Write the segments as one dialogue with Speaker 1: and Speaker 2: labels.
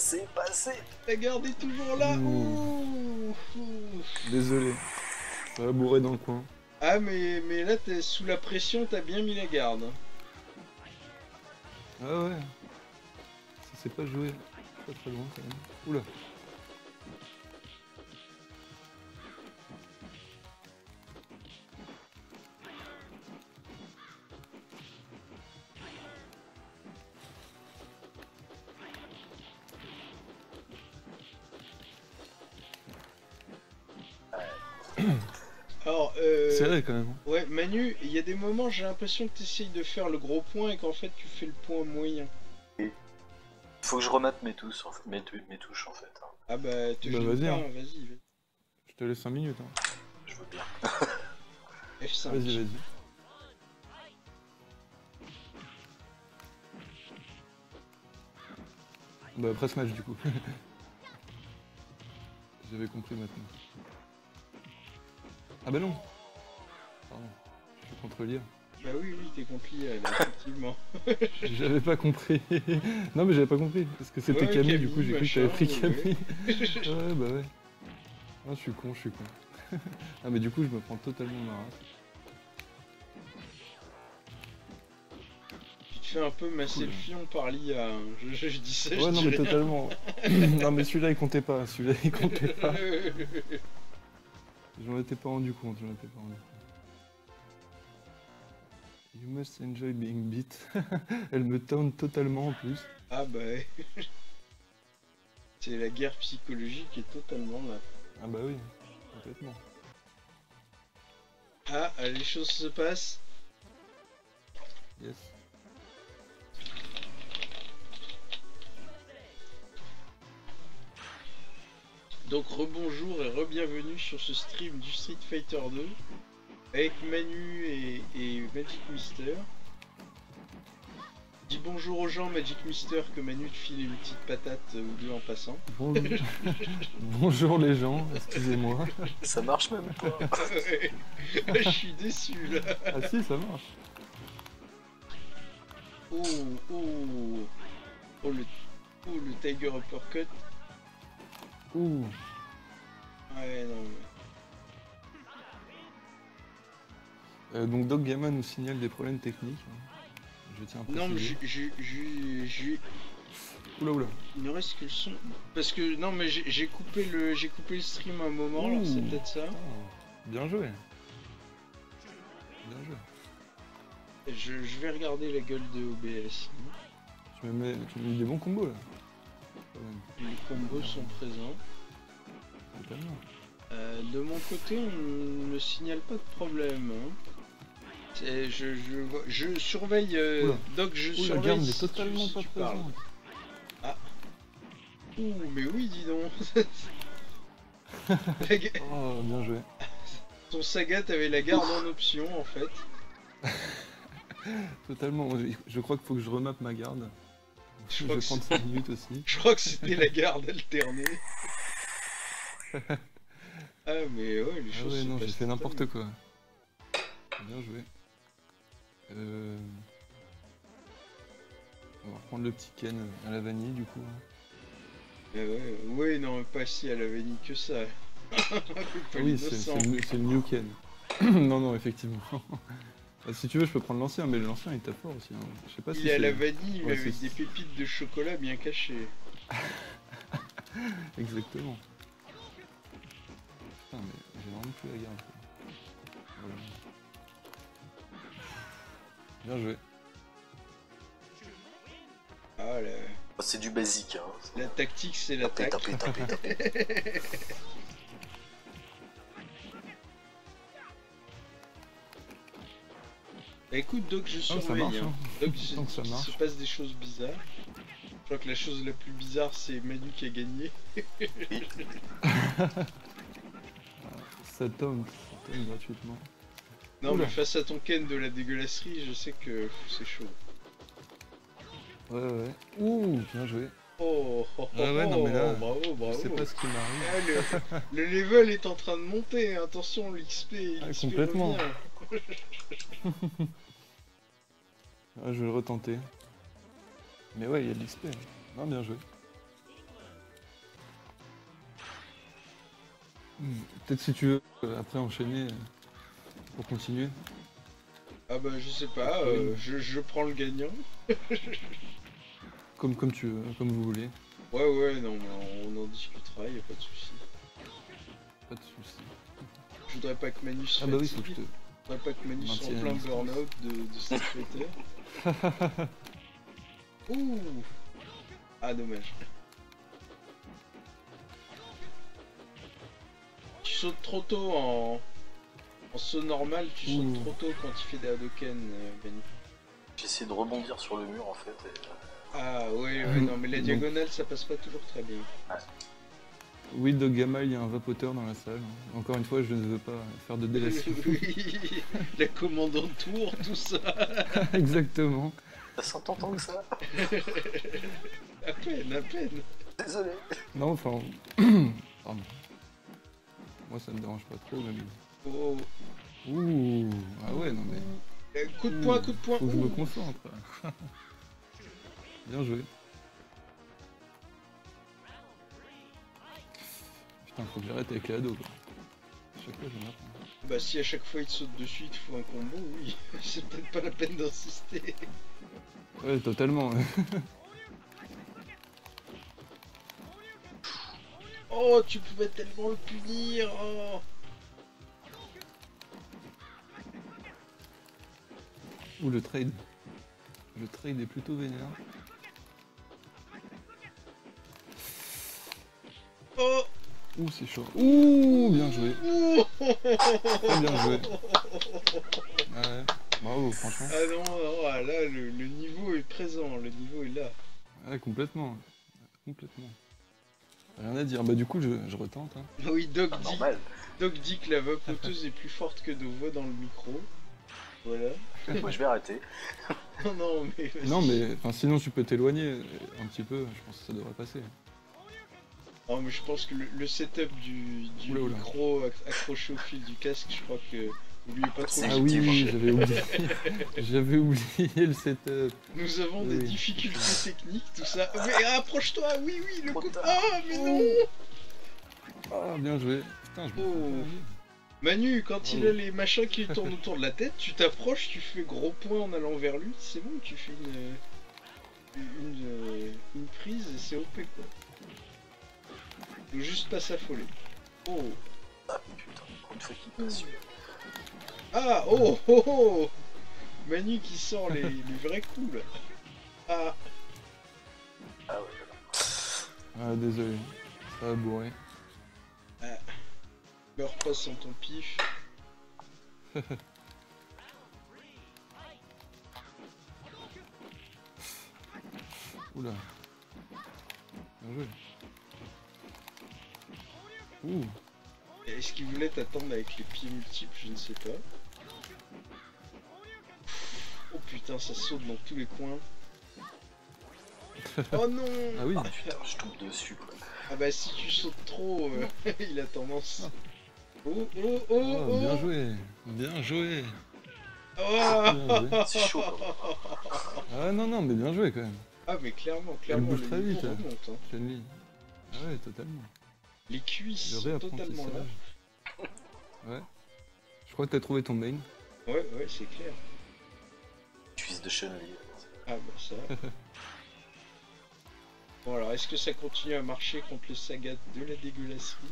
Speaker 1: Passez, passez
Speaker 2: La garde est toujours là
Speaker 3: Ouh. Désolé. Ça va bourrer dans le coin.
Speaker 2: Ah mais, mais là t'es sous la pression, t'as bien mis la garde.
Speaker 3: Ah ouais. Ça s'est pas joué. Pas très loin quand même. Oula.
Speaker 2: J'ai l'impression que t'essayes de faire le gros point et qu'en fait tu fais le point moyen.
Speaker 1: Faut que je remette mes touches en fait. Mes, tou- mes touches en fait.
Speaker 2: Ah bah te
Speaker 3: Bah, vas-y, hein.
Speaker 2: hein, vas-y, vas-y.
Speaker 3: Je te laisse 5 minutes. Hein.
Speaker 1: Je veux bien.
Speaker 2: F5.
Speaker 3: Vas-y, vas-y. Bah après ce match du coup. J'avais compris maintenant. Ah bah non Pardon, je suis contre lire.
Speaker 2: Bah oui, oui, t'es compliqué là, effectivement.
Speaker 3: J'avais pas compris. non mais j'avais pas compris. Parce que c'était
Speaker 2: Ouais,
Speaker 3: Camille, du coup j'ai cru que t'avais pris. Camille. ouais bah ouais. Ah je suis con, je suis con. ah mais du coup je me prends totalement ma race.
Speaker 2: Tu te fais un peu masser le fion par l'IA. hein. Je, je- je dis ça, je
Speaker 3: Ouais non mais
Speaker 2: rien.
Speaker 3: totalement. non mais celui-là il comptait pas, celui-là il comptait pas. J'en étais pas rendu compte, j'en étais pas rendu compte. You must enjoy being beat. Elle me tente totalement en plus.
Speaker 2: ah bah ouais. C'est la guerre psychologique qui est totalement là.
Speaker 3: Ah bah oui, complètement.
Speaker 2: Ah, ah, les choses se passent.
Speaker 3: Yes.
Speaker 2: Donc rebonjour et re-bienvenue sur ce stream du Street Fighter 2 avec Manu et, et Magic Mister. Dis bonjour aux gens Magic Mister que Manu te file une petite patate ou deux en passant.
Speaker 3: Bonjour, Bonjour les gens, excusez-moi.
Speaker 1: Ça marche même pas.
Speaker 2: Je suis déçu là.
Speaker 3: Ah si, ça marche.
Speaker 2: Oh oh oh le, oh, le Tiger Uppercut.
Speaker 3: Ouh.
Speaker 2: Ouais non mais...
Speaker 3: Euh, donc Doc Gamma nous signale des problèmes techniques. Je tiens à
Speaker 2: Non mais j'ai- j'ai- j'ai- j'ai
Speaker 3: Oula oula.
Speaker 2: Il ne reste que le son. Parce que non mais j'ai coupé le j'ai coupé le stream un moment, alors c'est peut-être ça.
Speaker 3: Oh, bien joué. Bien joué.
Speaker 2: Je, je vais regarder la gueule de OBS.
Speaker 3: Tu me mets, tu me mets des bons combos là.
Speaker 2: Les combos sont présents. Euh, de mon côté, on ne signale pas de problème. hein. Je, je, je surveille. euh,
Speaker 3: Oula.
Speaker 2: Doc, je surveille.
Speaker 3: garde
Speaker 2: si tu-
Speaker 3: totalement pas
Speaker 2: tu parles.
Speaker 3: présente.
Speaker 2: Ouh, mais oui, dis donc.
Speaker 3: Oh, bien joué.
Speaker 2: Ton Sagat avait la garde en option en fait.
Speaker 3: Totalement. Je- Je crois qu'il faut que je remappe ma garde.
Speaker 2: Je
Speaker 3: Je
Speaker 2: crois
Speaker 3: vais
Speaker 2: que
Speaker 3: prendre 5 minutes aussi.
Speaker 2: Je crois que c'était la garde alternée. Ah mais ouais, les
Speaker 3: Ah
Speaker 2: choses
Speaker 3: ouais,
Speaker 2: se
Speaker 3: non, j'ai fait n'importe quoi. Bien joué. Euh... On va reprendre le petit Ken à la vanille du coup.
Speaker 2: Ah ouais, ouais, non, pas si à la vanille que ça.
Speaker 3: Oui, c'est le, New Ken. non, non, effectivement. Bah, si tu veux, je peux prendre l'ancien, mais l'ancien il tape fort aussi. hein. Je sais pas si
Speaker 2: Il est à la vanille, mais avec des pépites de chocolat bien cachées.
Speaker 3: Exactement. Putain, mais j'ai vraiment plus la garde. Voilà. Bien joué.
Speaker 2: Ah, la,
Speaker 1: Oh, C'est du basique. Hein.
Speaker 2: la tactique, c'est
Speaker 1: Tapez,
Speaker 2: l'attaque.
Speaker 1: tapez, tapez, tapez.
Speaker 2: Bah, écoute, Doc, je
Speaker 3: Ah, ça
Speaker 2: surveille.
Speaker 3: marche.
Speaker 2: hein.
Speaker 3: hein.
Speaker 2: Doc,
Speaker 3: que ça
Speaker 2: il
Speaker 3: marche.
Speaker 2: se passe des choses bizarres. Je crois que la chose la plus bizarre, c'est Manu qui a gagné.
Speaker 3: Ça tombe, ça tombe gratuitement.
Speaker 2: Non, mais face à ton Ken de la dégueulasserie, je sais que c'est chaud.
Speaker 3: Ouais, ouais. Ouh, bien joué.
Speaker 2: Oh, oh, oh,
Speaker 3: oh, non, mais là,
Speaker 2: bravo, bravo.
Speaker 3: Pas ce qui m'arrive.
Speaker 2: Ah, le, level est en train de monter, hein. attention, l'XP.
Speaker 3: Ah, complètement. Ah, je vais le retenter. Mais ouais, il y a de l'XP. Non, bien joué. Hmm, peut-être si tu veux, euh, après enchaîner. Euh, pour continuer.
Speaker 2: Ah bah je sais pas, euh, je, je prends le gagnant.
Speaker 3: Comme, comme tu veux, comme vous voulez.
Speaker 2: Ouais ouais non mais on en discutera, y a pas de souci.
Speaker 3: Pas de soucis.
Speaker 2: Je voudrais pas que Manu se
Speaker 3: Ah bah oui, faut que je te...
Speaker 2: Je voudrais pas que Manu soit en plein burn-out de, de Fighter. Ouh Ah dommage. Tu sautes trop tôt en... En saut normal, tu
Speaker 3: Ouh.
Speaker 2: sautes trop tôt quand tu fais des Hadoken, euh.
Speaker 1: J'ai essayé de rebondir sur le mur en fait. Et... euh,
Speaker 2: Ah ouais, ouais,
Speaker 3: Mhm.
Speaker 2: non mais la diagonale ça passe pas toujours très bien.
Speaker 3: Oui, Dog Gama, il y a un vapoteur dans la salle. Encore une fois, je ne veux pas faire de délation.
Speaker 2: oui, la commande en tour, tout ça.
Speaker 3: Exactement.
Speaker 1: Ça s'entend tant que ça
Speaker 2: À peine, à peine.
Speaker 1: Désolé.
Speaker 3: Non, enfin... Pardon. Moi, ça me dérange pas trop, même.
Speaker 2: Oh.
Speaker 3: Ouh Ah ouais, non mais...
Speaker 2: Euh, Coup de poing, coup de poing.
Speaker 3: Faut que je me concentre. Bien joué. Putain, faut que j'arrête avec les ados, quoi. Chaque fois, je.
Speaker 2: Bah si à chaque fois il te saute dessus, il te faut un combo, oui. C'est peut-être pas la peine d'insister.
Speaker 3: Ouais, totalement.
Speaker 2: Oh, tu pouvais tellement le punir. Oh.
Speaker 3: Ouh, le trade. Le trade est plutôt vénère.
Speaker 2: Oh.
Speaker 3: Ouh, c'est chaud. Ouh, bien joué.
Speaker 2: Ouh.
Speaker 3: Très bien joué. Ouais, bravo, franchement.
Speaker 2: Ah non, non, ah là le, le niveau est présent, le niveau est là.
Speaker 3: Ouais, complètement. Complètement. Rien à dire. Bah, du coup, je, je retente. Hein.
Speaker 2: Oui, Doc
Speaker 1: Ah,
Speaker 2: dit. Doc dit que la vapoteuse est plus forte que nos voix dans le micro. Voilà.
Speaker 1: Moi je vais arrêter.
Speaker 2: Non, non, mais vas-y.
Speaker 3: Non, mais enfin, sinon, tu peux t'éloigner un petit peu. Je pense que ça devrait passer.
Speaker 2: Non, mais je pense que le, le setup du, du
Speaker 3: Oula, oula.
Speaker 2: micro acc- accroché au fil du casque, je crois que vous lui est pas trop.
Speaker 3: Ah oui, oui, j'avais oublié. j'avais oublié le setup.
Speaker 2: Nous avons des difficultés techniques, tout ça. Mais approche-toi, oui, oui, le coup. Ah, mais non
Speaker 3: Ah, bien joué. Putain, je me
Speaker 2: Oh. Manu, quand il
Speaker 3: Oh.
Speaker 2: a les machins qui tournent autour de la tête, tu t'approches, tu fais gros point en allant vers lui, c'est bon, tu fais une, une, une prise et c'est OP quoi. Faut juste pas s'affoler. Oh
Speaker 1: Ah putain, fois qu'il passe.
Speaker 2: Ah oh oh oh Manu qui sort les, les vrais coups là. Ah
Speaker 1: Ah ouais, voilà.
Speaker 3: Ah, désolé. Ça va bourrer.
Speaker 2: Meurs pas sans ton pif.
Speaker 3: Oula. Bien joué. Ouh.
Speaker 2: Est-ce qu'il voulait t'attendre avec les pieds multiples? Je ne sais pas. Oh putain, ça saute dans tous les coins. Oh non
Speaker 3: Ah oui.
Speaker 1: Ah putain, je tombe dessus quoi.
Speaker 2: Ah bah si tu sautes trop, euh, il a tendance. Oh oh oh
Speaker 3: Oh,
Speaker 2: oh
Speaker 3: bien joué. Bien joué.
Speaker 2: Oh
Speaker 3: Bien joué.
Speaker 1: C'est chaud.
Speaker 3: Ah non, non, mais bien joué quand même.
Speaker 2: Ah mais clairement, clairement,
Speaker 3: bouge
Speaker 2: le
Speaker 3: très vite, hein.
Speaker 2: remonte. hein.
Speaker 3: Ah ouais, totalement.
Speaker 2: Les cuisses sont totalement là.
Speaker 3: Ouais. Je crois que t'as trouvé ton main.
Speaker 2: Ouais, ouais, c'est clair.
Speaker 1: Cuisse de Chun-Li.
Speaker 2: Ah bah ça. bon alors, est-ce que ça continue à marcher contre les sagas de la dégueulasserie.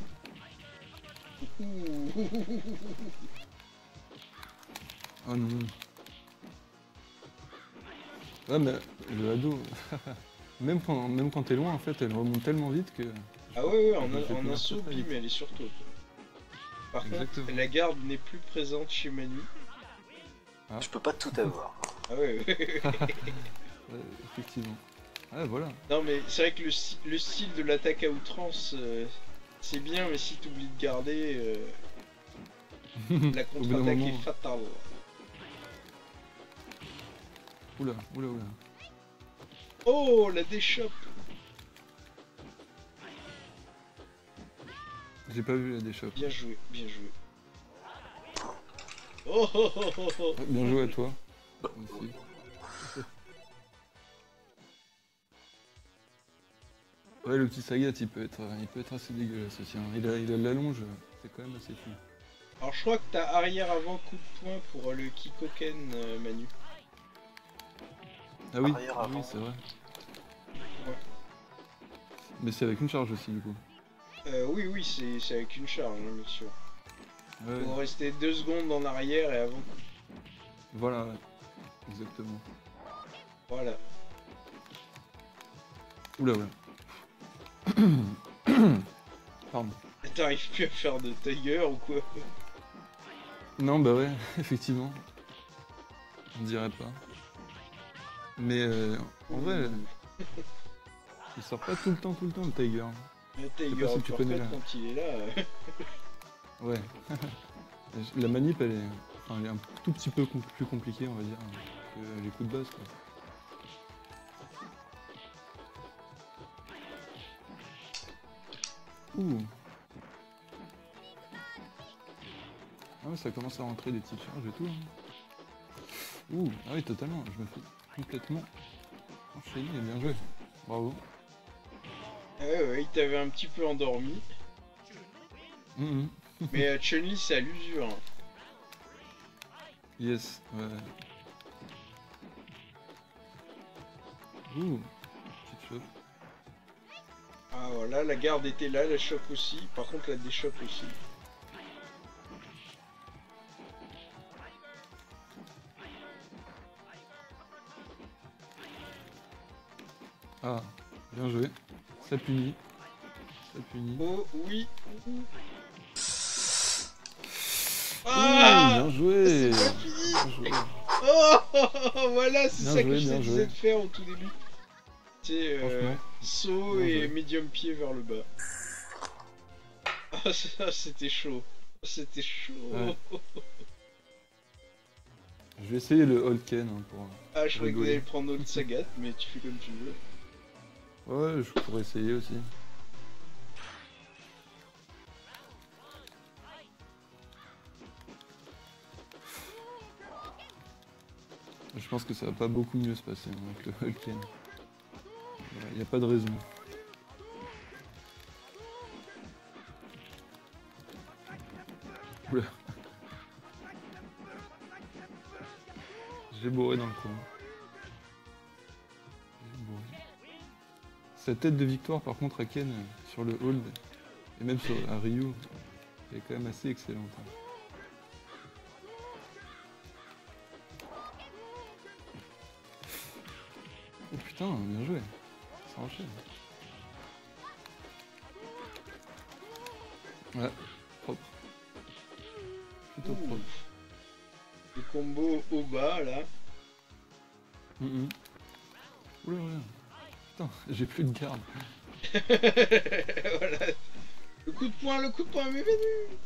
Speaker 3: Oh non. Ouais, mais le ado, même quand, même quand t'es loin, en fait, elle remonte tellement vite que.
Speaker 2: Ah ouais, ouais, en, un- en saut, bim, elle est sur toi. Par
Speaker 3: Exactement.
Speaker 2: contre, la garde n'est plus présente chez Manu.
Speaker 1: Je peux pas tout avoir.
Speaker 2: Ah ouais, ouais.
Speaker 3: Ouais, effectivement. Ah, voilà.
Speaker 2: Non mais c'est vrai que le, le style de l'attaque à outrance, euh, c'est bien, mais si tu oublies de garder, euh, la contre-attaque est fatale.
Speaker 3: Oula, oula, oula.
Speaker 2: Oh, la déchoppe
Speaker 3: J'ai pas vu la déchoppe.
Speaker 2: Bien joué, bien joué. Oh, oh, oh, oh, oh.
Speaker 3: Bien joué à toi. Aussi. Ouais, le petit Sagat, il peut être, il peut être assez dégueulasse aussi. hein. Il a, il a l'allonge, c'est quand même assez fou.
Speaker 2: Alors je crois que t'as arrière-avant coup de poing pour euh, le Kikoken euh, Manu.
Speaker 3: Ah oui,
Speaker 1: Arrière,
Speaker 3: ah oui
Speaker 1: avant.
Speaker 3: c'est vrai.
Speaker 2: Ouais.
Speaker 3: Mais c'est avec une charge aussi, du coup.
Speaker 2: Euh, oui, oui, c'est c'est avec une charge, hein, bien sûr.
Speaker 3: Ouais,
Speaker 2: Faut rester deux secondes en arrière et avant.
Speaker 3: voilà, ouais. exactement.
Speaker 2: Voilà.
Speaker 3: Oula, oula. Pardon.
Speaker 2: T'arrives plus à faire de Tiger ou quoi?
Speaker 3: Non, bah ouais, effectivement. On dirait pas. Mais euh, en vrai, il sort pas tout le temps, tout le temps le Tiger.
Speaker 2: Le Tiger
Speaker 3: pas si tu connais la-
Speaker 2: quand il est là. euh,
Speaker 3: Ouais. La manip, elle est, enfin, elle est un tout petit peu plus compliquée, on va dire, que les coups de base. Quoi. Ouh. Ah ouais, ça commence à rentrer des petites charges et tout. hein. Ouh, ah oui, totalement. Je me fais complètement enchaîner. Bien joué. Bravo.
Speaker 2: Ouais, ouais, il t'avait un petit peu endormi.
Speaker 3: Mhm.
Speaker 2: Mais euh, Chun-Li, c'est à l'usure. hein.
Speaker 3: Yes, ouais. Ouh.
Speaker 2: Ah voilà, la garde était là, la chope aussi. Par contre, la déchoppe aussi.
Speaker 3: Ah, bien joué. Ça punit. Ça punit.
Speaker 2: Oh oui. Ah
Speaker 3: bien joué.
Speaker 2: C'est pas fini
Speaker 3: Bien joué.
Speaker 2: Oh Voilà, c'est ça
Speaker 3: joué,
Speaker 2: que je disais de faire au tout début. C'est euh, saut et médium pied vers le bas. Ah, ça, c'était chaud. C'était chaud.
Speaker 3: Ouais. je vais essayer le Holken hein, pour.
Speaker 2: Ah, je croyais que vous allez prendre notre Sagat, mais tu fais comme tu veux.
Speaker 3: Ouais, je pourrais essayer aussi. Je pense que ça va pas beaucoup mieux se passer hein, avec le Hulken. Il n'y a pas de raison. J'ai bourré dans le coin. Sa tête de victoire par contre à Ken sur le hold et même sur à Ryu est quand même assez excellente. hein. Oh putain, bien joué. Enchaîne. Ouais, propre. Plutôt
Speaker 2: Ouh.
Speaker 3: propre.
Speaker 2: Le combo au bas, là.
Speaker 3: Mhm. Oula, oula. Putain, j'ai plus de garde.
Speaker 2: voilà. Le coup de poing, le coup de poing, mais venu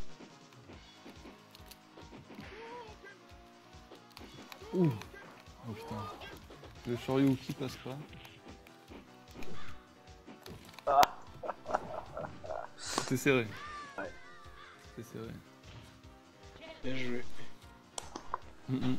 Speaker 3: Ouh. Oh putain. Le Shoryuki passe pas. C'était serré.
Speaker 1: Ouais.
Speaker 3: C'était serré.
Speaker 2: Bien joué.
Speaker 3: Ouh,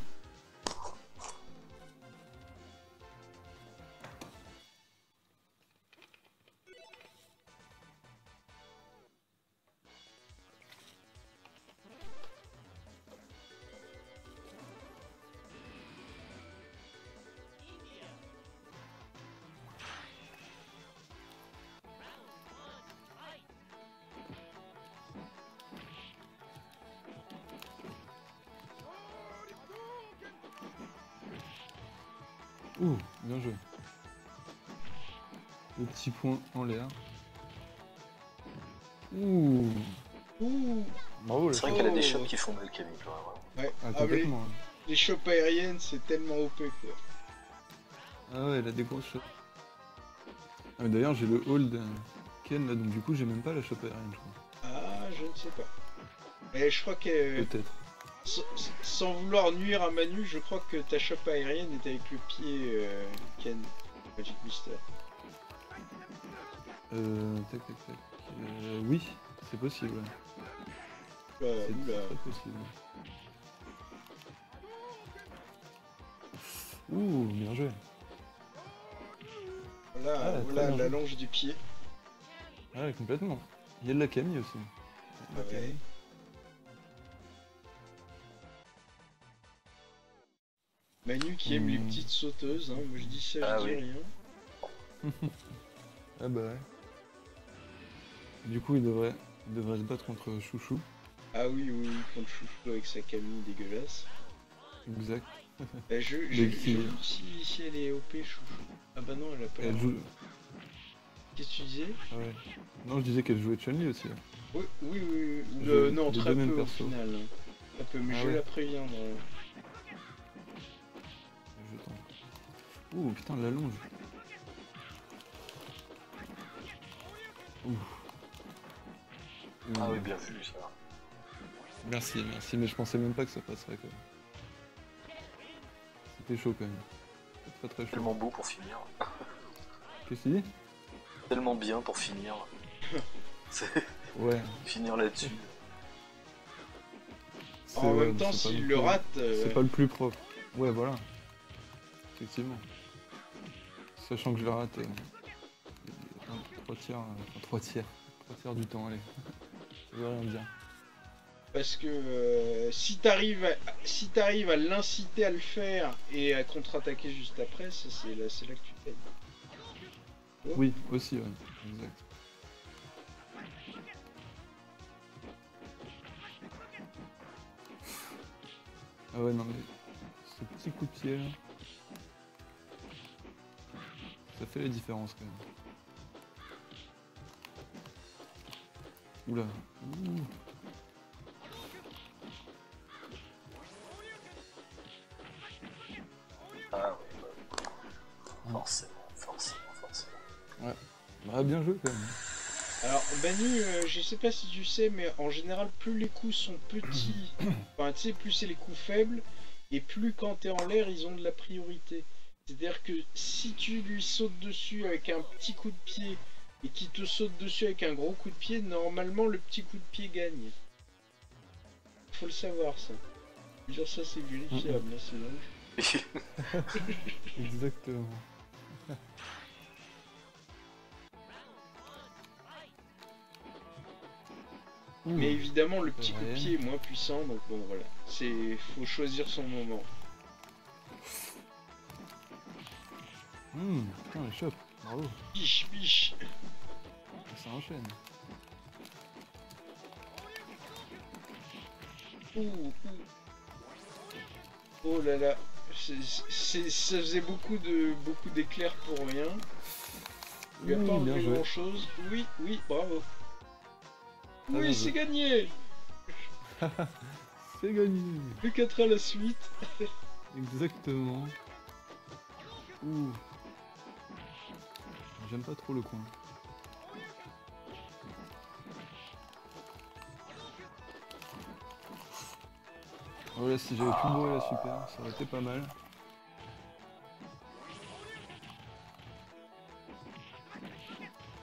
Speaker 1: qui font mieux que Camille, quoi, vraiment.
Speaker 2: Ouais,
Speaker 3: Ah,
Speaker 2: ah, mais
Speaker 3: complètement. hein.
Speaker 2: les chopes aériennes, c'est tellement OP, quoi.
Speaker 3: Ah ouais, elle a des grosses chopes. Ah, mais D'ailleurs, j'ai le hold euh, Ken là, donc du coup, j'ai même pas la chope aérienne, je crois.
Speaker 2: Ah, je ne sais pas. Et je crois que,
Speaker 3: Peut-être.
Speaker 2: sans, sans vouloir nuire à Manu, je crois que ta chope aérienne est avec le pied euh, Ken, Magic Mister.
Speaker 3: Euh, tac, tac, tac. Euh, oui, c'est possible. ouais. C'est
Speaker 2: oula.
Speaker 3: très possible. Ouh, bien joué.
Speaker 2: Voilà,
Speaker 3: Ah, très
Speaker 2: voilà
Speaker 3: bien
Speaker 2: la
Speaker 3: joué.
Speaker 2: longe du pied.
Speaker 3: Ouais, complètement. Il y a de la Camille aussi.
Speaker 2: Ouais.
Speaker 3: Camille.
Speaker 2: Manu qui aime les
Speaker 3: Hmm.
Speaker 2: petites sauteuses, hein. moi je dis ça,
Speaker 1: Ah
Speaker 2: je dis
Speaker 1: oui.
Speaker 2: rien.
Speaker 3: Ah bah ouais. Du coup, il devrait, il devrait se battre contre Chouchou.
Speaker 2: Ah oui, oui, oui, contre Chouchou avec sa Camille dégueulasse.
Speaker 3: Exact.
Speaker 2: Bah, je, je, je si, si elle est OP Chouchou. Ah bah non, elle a pas
Speaker 3: Elle joue...
Speaker 2: Qu'est-ce que tu disais?
Speaker 3: Ah ouais. Non, je disais qu'elle jouait Chun-Li aussi. hein.
Speaker 2: Oui, oui, oui. oui.
Speaker 3: Je-
Speaker 2: non, très peu au final. hein. Très peu, mais
Speaker 3: Ah
Speaker 2: je vais la préviendrai.
Speaker 3: Je tente. Ouh, putain, la longe. Ouh.
Speaker 1: Ah oui, bien vu ça.
Speaker 3: Merci, merci, mais je pensais même pas que ça passerait quand même. C'était chaud quand même. C'était Très très chaud.
Speaker 1: Tellement beau pour finir.
Speaker 3: Qu'est-ce que tu dis?
Speaker 1: Tellement bien pour finir.
Speaker 3: Ouais.
Speaker 1: finir là-dessus.
Speaker 2: En
Speaker 3: ouais,
Speaker 2: même temps,
Speaker 3: c'est pas
Speaker 2: s'il le rate. euh,
Speaker 3: C'est pas le plus propre. Ouais, voilà. Effectivement. Sachant que je le rate. euh, un- trois tiers. euh, Enfin, trois tiers. Trois tiers du temps, allez. Ça veut rien dire.
Speaker 2: Parce que euh, si t'arrives à, si à l'inciter à le faire et à contre-attaquer juste après, c'est là, là que tu gagnes.
Speaker 3: Oui, aussi, ouais. Exact. Ah ouais, non mais ce petit coup de pied ça fait la différence quand même. Oula. Quand même.
Speaker 2: Alors, Banu, euh, je sais pas si tu sais, mais en général, plus les coups sont petits, enfin, tu sais, plus c'est les coups faibles, et plus quand t'es en l'air, ils ont de la priorité. C'est-à-dire que si tu lui sautes dessus avec un petit coup de pied et qu'il te saute dessus avec un gros coup de pied, normalement le petit coup de pied gagne. Faut le savoir ça. Je veux dire ça c'est vérifiable, hein, sinon.
Speaker 3: Exactement.
Speaker 2: Mais évidemment le petit coup de
Speaker 3: Ouais.
Speaker 2: pied est moins puissant, donc bon voilà. C'est faut choisir son moment.
Speaker 3: Mmh, putain, il chope. Bravo.
Speaker 2: Biche, biche.
Speaker 3: Ça enchaîne.
Speaker 2: Ouh, ouh. Oh là là. Ça faisait beaucoup de beaucoup d'éclairs pour rien. Il a
Speaker 3: Ouh,
Speaker 2: pas grand chose. Oui, oui, bravo. Oui, c'est gagné
Speaker 3: C'est gagné.
Speaker 2: Le 4 à la suite.
Speaker 3: Exactement. Ouh. J'aime pas trop le coin. Voilà, si j'avais pu bourrer la super, ça aurait été pas mal.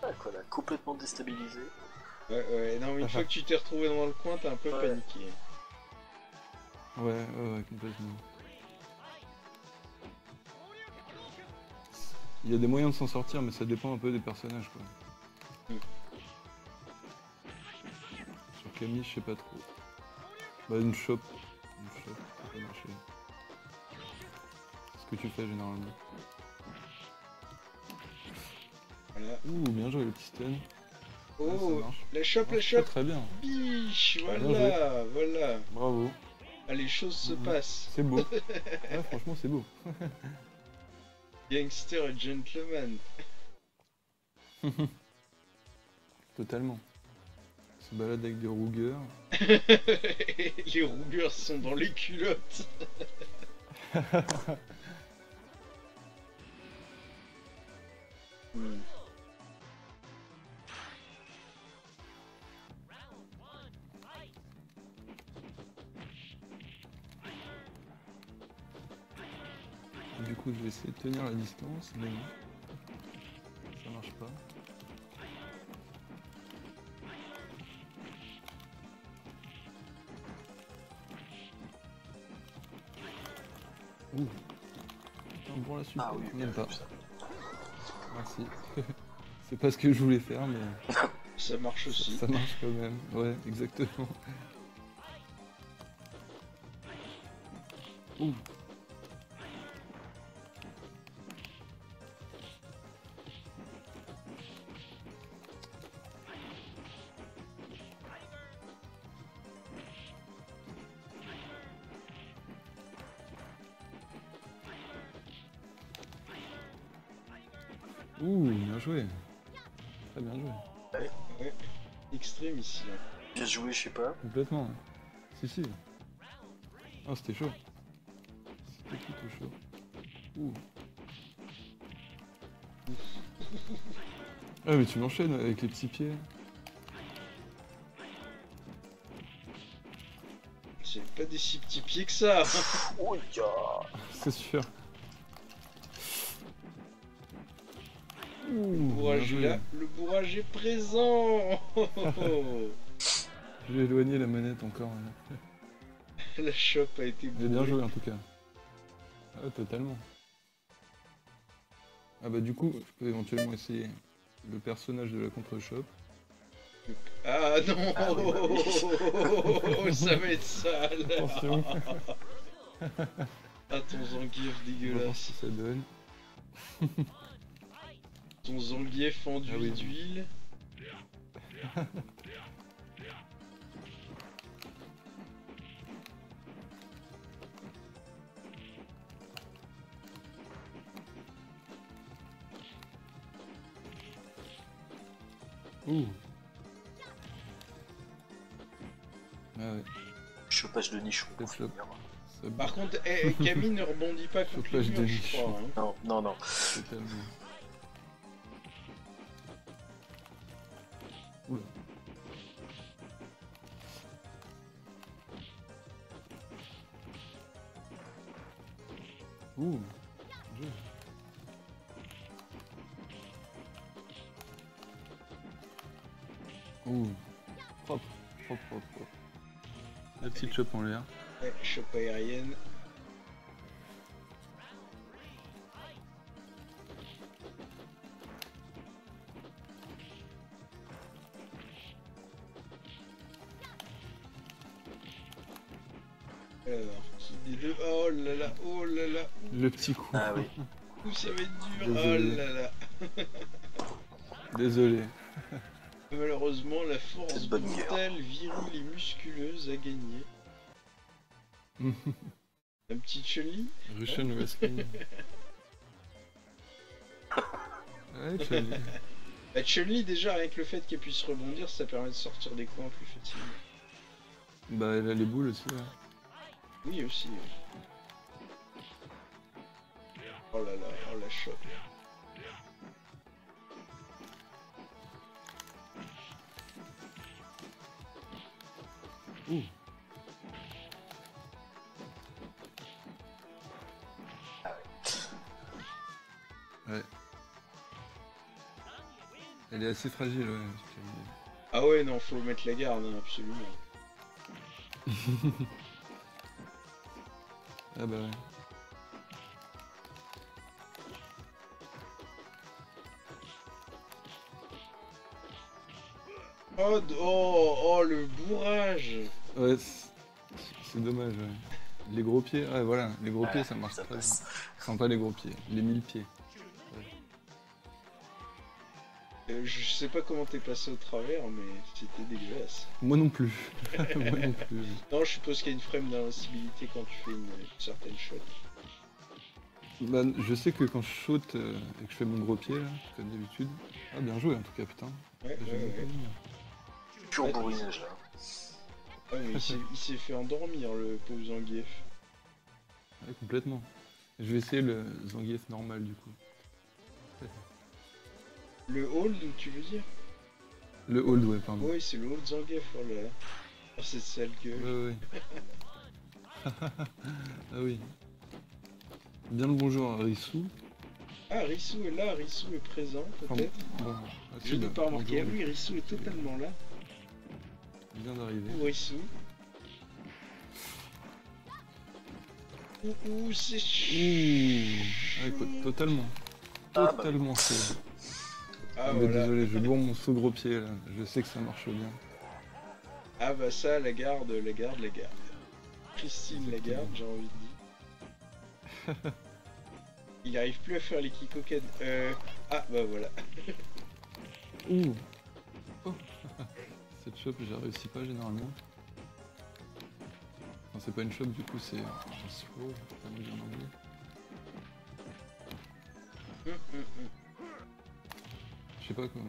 Speaker 1: Ah, quoi, là, complètement déstabilisé.
Speaker 2: Ouais, ouais, non, mais une fois que tu t'es retrouvé dans le coin, t'as un peu
Speaker 1: Ouais.
Speaker 2: paniqué.
Speaker 3: Ouais, ouais, ouais, complètement. Il y a des moyens de s'en sortir, mais ça dépend un peu des personnages, quoi.
Speaker 2: Mm.
Speaker 3: Sur Camille, je sais pas trop. Bah, une shop. Une shop, ça peut marcher. C'est ce que tu fais généralement.
Speaker 2: Voilà.
Speaker 3: Ouh, bien joué le petit stun.
Speaker 2: Oh, la chope, la chope.
Speaker 3: Très bien.
Speaker 2: Biche, voilà, voilà.
Speaker 3: Bravo.
Speaker 2: Ah, les choses se
Speaker 3: Mhm.
Speaker 2: passent.
Speaker 3: C'est beau. ouais, franchement, c'est beau.
Speaker 2: Gangster et gentleman.
Speaker 3: Totalement. Se balade avec des rougueurs.
Speaker 2: les rougueurs sont dans les culottes.
Speaker 3: Du coup, je vais essayer de tenir la distance, mais. Ça marche pas. Ouh. Putain, pour la super,
Speaker 1: Ah oui,
Speaker 3: même pas.
Speaker 1: ça.
Speaker 3: Merci. C'est pas ce que je voulais faire, mais
Speaker 2: ça marche aussi.
Speaker 3: Ça marche quand même, ouais, exactement. Ouh,
Speaker 1: je sais pas.
Speaker 3: Complètement. Si, si. Oh, c'était chaud. C'était plutôt chaud. Ouh. Ah, mais tu m'enchaînes avec les petits pieds.
Speaker 2: C'est pas des si petits pieds que ça.
Speaker 1: Oh.
Speaker 3: C'est sûr.
Speaker 2: Le
Speaker 3: Ouh, bien
Speaker 2: bourrage est là. Le bourrage est présent.
Speaker 3: Je vais éloigner la manette encore. là.
Speaker 2: La chope a été
Speaker 3: J'ai bien joué en tout cas. Ah, totalement. Ah bah du coup, je peux éventuellement essayer le personnage de la contre-shop.
Speaker 2: Ah non
Speaker 1: Ah oui, bah
Speaker 2: Ça va être sale
Speaker 3: Attention,
Speaker 2: Ah ton Zangief dégueulasse
Speaker 3: ça donne.
Speaker 2: Ton Zangief enduit
Speaker 3: Ah oui.
Speaker 2: d'huile
Speaker 3: Ouh. Ah ouais,
Speaker 1: Chopage de nichon.
Speaker 3: Le-
Speaker 2: Par contre, eh, eh, Camille ne rebondit pas contre mur,
Speaker 3: de
Speaker 2: hein.
Speaker 1: Non, non, non.
Speaker 3: totalement. En l'air.
Speaker 2: Ouais, chope aérienne. Alors, qui des deux Oh là là, oh là là,
Speaker 3: Le petit coup.
Speaker 1: Ah oui.
Speaker 2: ouh, ça va être dur
Speaker 3: Désolé.
Speaker 2: Oh là là
Speaker 3: Désolé.
Speaker 2: Malheureusement, la force brutale, virile et musculeuse a gagné. Un petit Chun-Li
Speaker 3: Russian Wrestling. ouais, dit.
Speaker 2: Bah, Chun-Li, déjà, avec le fait qu'elle puisse rebondir, ça permet de sortir des coins plus facilement.
Speaker 3: Bah, elle a les boules aussi, là.
Speaker 2: Oui, aussi. oui. Oh là là, oh la chope.
Speaker 3: Ouh. Elle est assez fragile, ouais.
Speaker 2: Ah ouais, non, faut mettre la garde, hein, absolument.
Speaker 3: Ah bah ouais.
Speaker 2: Oh, oh, oh, le bourrage
Speaker 3: Ouais, c'est dommage, ouais. Les gros pieds, ouais, voilà, les gros pieds ça marche
Speaker 1: Ça
Speaker 3: bien.
Speaker 1: passe.
Speaker 3: Enfin, pas les gros pieds, les mille pieds.
Speaker 2: Euh, Je sais pas comment t'es passé au travers, mais c'était dégueulasse.
Speaker 3: Moi non plus. Moi non plus.
Speaker 2: Non, je suppose qu'il y a une frame d'invincibilité quand tu fais une, une certaine shot.
Speaker 3: Bah, je sais que quand je saute euh, et que je fais mon gros pied, là, comme d'habitude. Ah, bien joué en tout cas, putain.
Speaker 2: Ouais,
Speaker 3: J'ai
Speaker 2: ouais, ouais.
Speaker 3: vu.
Speaker 1: Pur bourrinage là.
Speaker 2: Ah, mais il s'est- il s'est fait endormir, le pauvre Zangief.
Speaker 3: Ouais, complètement. Je vais essayer le Zangief normal du coup.
Speaker 2: Le hold, tu veux dire
Speaker 3: Le hold, ouais, pardon.
Speaker 2: Oui, c'est le hold Zangief, oh là là. Oh, cette sale gueule.
Speaker 3: Ouais, ouais. ah oui. Bien le bonjour à Rissou.
Speaker 2: Ah, Rissou est là, Rissou est présent, peut-être.
Speaker 3: bon, ah,
Speaker 2: Je n'ai pas remarqué. Ah oui, Rissou est totalement là.
Speaker 3: Il vient d'arriver.
Speaker 2: Ouh, Rissou. Ouh, ouh, c'est
Speaker 3: Ouh,
Speaker 2: chaud.
Speaker 3: ouais, quoi, totalement.
Speaker 1: Ah, bah.
Speaker 3: Totalement chaud.
Speaker 2: Ah
Speaker 3: mais
Speaker 2: voilà.
Speaker 3: désolé, je bourre mon sous gros pied là. Je sais que ça marche bien.
Speaker 2: Ah bah ça, la garde, la garde, la garde. Christine Lagarde, j'ai envie de dire. Il arrive plus à faire les kikoken. Euh... Ah bah voilà.
Speaker 3: Ouh Oh Cette chope, j'y réussi pas généralement. Enfin, c'est pas une chope, du coup, c'est un slow.
Speaker 2: Hum, hum, hum.
Speaker 3: Je sais pas comment,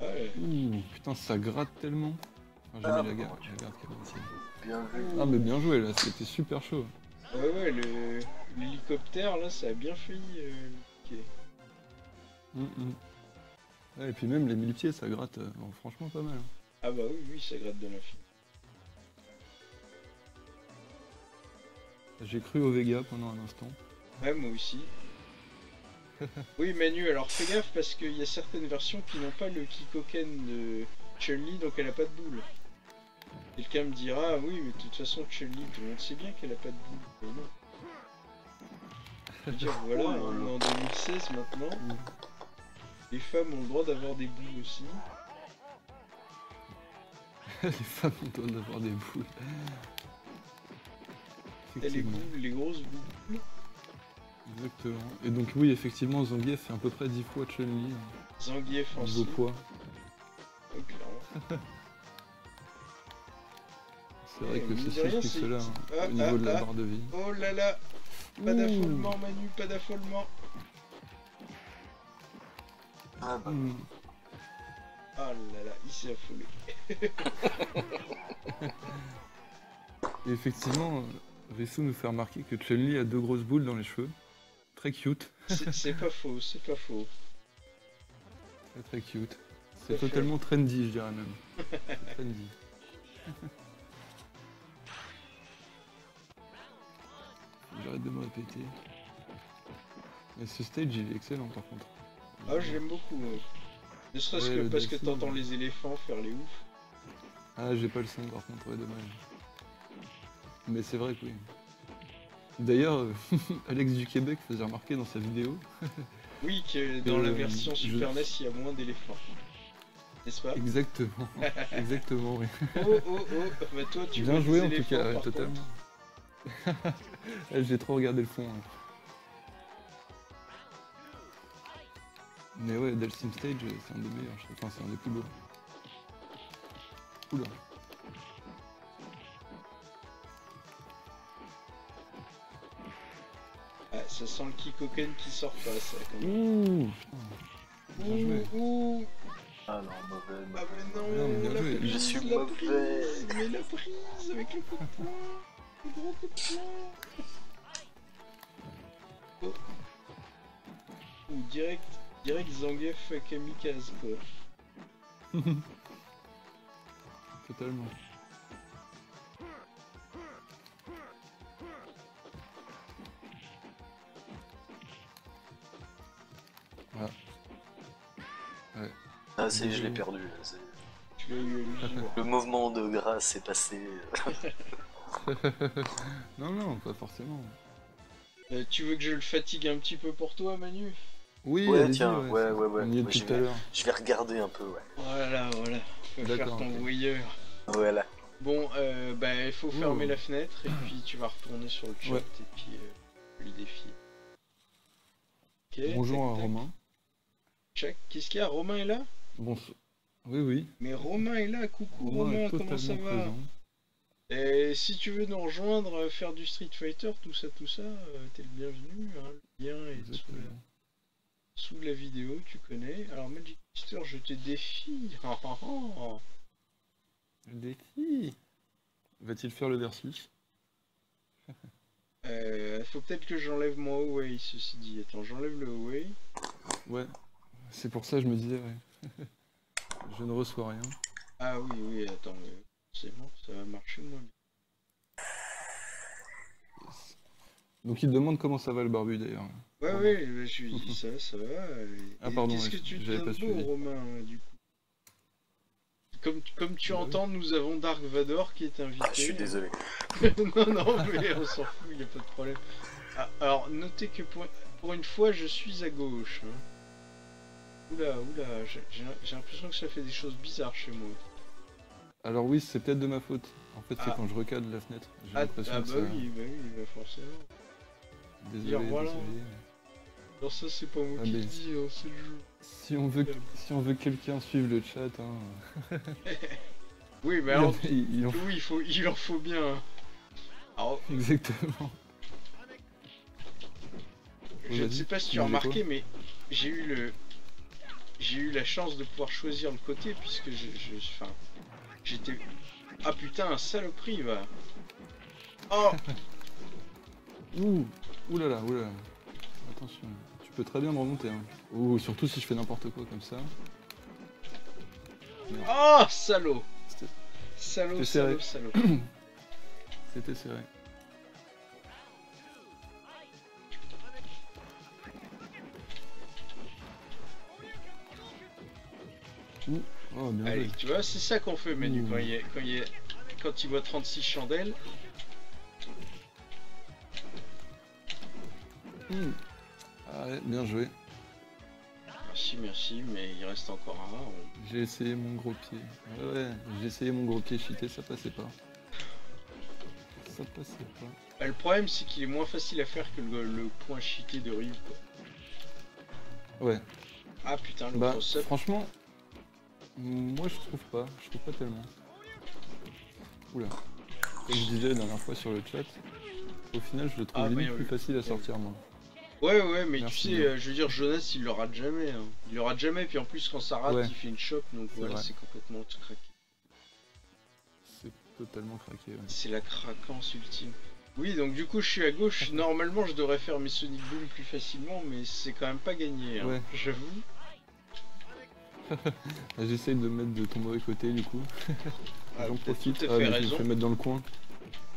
Speaker 3: ouais.
Speaker 2: Ouais.
Speaker 3: Ouh, putain, ça gratte tellement. Enfin, j'ai
Speaker 1: Ah,
Speaker 3: mis la garde, la garde.
Speaker 1: Bien.
Speaker 3: Ah, mais bien joué là, c'était super chaud.
Speaker 2: Ouais ouais, le- l'hélicoptère là, ça a bien failli. euh.
Speaker 3: Hum, hum. Ouais, et puis même les mille pieds, ça gratte euh, bon, franchement pas mal. hein.
Speaker 2: Ah bah oui, oui, ça gratte de l'infini.
Speaker 3: J'ai cru au Vega pendant un instant.
Speaker 2: Ouais, moi aussi. oui, Manu, alors fais gaffe parce qu'il y a certaines versions qui n'ont pas le Kikoken de Chun-Li, donc elle a pas de boule. Quelqu'un me dira, ah oui, mais de toute façon, Chun-Li, tout le monde sait bien qu'elle a pas de boule. Mais non. Je veux dire, voilà,
Speaker 1: là
Speaker 2: on est en 2016 maintenant. Les femmes ont le droit d'avoir des boules aussi.
Speaker 3: les femmes ont le droit d'avoir des boules.
Speaker 2: Les boules, les grosses boules.
Speaker 3: Exactement. Et donc oui, effectivement, Zangief fait à peu près 10 fois Chun-Li,
Speaker 2: Zangief
Speaker 3: niveau
Speaker 2: aussi.
Speaker 3: poids. C'est vrai que
Speaker 2: mine de
Speaker 3: ceci
Speaker 2: rien,
Speaker 3: plus
Speaker 2: c'est-
Speaker 3: cela,
Speaker 2: Ah,
Speaker 3: au niveau
Speaker 2: ah,
Speaker 3: de la
Speaker 2: ah.
Speaker 3: barre de vie.
Speaker 2: Oh là là, pas d'affolement, Manu, pas d'affolement.
Speaker 1: Ah bah.
Speaker 2: Oh là là, il s'est affolé.
Speaker 3: Et effectivement, euh, Risu nous fait remarquer que Chun-Li a deux grosses boules dans les cheveux. Très cute.
Speaker 2: C'est pas faux, c'est pas faux.
Speaker 3: Très très cute. C'est
Speaker 2: fait.
Speaker 3: totalement trendy, je dirais même. Trendy. J'arrête de me répéter. Mais ce stage, il est excellent par contre.
Speaker 2: Ah, je l'aime beaucoup. moi. Ne serait-ce
Speaker 3: Ouais,
Speaker 2: que parce que t'entends
Speaker 3: ouais.
Speaker 2: les éléphants faire les oufs.
Speaker 3: Ah, j'ai pas le son par contre, ouais, dommage. Mais c'est vrai que oui. D'ailleurs, euh, Alex du Québec faisait remarquer dans sa vidéo.
Speaker 2: Oui, que dans
Speaker 3: Euh,
Speaker 2: la version
Speaker 3: je-
Speaker 2: Super NES, il y a moins d'éléphants. N'est-ce pas?
Speaker 3: Exactement. Exactement, oui.
Speaker 2: Oh oh oh, bah toi tu
Speaker 3: Bien joué en tout cas, totalement. J'ai trop regardé le fond. ouais. Mais ouais, Dalsim Stage, c'est un des meilleurs. Enfin, c'est un des plus beaux. Oula.
Speaker 2: Ah, ça sent le Kikoken qui sort pas, ça. Quand même.
Speaker 3: Ouh Bien joué.
Speaker 2: Ouh, ouh.
Speaker 1: ah non, mauvais.
Speaker 2: Ah
Speaker 1: mauvais.
Speaker 2: mais non,
Speaker 3: Non, mais
Speaker 2: la prise,
Speaker 1: Je suis
Speaker 2: la
Speaker 1: mauvais.
Speaker 2: prise, mais la prise avec le coup de poing, le gros coup de poing. Oh. Ou direct, direct Zangief kamikaze quoi.
Speaker 3: Totalement. Ah,
Speaker 1: c'est, je l'ai perdu. c'est-
Speaker 2: Tu l'as eu à l'usure.
Speaker 1: Le mouvement de grâce est passé.
Speaker 3: non, non, pas forcément.
Speaker 2: Euh, tu veux que je le fatigue un petit peu pour toi Manu?
Speaker 3: Oui,
Speaker 1: Ouais,
Speaker 3: allez-y,
Speaker 1: tiens, ouais, ouais, ouais.
Speaker 3: On y est
Speaker 1: Moi,
Speaker 3: depuis
Speaker 1: j'y
Speaker 3: tout à
Speaker 1: vais.
Speaker 3: l'heure.
Speaker 1: Je vais regarder un peu, ouais.
Speaker 2: Voilà, voilà. Vas faire
Speaker 3: D'accord,
Speaker 2: ton
Speaker 3: ok.
Speaker 2: voyeur.
Speaker 1: Voilà.
Speaker 2: Bon, euh, bah il faut fermer
Speaker 3: Ouh.
Speaker 2: la fenêtre et puis tu vas retourner sur le chat
Speaker 3: Ouais.
Speaker 2: et puis euh, lui défier. Ok,
Speaker 3: Bonjour
Speaker 2: tac,
Speaker 3: à
Speaker 2: tac.
Speaker 3: Romain.
Speaker 2: Check. Qu'est-ce qu'il y a? Romain est là?
Speaker 3: Bon, oui, oui.
Speaker 2: Mais Romain est là, coucou
Speaker 3: Romain
Speaker 2: comment ça va
Speaker 3: présent.
Speaker 2: Et si tu veux nous rejoindre, euh, faire du Street Fighter, tout ça, tout ça, euh, t'es le bienvenu. Hein. Le lien est sous la, sous la vidéo, tu connais. Alors Magic Mister, je te défie.
Speaker 3: Le défi. Va-t-il faire le versus?
Speaker 2: Euh, faut peut-être que j'enlève mon Huawei, ceci dit. Attends, j'enlève le Huawei.
Speaker 3: Ouais. C'est pour ça que je me disais, ouais. je ne reçois rien.
Speaker 2: Ah oui, oui, attends, mais c'est bon, ça va marcher moins bien.
Speaker 3: Yes. Donc il demande comment ça va le barbu d'ailleurs.
Speaker 2: Ouais, bah, je lui dit ça, ça va. et-
Speaker 3: Ah, pardon,
Speaker 2: Qu'est-ce que tu te
Speaker 3: pas
Speaker 2: beau. Romain, hein, du coup comme, comme tu
Speaker 3: Bah oui.
Speaker 2: entends, nous avons Dark Vador qui est invité.
Speaker 1: Ah, je suis désolé.
Speaker 2: non, non, mais on s'en fout, il n'y a pas de problème. Ah, alors, notez que point... Pour une fois, je suis à gauche. hein. Oula, oula, j'ai- l'impression que ça fait des choses bizarres chez moi.
Speaker 3: Alors oui, c'est peut-être de ma faute. En fait, c'est
Speaker 2: Ah.
Speaker 3: quand je recadre la fenêtre. J'ai
Speaker 2: Ah,
Speaker 3: l'impression
Speaker 2: ah
Speaker 3: que
Speaker 2: bah
Speaker 3: ça...
Speaker 2: oui, bah oui, bah forcément.
Speaker 3: Désolé,
Speaker 2: Dire, voilà.
Speaker 3: désolé.
Speaker 2: Non, ça c'est pas moi
Speaker 3: Ah,
Speaker 2: qui
Speaker 3: mais-
Speaker 2: le dis, hein, c'est le jeu.
Speaker 3: Si on veut, si on veut que quelqu'un suive le chat, hein,
Speaker 2: Oui, mais
Speaker 3: il,
Speaker 2: alors,
Speaker 3: il- il en
Speaker 2: oui, il, faut, il en faut bien. hein. Alors,
Speaker 3: Exactement.
Speaker 2: je ne sais pas si tu as remarqué, mais j'ai eu le, j'ai eu la chance de pouvoir choisir le côté puisque je, j'étais, ah putain, un saloperie va. Oh,
Speaker 3: Ouh, ouh là là, ouh là. Attention, tu peux très bien me remonter. Hein. Ouh, surtout si je fais n'importe quoi comme ça.
Speaker 2: oh, salaud, salaud,
Speaker 3: C'était
Speaker 2: salaud,
Speaker 3: serré.
Speaker 2: salaud.
Speaker 3: C'était serré. Oh bien
Speaker 2: Allez, tu vois, c'est ça qu'on fait, Manu, quand il y a, quand il y a- quand il voit 36 chandelles.
Speaker 3: Ouh. Ah ouais, bien joué.
Speaker 2: Merci, merci, mais il reste encore un. on-
Speaker 3: J'ai essayé mon gros pied. Ouais, ouais, j'ai essayé mon gros pied cheaté, ça passait pas. Ça passait pas.
Speaker 2: Bah, le problème, c'est qu'il est moins facile à faire que le, le point cheaté de Ryu. Quoi.
Speaker 3: Ouais,
Speaker 2: Ah putain, le
Speaker 3: bah
Speaker 2: cross-up.
Speaker 3: franchement, moi je trouve pas, je trouve pas tellement. Oula, comme je disais la dernière fois sur le chat, au final je le trouve
Speaker 2: Ah,
Speaker 3: plus
Speaker 2: oui.
Speaker 3: facile à sortir moi.
Speaker 2: Ouais, ouais, mais
Speaker 3: Merci
Speaker 2: tu sais,
Speaker 3: bien.
Speaker 2: euh, je veux dire, Jonas, il le rate jamais. hein. Il le rate jamais, puis en plus, quand ça rate,
Speaker 3: Ouais.
Speaker 2: il fait une chope, donc voilà, c'est complètement craqué.
Speaker 3: C'est totalement craqué. ouais.
Speaker 2: C'est la craquance ultime. Oui, donc du coup, je suis à gauche. Normalement, je devrais faire mes Sonic Boom plus facilement, mais c'est quand même pas gagné. hein.
Speaker 3: Ouais.
Speaker 2: J'avoue.
Speaker 3: J'essaye de me mettre de ton mauvais côté du coup.
Speaker 2: Ah,
Speaker 3: J'en profite. Ah, mais je me fais mettre dans le coin.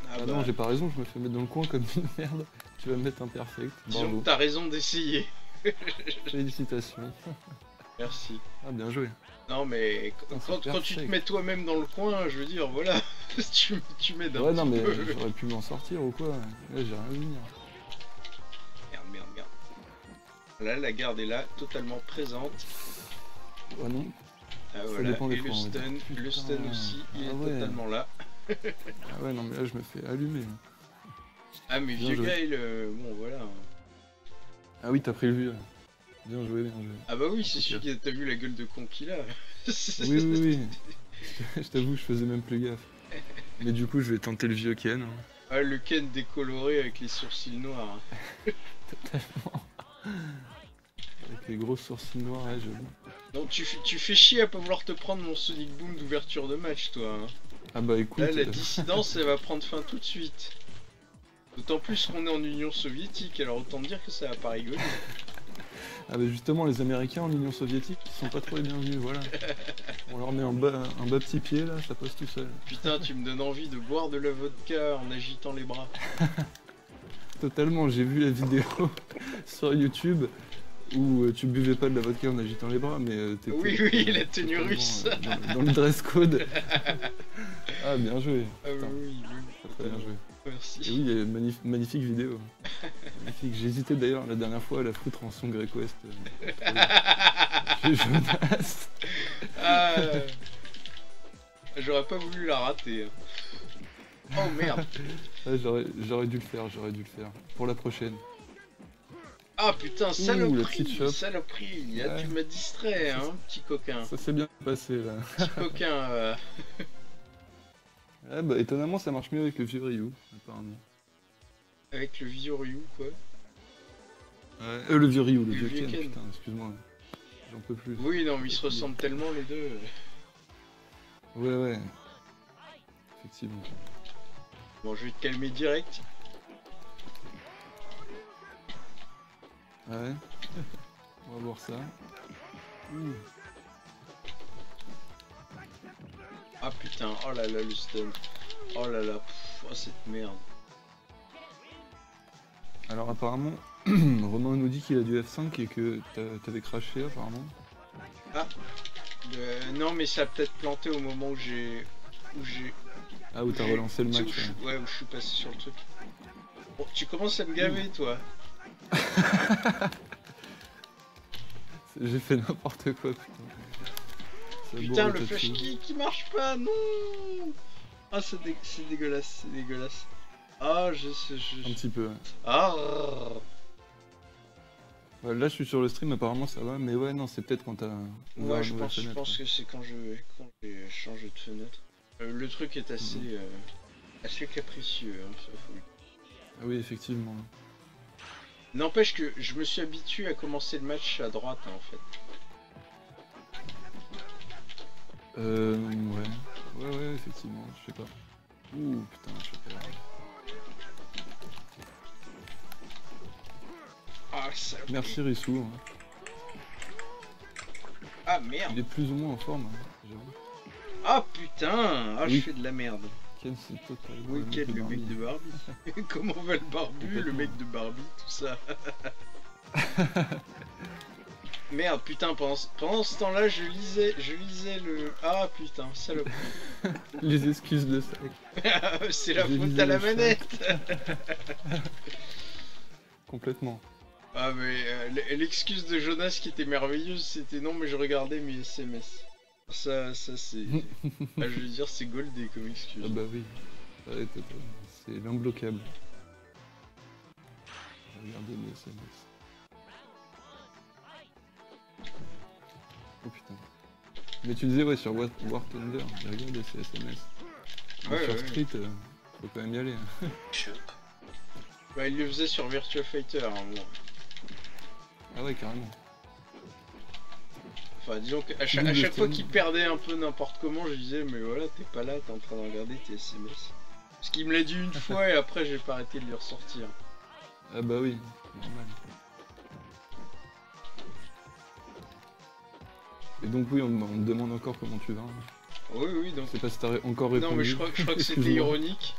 Speaker 2: Ah,
Speaker 3: Ah,
Speaker 2: bah,
Speaker 3: non, j'ai pas raison, je me fais mettre dans le coin comme une merde. Tu vas me mettre un perfect.
Speaker 2: disons que t'as raison d'essayer.
Speaker 3: Félicitations.
Speaker 2: Merci.
Speaker 3: Ah, bien joué.
Speaker 2: Non, mais quand, quand tu te mets toi-même dans le coin, je veux dire, voilà, tu, tu m'aides un
Speaker 3: Ouais,
Speaker 2: petit
Speaker 3: non, mais j'aurais pu m'en sortir ou quoi. Là, j'ai rien à venir.
Speaker 2: Merde, merde, merde. Là, la garde est là, totalement présente.
Speaker 3: Ouais, non.
Speaker 2: Ah,
Speaker 3: Ça
Speaker 2: voilà.
Speaker 3: dépend des
Speaker 2: Et le stun, le stun aussi, il
Speaker 3: Ah
Speaker 2: est
Speaker 3: ouais.
Speaker 2: totalement là.
Speaker 3: Ah ouais, non, mais là, je me fais allumer.
Speaker 2: Ah, mais
Speaker 3: Bien
Speaker 2: vieux
Speaker 3: joué.
Speaker 2: gars, il, euh, bon, voilà.
Speaker 3: Ah oui, t'as pris le là. Bien joué, bien joué.
Speaker 2: Ah bah oui, c'est qui a t'as vu la gueule de con qu'il a.
Speaker 3: Oui, oui, oui. je t'avoue, je faisais même plus gaffe. Mais du coup, je vais tenter le vieux Ken. hein.
Speaker 2: Ah, le Ken décoloré avec les sourcils noirs.
Speaker 3: Avec les gros sourcils noirs, ouais, j'avoue.
Speaker 2: Non, tu, fais- tu fais chier à pas vouloir te prendre mon Sonic Boom d'ouverture de match, toi. hein.
Speaker 3: Ah bah écoute.
Speaker 2: Là, la
Speaker 3: euh,
Speaker 2: dissidence, elle va prendre fin tout de suite. D'autant plus qu'on est en Union soviétique, alors autant dire que ça va pas rigoler.
Speaker 3: Ah bah justement, les Américains en Union soviétique, ils sont pas trop les bienvenus, voilà. On leur met un bas, un bas petit pied, là, ça passe tout seul.
Speaker 2: Putain, tu me donnes envie de boire de la vodka en agitant les bras.
Speaker 3: Totalement, j'ai vu la vidéo sur YouTube où euh, tu buvais pas de la vodka en agitant les bras, mais euh, t'étais
Speaker 2: Oui, oui,
Speaker 3: euh,
Speaker 2: la tenue
Speaker 3: totalement,
Speaker 2: russe.
Speaker 3: euh, dans, dans le dress code. ah, bien joué.
Speaker 2: Ah oui, oui, oui.
Speaker 3: très bien joué. Et
Speaker 2: Merci.
Speaker 3: oui, une magnif- magnifique vidéo. magnifique. J'hésitais d'ailleurs la dernière fois à la foutre en son euh, chez Jonas.
Speaker 2: Ah, J'aurais pas voulu la rater. hein. Oh merde.
Speaker 3: Ouais, j'aurais dû le faire, j'aurais dû le faire. Pour la prochaine.
Speaker 2: Ah putain, saloperie, saloperie. Ah,
Speaker 3: Ouais.
Speaker 2: tu m'as distrait, hein, petit coquin.
Speaker 3: Ça s'est bien passé là.
Speaker 2: Petit coquin. euh.
Speaker 3: Ouais, bah, étonnamment, ça marche mieux avec le vieux Ryu, apparemment.
Speaker 2: Avec le vieux Ryu, quoi.
Speaker 3: Euh, le vieux Ryu, le,
Speaker 2: Le
Speaker 3: vieux,
Speaker 2: vieux
Speaker 3: Ken,
Speaker 2: Ken.
Speaker 3: putain, excuse-moi. J'en peux plus.
Speaker 2: Oui, non, mais ils se ressemblent tellement les deux.
Speaker 3: Ouais, ouais. Effectivement.
Speaker 2: Bon, je vais te calmer direct.
Speaker 3: Ouais On va voir ça. Ouh.
Speaker 2: Ah putain, oh là là, le stun. Oh là là, pff, oh cette merde.
Speaker 3: Alors apparemment, Romain nous dit qu'il a du F5 et que t'a- t'avais craché apparemment.
Speaker 2: Euh, non, mais ça a peut-être planté au moment où j'ai. où j'ai.
Speaker 3: Ah, où t'as relancé le match.
Speaker 2: où je-
Speaker 3: ouais.
Speaker 2: ouais, où je suis passé sur le truc. Bon, tu commences à me gaver, toi.
Speaker 3: J'ai fait n'importe quoi, putain.
Speaker 2: Le flash qui, qui marche pas, non Ah, c'est dé- c'est dégueulasse, c'est dégueulasse. Ah, je sais, je...
Speaker 3: Un petit peu. ouais.
Speaker 2: Ah
Speaker 3: là, je suis sur le stream, apparemment ça va, mais ouais, non, c'est peut-être quand t'as
Speaker 2: Ouais, je pense, je pense
Speaker 3: ouais.
Speaker 2: que c'est quand je quand j'ai changé de fenêtre. Euh, le truc est assez
Speaker 3: Mhm.
Speaker 2: euh, assez capricieux, hein, ça faut
Speaker 3: Ah oui, effectivement.
Speaker 2: N'empêche que je me suis habitué à commencer le match à droite hein, en fait.
Speaker 3: Euh, ouais. Ouais, ouais, effectivement, je sais pas. Ouh, putain, je sais pas.
Speaker 2: Ah ça.
Speaker 3: Merci Rissou. hein.
Speaker 2: Ah merde.
Speaker 3: Il est plus ou moins en forme, hein, j'avoue.
Speaker 2: Ah putain. Ah
Speaker 3: Oui.
Speaker 2: je fais de la merde.
Speaker 3: Ken, c'est.
Speaker 2: Oui, le mec de Barbie. Comment va le barbu, le mec de Barbie, tout ça. Merde, putain, pendant, ce- pendant ce temps-là, je lisais, je lisais le... Ah putain, salope.
Speaker 3: Les excuses de sac.
Speaker 2: C'est la faute à la manette.
Speaker 3: Complètement.
Speaker 2: Ah mais euh, l'excuse de Jonas qui était merveilleuse, c'était non mais je regardais mes SMS. Ça, ça c'est... ah, je veux dire, c'est goldé comme excuse.
Speaker 3: Ah bah oui. Total. C'est l'imbloquable. Regardez mes SMS. Oh putain. Mais tu disais ouais sur War, War Thunder, j'ai regardé ces SMS.
Speaker 2: Ouais,
Speaker 3: sur
Speaker 2: ouais.
Speaker 3: Street, euh, faut quand même y aller. hein.
Speaker 2: Bah il le faisait sur Virtua Fighter, hein, bon.
Speaker 3: Ah ouais carrément.
Speaker 2: Enfin disons qu'à chaque, à chaque fois qu'il perdait un peu n'importe comment, je disais mais voilà, t'es pas là, t'es en train de regarder tes SMS. Parce qu'il me l'a dit une fois et après j'ai pas arrêté de lui ressortir.
Speaker 3: Ah bah oui, normal. Et donc oui, on, me- on me demande encore comment tu vas.
Speaker 2: Oui oui donc...
Speaker 3: Sais pas si t'as encore répondu.
Speaker 2: Non mais je crois, je crois que c'était ironique.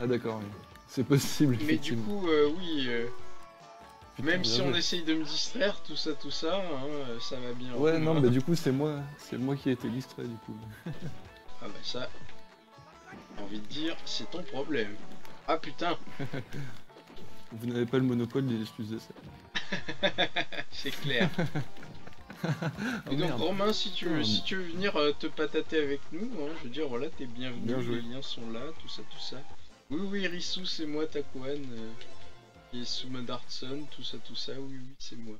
Speaker 3: Ah d'accord, oui. C'est possible,
Speaker 2: Mais du coup, euh, oui, euh, même si on essaye de me distraire, tout ça, tout ça, hein, euh, ça va bien.
Speaker 3: Ouais, non, mais du coup, c'est moi, c'est moi qui ai été distrait, du coup.
Speaker 2: Ah bah ça, j'ai envie de dire, c'est ton problème. Ah putain,
Speaker 3: Vous n'avez pas le monopole des excuses de ça.
Speaker 2: c'est clair. Et donc
Speaker 3: merde.
Speaker 2: Romain, si tu veux, si tu veux venir euh, te patater avec nous, hein, je veux dire, voilà, t'es bienvenu,
Speaker 3: Bien
Speaker 2: les liens sont là, tout ça, tout ça. Oui, oui, Rissou, c'est moi, Takuan, euh, et Summon Dartson, tout ça, tout ça, oui, oui, c'est moi.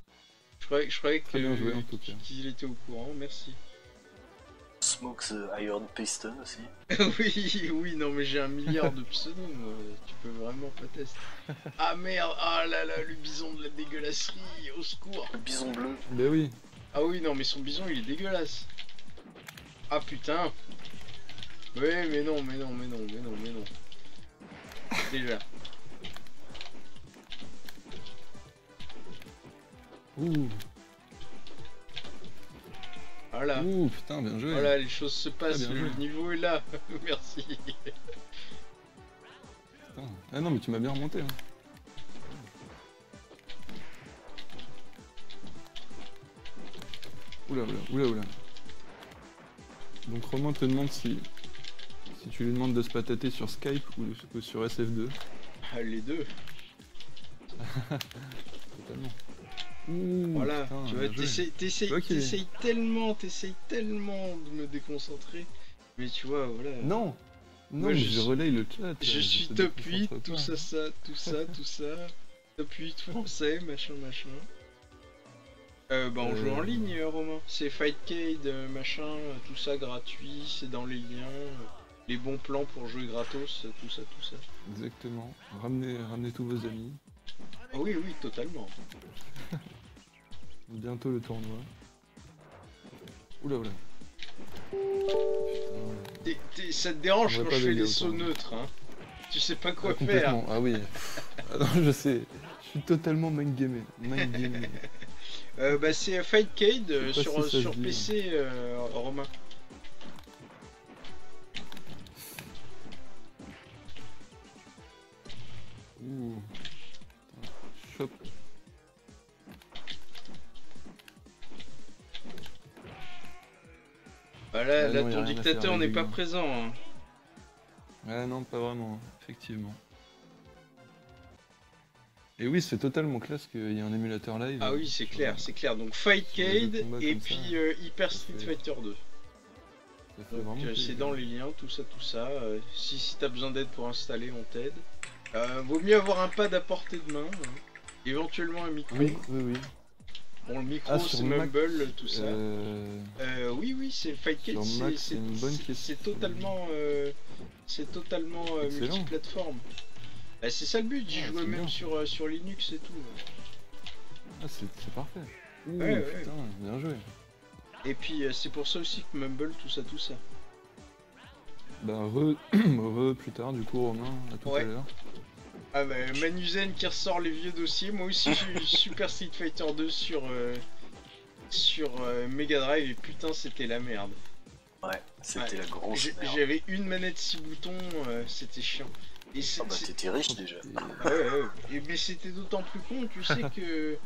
Speaker 2: Je croyais, je croyais que- qu'il était au courant, merci.
Speaker 1: Smoke the Iron Piston aussi.
Speaker 2: oui, oui, non, mais j'ai un milliard de pseudos, moi, tu peux vraiment pas tester. Ah merde, ah là là, le bison de la dégueulasserie, au secours.
Speaker 1: Le bison bleu.
Speaker 3: Ben oui,
Speaker 2: Ah oui, non, mais son bison, il est dégueulasse. Ah putain. Ouais, mais non, mais non, mais non, mais non, mais non. Déjà.
Speaker 3: Ouh,
Speaker 2: Voilà.
Speaker 3: ouh, putain, bien joué.
Speaker 2: Voilà, les choses se passent,
Speaker 3: Ah,
Speaker 2: le niveau est là. Merci.
Speaker 3: Putain. Ah non, mais tu m'as bien remonté. Hein. Oula, oula, oula, oula. Donc Romain te demande si, si tu lui demandes de se patater sur Skype ou, ou sur SF2.
Speaker 2: Ah, les deux.
Speaker 3: Totalement. Ouh,
Speaker 2: Voilà,
Speaker 3: putain,
Speaker 2: tu vois, t'essayes t'essayes- tellement, t'essayes tellement de me déconcentrer. Mais tu vois, voilà.
Speaker 3: Non Non,
Speaker 2: Moi,
Speaker 3: mais
Speaker 2: je
Speaker 3: relaye le chat.
Speaker 2: Je
Speaker 3: euh,
Speaker 2: suis top
Speaker 3: déconcentre
Speaker 2: 8,
Speaker 3: pas.
Speaker 2: tout ça, ça, tout ça, tout ça. Top 8 français, machin, machin. Euh, bah on joue en
Speaker 3: Euh.
Speaker 2: ligne, euh, Romain. C'est Fightcade, machin, tout ça gratuit, c'est dans les liens. Les bons plans pour jouer gratos, tout ça, tout ça.
Speaker 3: Exactement. Ramenez, ramenez tous vos amis.
Speaker 2: Ah oui, oui, totalement.
Speaker 3: Bientôt le tournoi. Oula, oula.
Speaker 2: Ça te dérange quand je fais les sauts neutres, hein? Tu sais pas quoi
Speaker 3: Ah,
Speaker 2: faire.
Speaker 3: Ah oui. Ah non, je sais. Je suis totalement mind gamé. Mind gamé.
Speaker 2: Euh, bah c'est Fightcade euh, sur,
Speaker 3: si
Speaker 2: sur
Speaker 3: dit,
Speaker 2: PC, euh, Romain.
Speaker 3: Ouh.
Speaker 2: Voilà,
Speaker 3: Ah
Speaker 2: là
Speaker 3: non, a
Speaker 2: ton dictateur n'est pas présent. hein.
Speaker 3: Ah non, pas vraiment, effectivement. Et oui, c'est totalement classe qu'il y ait un émulateur live.
Speaker 2: Ah oui, c'est clair, c'est clair. Donc Fightcade et puis euh, Hyper Street Fighter 2.
Speaker 3: Ça fait
Speaker 2: Donc
Speaker 3: vraiment
Speaker 2: euh, c'est dans les liens, tout ça, tout ça. Euh, si si t'as besoin d'aide pour installer, on t'aide. Euh, vaut mieux avoir un pad à portée de main. hein. Éventuellement un micro.
Speaker 3: Oui, oui, oui.
Speaker 2: Bon, le micro,
Speaker 3: Ah, sur Mac,
Speaker 2: Mumble, tout ça.
Speaker 3: Euh,
Speaker 2: Euh, oui, oui, c'est Fightcade, c'est totalement, euh, c'est totalement euh, multiplateforme. Bah, c'est ça le but, j'y
Speaker 3: Ah,
Speaker 2: jouais même
Speaker 3: bien.
Speaker 2: sur, sur Linux et tout.
Speaker 3: Ah, c'est parfait. Ouh,
Speaker 2: Ouais, ouais.
Speaker 3: putain, bien joué.
Speaker 2: Et puis c'est pour ça aussi que Mumble, tout ça, tout ça.
Speaker 3: Bah, re, re plus tard, du coup, Romain, à tout
Speaker 2: Ouais.
Speaker 3: à l'heure.
Speaker 2: Ah bah Manuzen qui ressort les vieux dossiers, moi aussi j'ai eu Super Street Fighter 2 sur, euh, sur euh, Mega Drive et putain c'était la merde.
Speaker 1: Ouais, c'était
Speaker 2: Ouais.
Speaker 1: la grosse merde.
Speaker 2: J'avais une manette 6 boutons, euh, c'était chiant. Et
Speaker 1: Ah bah t'étais riche déjà.
Speaker 3: Et-
Speaker 2: Ouais, ouais, ouais. Et, mais c'était d'autant plus con, tu sais que.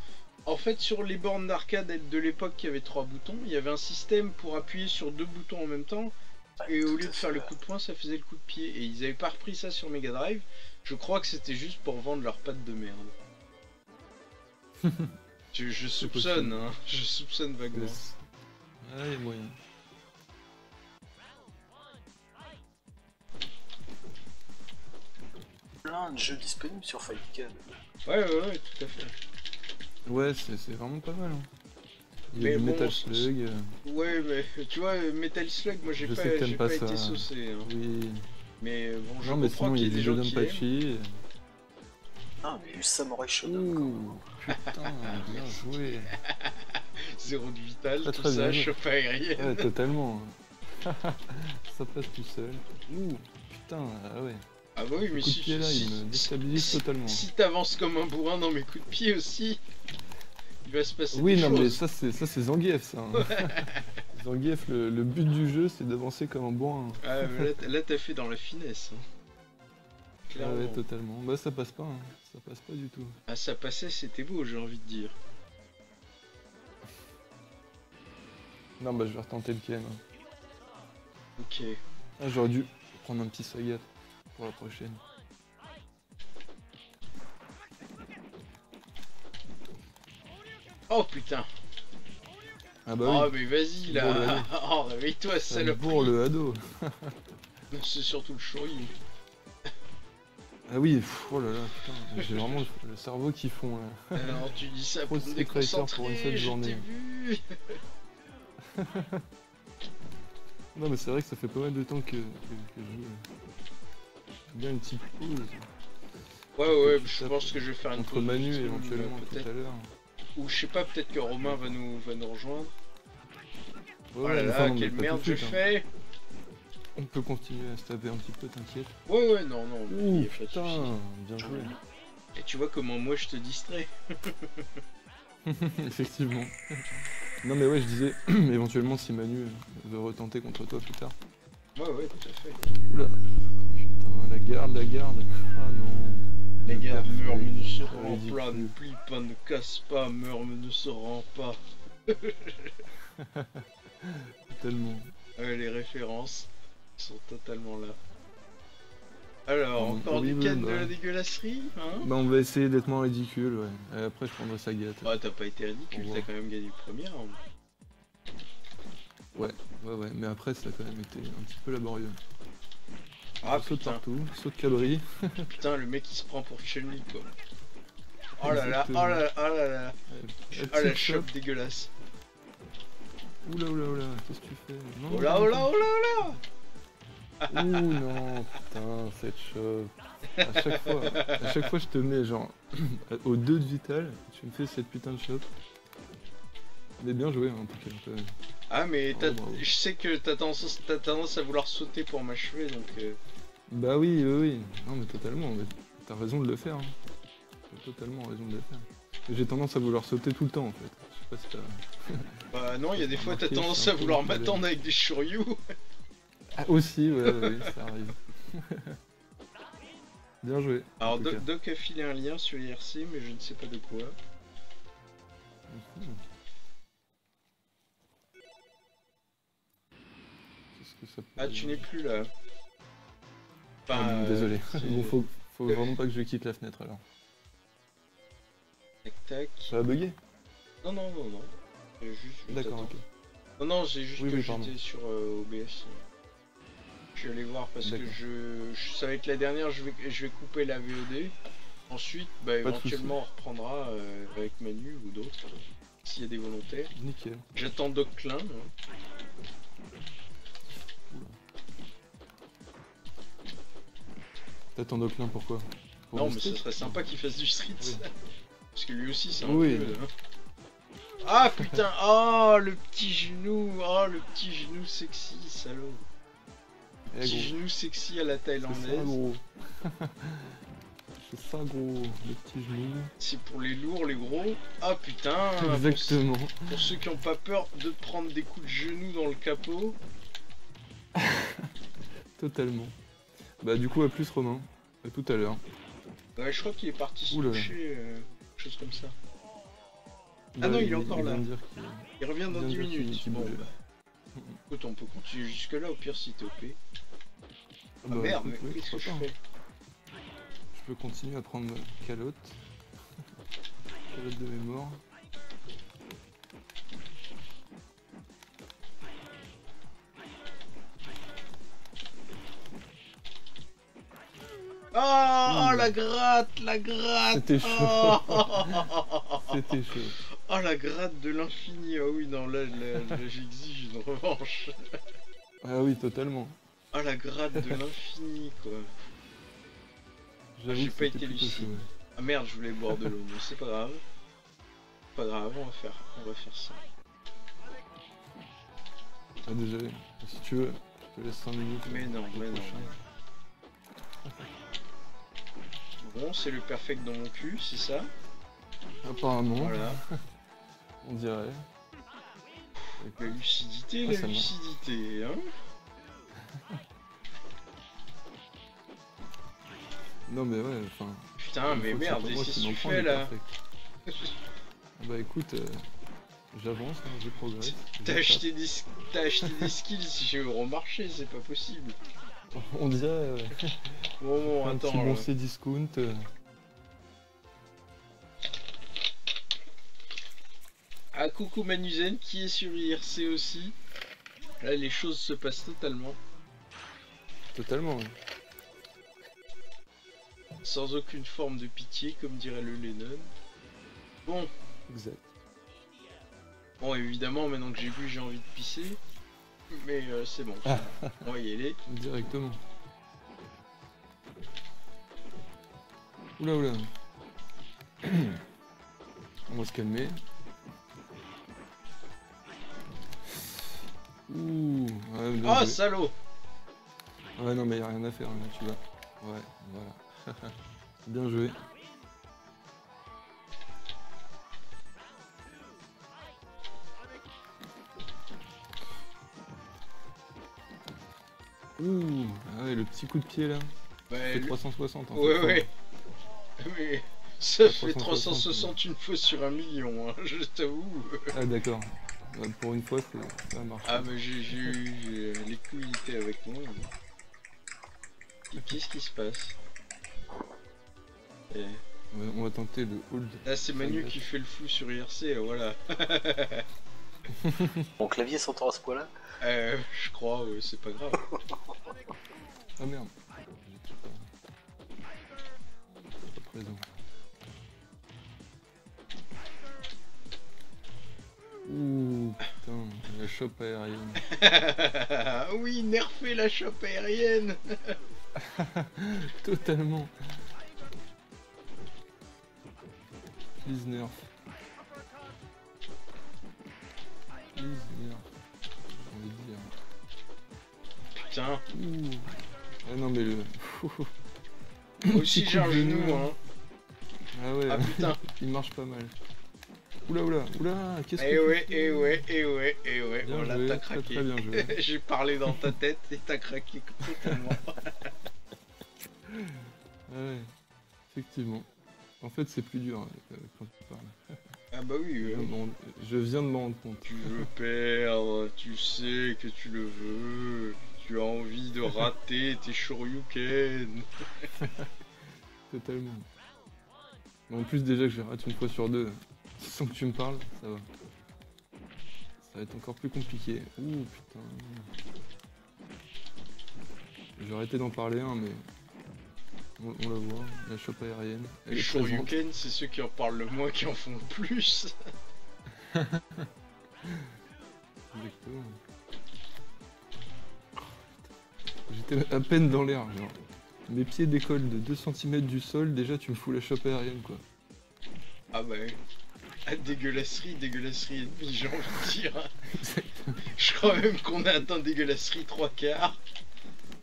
Speaker 2: En fait, sur les bornes d'arcade de l'époque qui avaient trois boutons, il y avait un système pour appuyer sur deux boutons en même temps. Et au lieu de faire le coup de poing, ça faisait le coup de pied. Et ils avaient pas repris ça sur Mega Drive. Je crois que c'était juste pour vendre leurs pattes de merde. je, je soupçonne, hein. Je soupçonne vaguement.
Speaker 3: Ah, il y a moyen.
Speaker 1: Plein de jeux disponibles sur Fightcade.
Speaker 2: Ouais, ouais, ouais, tout à fait.
Speaker 3: Ouais, c'est c'est vraiment pas mal. Hein. Il y a
Speaker 2: Mais
Speaker 3: du
Speaker 2: bon,
Speaker 3: Metal Slug. euh,
Speaker 2: Ouais, mais tu vois, Metal Slug, moi j'ai pas,
Speaker 3: pas
Speaker 2: pas,
Speaker 3: ça.
Speaker 2: été saucé. hein.
Speaker 3: Oui.
Speaker 2: Mais euh, bon, je
Speaker 3: Non, mais sinon, il y a
Speaker 2: des aiment.
Speaker 3: Dodonpachi.
Speaker 1: Ah, mais du Samurai Shodown.
Speaker 3: Ouh, putain, bien joué.
Speaker 2: Zéro de vital, tout
Speaker 3: très
Speaker 2: ça,
Speaker 3: bien.
Speaker 2: chauffe aérienne.
Speaker 3: Ouais, totalement. Ça passe tout seul. Ouh, putain, ah ouais.
Speaker 2: Ah bah oui, mais
Speaker 3: Le coup de
Speaker 2: si,
Speaker 3: pied là,
Speaker 2: si,
Speaker 3: il me déstabilise
Speaker 2: si-
Speaker 3: totalement.
Speaker 2: si t'avances comme un bourrin dans mes coups de pied aussi, il va se passer
Speaker 3: Oui,
Speaker 2: des
Speaker 3: non, mais
Speaker 2: choses.
Speaker 3: ça, c'est ça, c'est Zangief, ça. hein. Zangief, le, le but du jeu, c'est d'avancer comme un bourrin.
Speaker 2: Ah, mais là, t- là, t'as fait dans la finesse. hein.
Speaker 3: Ah
Speaker 2: Clairement.
Speaker 3: ouais, totalement. Bah, ça passe pas, hein. ça passe pas du tout.
Speaker 2: Ah, ça passait, c'était beau, j'ai envie de dire.
Speaker 3: Non, bah, je vais retenter le KM.
Speaker 2: Ok.
Speaker 3: Ah, j'aurais dû prendre un petit Sagat pour la prochaine.
Speaker 2: Oh putain
Speaker 3: Ah bah
Speaker 2: Oh
Speaker 3: oui,
Speaker 2: mais vas-y là. Oh réveille-toi
Speaker 3: ça
Speaker 2: salope
Speaker 3: bourre le ado.
Speaker 2: C'est surtout le shoryu.
Speaker 3: Ah oui, pff, oh là là, putain, j'ai vraiment le, cerveau qui fond là.
Speaker 2: Alors tu dis ça pour me
Speaker 3: Fighter pour une
Speaker 2: déconcentrer,
Speaker 3: seule journée.
Speaker 2: vu
Speaker 3: Non mais c'est vrai que ça fait pas mal de temps que, que, que je joue. là. J'ai bien une petite pause.
Speaker 2: Ouais ouais, je pense que je vais faire une
Speaker 3: Entre
Speaker 2: pause
Speaker 3: Manu éventuellement
Speaker 2: euh,
Speaker 3: tout à l'heure.
Speaker 2: Ou je sais pas, peut-être que Romain va nous, va nous rejoindre.
Speaker 3: Ouais,
Speaker 2: oh là là, quelle merde
Speaker 3: de
Speaker 2: je
Speaker 3: hein.
Speaker 2: fais
Speaker 3: On peut continuer à se taper un petit peu, t'inquiète.
Speaker 2: Ouais ouais, non, non, il
Speaker 3: Ouh putain, bien joué.
Speaker 2: Et tu vois comment moi je te distrais
Speaker 3: Effectivement. non mais ouais, je disais, éventuellement si Manu veut retenter contre toi plus tard.
Speaker 2: Ouais ouais, tout à fait.
Speaker 3: Oula, putain, la garde, la garde.
Speaker 2: Les gars, meurs mais ne se rend pas, ne plie pas, ne casse pas, meurs mais ne se rend pas.
Speaker 3: Tellement.
Speaker 2: Ouais, les références sont totalement là. Alors,
Speaker 3: Hum,
Speaker 2: encore
Speaker 3: oui,
Speaker 2: du
Speaker 3: oui,
Speaker 2: canne
Speaker 3: bah.
Speaker 2: de la dégueulasserie, hein
Speaker 3: Bah on va essayer d'être moins ridicule, ouais. Et après je prendrai Sagat.
Speaker 2: Ah, t'as pas été ridicule, t'as quand même gagné le premier round.
Speaker 3: Ouais, ouais, mais après ça a quand même été un petit peu laborieux.
Speaker 2: Ah
Speaker 3: saute
Speaker 2: putain,
Speaker 3: partout, saute cabri.
Speaker 2: putain, le mec il se prend pour Chun-Li quoi. Oh là là, oh là là, oh là là,
Speaker 3: La
Speaker 2: oh la chope dégueulasse.
Speaker 3: Oula oula oula, qu'est-ce que tu fais? Non,
Speaker 2: Oh là, oh là, oh là, oh là
Speaker 3: Ouh non, putain, cette chope. À chaque fois, à chaque fois je te mets genre au 2 de vital, tu me fais cette putain de chope. Mais bien joué hein, en tout cas. quand même.
Speaker 2: Ah mais
Speaker 3: Oh,
Speaker 2: je sais que t'as tendance, t'as tendance à vouloir sauter pour m'achever donc... euh,
Speaker 3: Bah oui, oui, oui. Non mais totalement, mais t'as raison de le faire. Hein. T'as totalement raison de le faire. J'ai tendance à vouloir sauter tout le temps en fait. Je sais pas si t'as...
Speaker 2: Bah non, il y a des fois t'as tendance à vouloir m'attendre avec des Shoryu.
Speaker 3: Ah aussi, ouais, ouais, ouais, ça arrive. bien joué.
Speaker 2: Alors Doc, a filé un lien sur IRC mais je ne sais pas de quoi.
Speaker 3: Mhm. Qu'est-ce que ça peut
Speaker 2: Ah tu n'es plus là.
Speaker 3: Ah,
Speaker 2: Enfin,
Speaker 3: bon, désolé. bon, faut, faut vraiment pas que je quitte la fenêtre alors.
Speaker 2: tac.
Speaker 3: Ça a bugué
Speaker 2: Non, non, non, non. J'ai
Speaker 3: D'accord, ok.
Speaker 2: Non, non, c'est juste
Speaker 3: Oui,
Speaker 2: que
Speaker 3: oui,
Speaker 2: j'étais sur euh, OBS. Je suis allé voir parce que je, je- ça va être la dernière, je vais, je vais couper la VOD. Ensuite, bah, éventuellement, on reprendra euh, avec Manu ou d'autres, s'il y a des volontaires.
Speaker 3: Nickel.
Speaker 2: J'attends Doc Klein. hein.
Speaker 3: T'attends Doclin pourquoi Pour
Speaker 2: Non, mais ce serait sympa qu'il fasse du street.
Speaker 3: Oui.
Speaker 2: Parce que lui aussi, c'est un
Speaker 3: Oui.
Speaker 2: peu. hein. Ah putain, oh le petit genou, oh le petit genou sexy, salaud.
Speaker 3: Eh,
Speaker 2: Petit
Speaker 3: gros,
Speaker 2: genou sexy à la
Speaker 3: C'est ça
Speaker 2: thaïlandaise.
Speaker 3: gros. C'est ça gros, le petit genou.
Speaker 2: C'est pour les lourds, les gros. Ah putain, pour-
Speaker 3: Exactement.
Speaker 2: Pour ceux qui ont pas peur de prendre des coups de genoux dans le capot.
Speaker 3: Totalement. Bah du coup à plus Romain. À tout à l'heure.
Speaker 2: Ouais, je crois qu'il est parti se coucher, euh, quelque chose comme ça.
Speaker 3: Bah,
Speaker 2: non, il est encore là.
Speaker 3: dire
Speaker 2: Il revient dans
Speaker 3: Bien
Speaker 2: 10
Speaker 3: sûr qu'il-
Speaker 2: minutes. Bon, bah. Écoute, on peut continuer jusque là, au pire si t'es OP.
Speaker 3: Ah
Speaker 2: Ah
Speaker 3: bah,
Speaker 2: merde,
Speaker 3: écoute,
Speaker 2: mais
Speaker 3: oui,
Speaker 2: qu'est-ce que je
Speaker 3: pas.
Speaker 2: fais
Speaker 3: Je peux continuer à prendre calotte. calotte de mémoire.
Speaker 2: Oh,
Speaker 3: Ouh.
Speaker 2: la gratte, la gratte
Speaker 3: C'était chaud.
Speaker 2: Oh,
Speaker 3: C'était chaud.
Speaker 2: Oh, la gratte de l'infini Ah oui, non, là, là, j'exige une revanche.
Speaker 3: Ah oui, totalement.
Speaker 2: Oh, la gratte de l'infini, quoi.
Speaker 3: J'avoue
Speaker 2: j'ai pas été lucide.
Speaker 3: ouais.
Speaker 2: Ah merde, je voulais boire de l'eau, mais c'est pas grave. Pas grave, on va faire, on va faire ça.
Speaker 3: Ah désolé. Si tu veux, je te laisse 5 minutes.
Speaker 2: Mais non,
Speaker 3: pour le
Speaker 2: mais non. Bon, c'est le perfect dans mon cul, c'est ça
Speaker 3: Apparemment,
Speaker 2: Voilà.
Speaker 3: on dirait.
Speaker 2: La lucidité,
Speaker 3: Ah,
Speaker 2: la lucidité, hein
Speaker 3: Non mais ouais, enfin...
Speaker 2: Putain, mais merde,
Speaker 3: soit
Speaker 2: et
Speaker 3: moi
Speaker 2: c'est
Speaker 3: qui
Speaker 2: ce que tu fais là.
Speaker 3: Ah Bah écoute, euh, j'avance, hein, je progresse.
Speaker 2: T'as acheté, des... T'as acheté des skills chez Euromarché, c'est pas possible.
Speaker 3: On dirait ouais.
Speaker 2: Bon, bon,
Speaker 3: un petit
Speaker 2: attends.
Speaker 3: bon
Speaker 2: là.
Speaker 3: C discount. euh,
Speaker 2: Ah, coucou Manuzen qui est sur IRC aussi. Là, les choses se passent totalement.
Speaker 3: Totalement.
Speaker 2: Sans aucune forme de pitié, comme dirait le Lennon. Bon,
Speaker 3: Exact.
Speaker 2: bon, évidemment, maintenant que j'ai vu, j'ai envie de pisser. Mais euh, c'est bon. On va y aller.
Speaker 3: Directement. Oula oula. On va se calmer. Ouh, ouais,
Speaker 2: Oh,
Speaker 3: joué.
Speaker 2: salaud
Speaker 3: Ouais, non, mais y a rien à faire, là, tu vois. Ouais, voilà. bien joué. Ouh, ah ouais, le petit coup de pied là.
Speaker 2: Bah,
Speaker 3: fait
Speaker 2: le-
Speaker 3: 360 en
Speaker 2: Ouais,
Speaker 3: fait.
Speaker 2: ouais. Mais ça fait
Speaker 3: 360,
Speaker 2: 360 une fois sur un million, hein, je t'avoue.
Speaker 3: Ah d'accord. Ouais, pour une fois, c'est- ça a marché.
Speaker 2: Ah, mais j'ai j'ai eu j'ai- les couilles étaient avec moi. Et qu'est-ce qui se passe? Eh,
Speaker 3: Ouais, on va tenter le hold.
Speaker 2: Là, c'est Manu qui fait le fou sur IRC, voilà.
Speaker 1: Mon clavier s'entend à ce point-là
Speaker 2: Euh, je crois, c'est pas grave.
Speaker 3: Ah merde. Présent. Ouh, putain, la chope aérienne.
Speaker 2: oui, nerfez la chope aérienne
Speaker 3: Totalement. Please nerf.
Speaker 2: Putain,
Speaker 3: Ouh. Ah non mais le...
Speaker 2: aussi j'ai un genou, hein.
Speaker 3: Ah ouais,
Speaker 2: Ah putain
Speaker 3: il marche pas mal. Oula oula, oula, qu'est-ce que
Speaker 2: Eh ouais, eh ouais, eh ouais, eh ouais,
Speaker 3: Bien
Speaker 2: voilà,
Speaker 3: joué,
Speaker 2: t'as craqué. J'ai parlé dans ta tête et t'as craqué totalement.
Speaker 3: Ah ouais, effectivement. En fait, c'est plus dur euh, quand tu parles.
Speaker 2: ah bah oui, ouais.
Speaker 3: Je viens de m'en rendre compte.
Speaker 2: Tu veux perdre, tu sais que tu le veux, tu as envie de rater tes shoryuken.
Speaker 3: Totalement. Mais en plus, déjà que j'ai raté une fois sur deux, sans que tu me parles, ça va. Ça va être encore plus compliqué. Ouh, putain. J'ai arrêté d'en parler un, mais... On, on la voit, la chope aérienne.
Speaker 2: Les. Shoryuken, c'est ceux qui en parlent le moins qui en font le plus.
Speaker 3: Exactement. J'étais à peine dans l'air, genre. Mes pieds décollent de 2 cm du sol, déjà tu me fous la chope aérienne quoi.
Speaker 2: Ah bah oui. Ah, dégueulasserie, dégueulasserie ennemie, j'ai envie de dire. Je crois même qu'on a atteint dégueulasserie 3 quarts.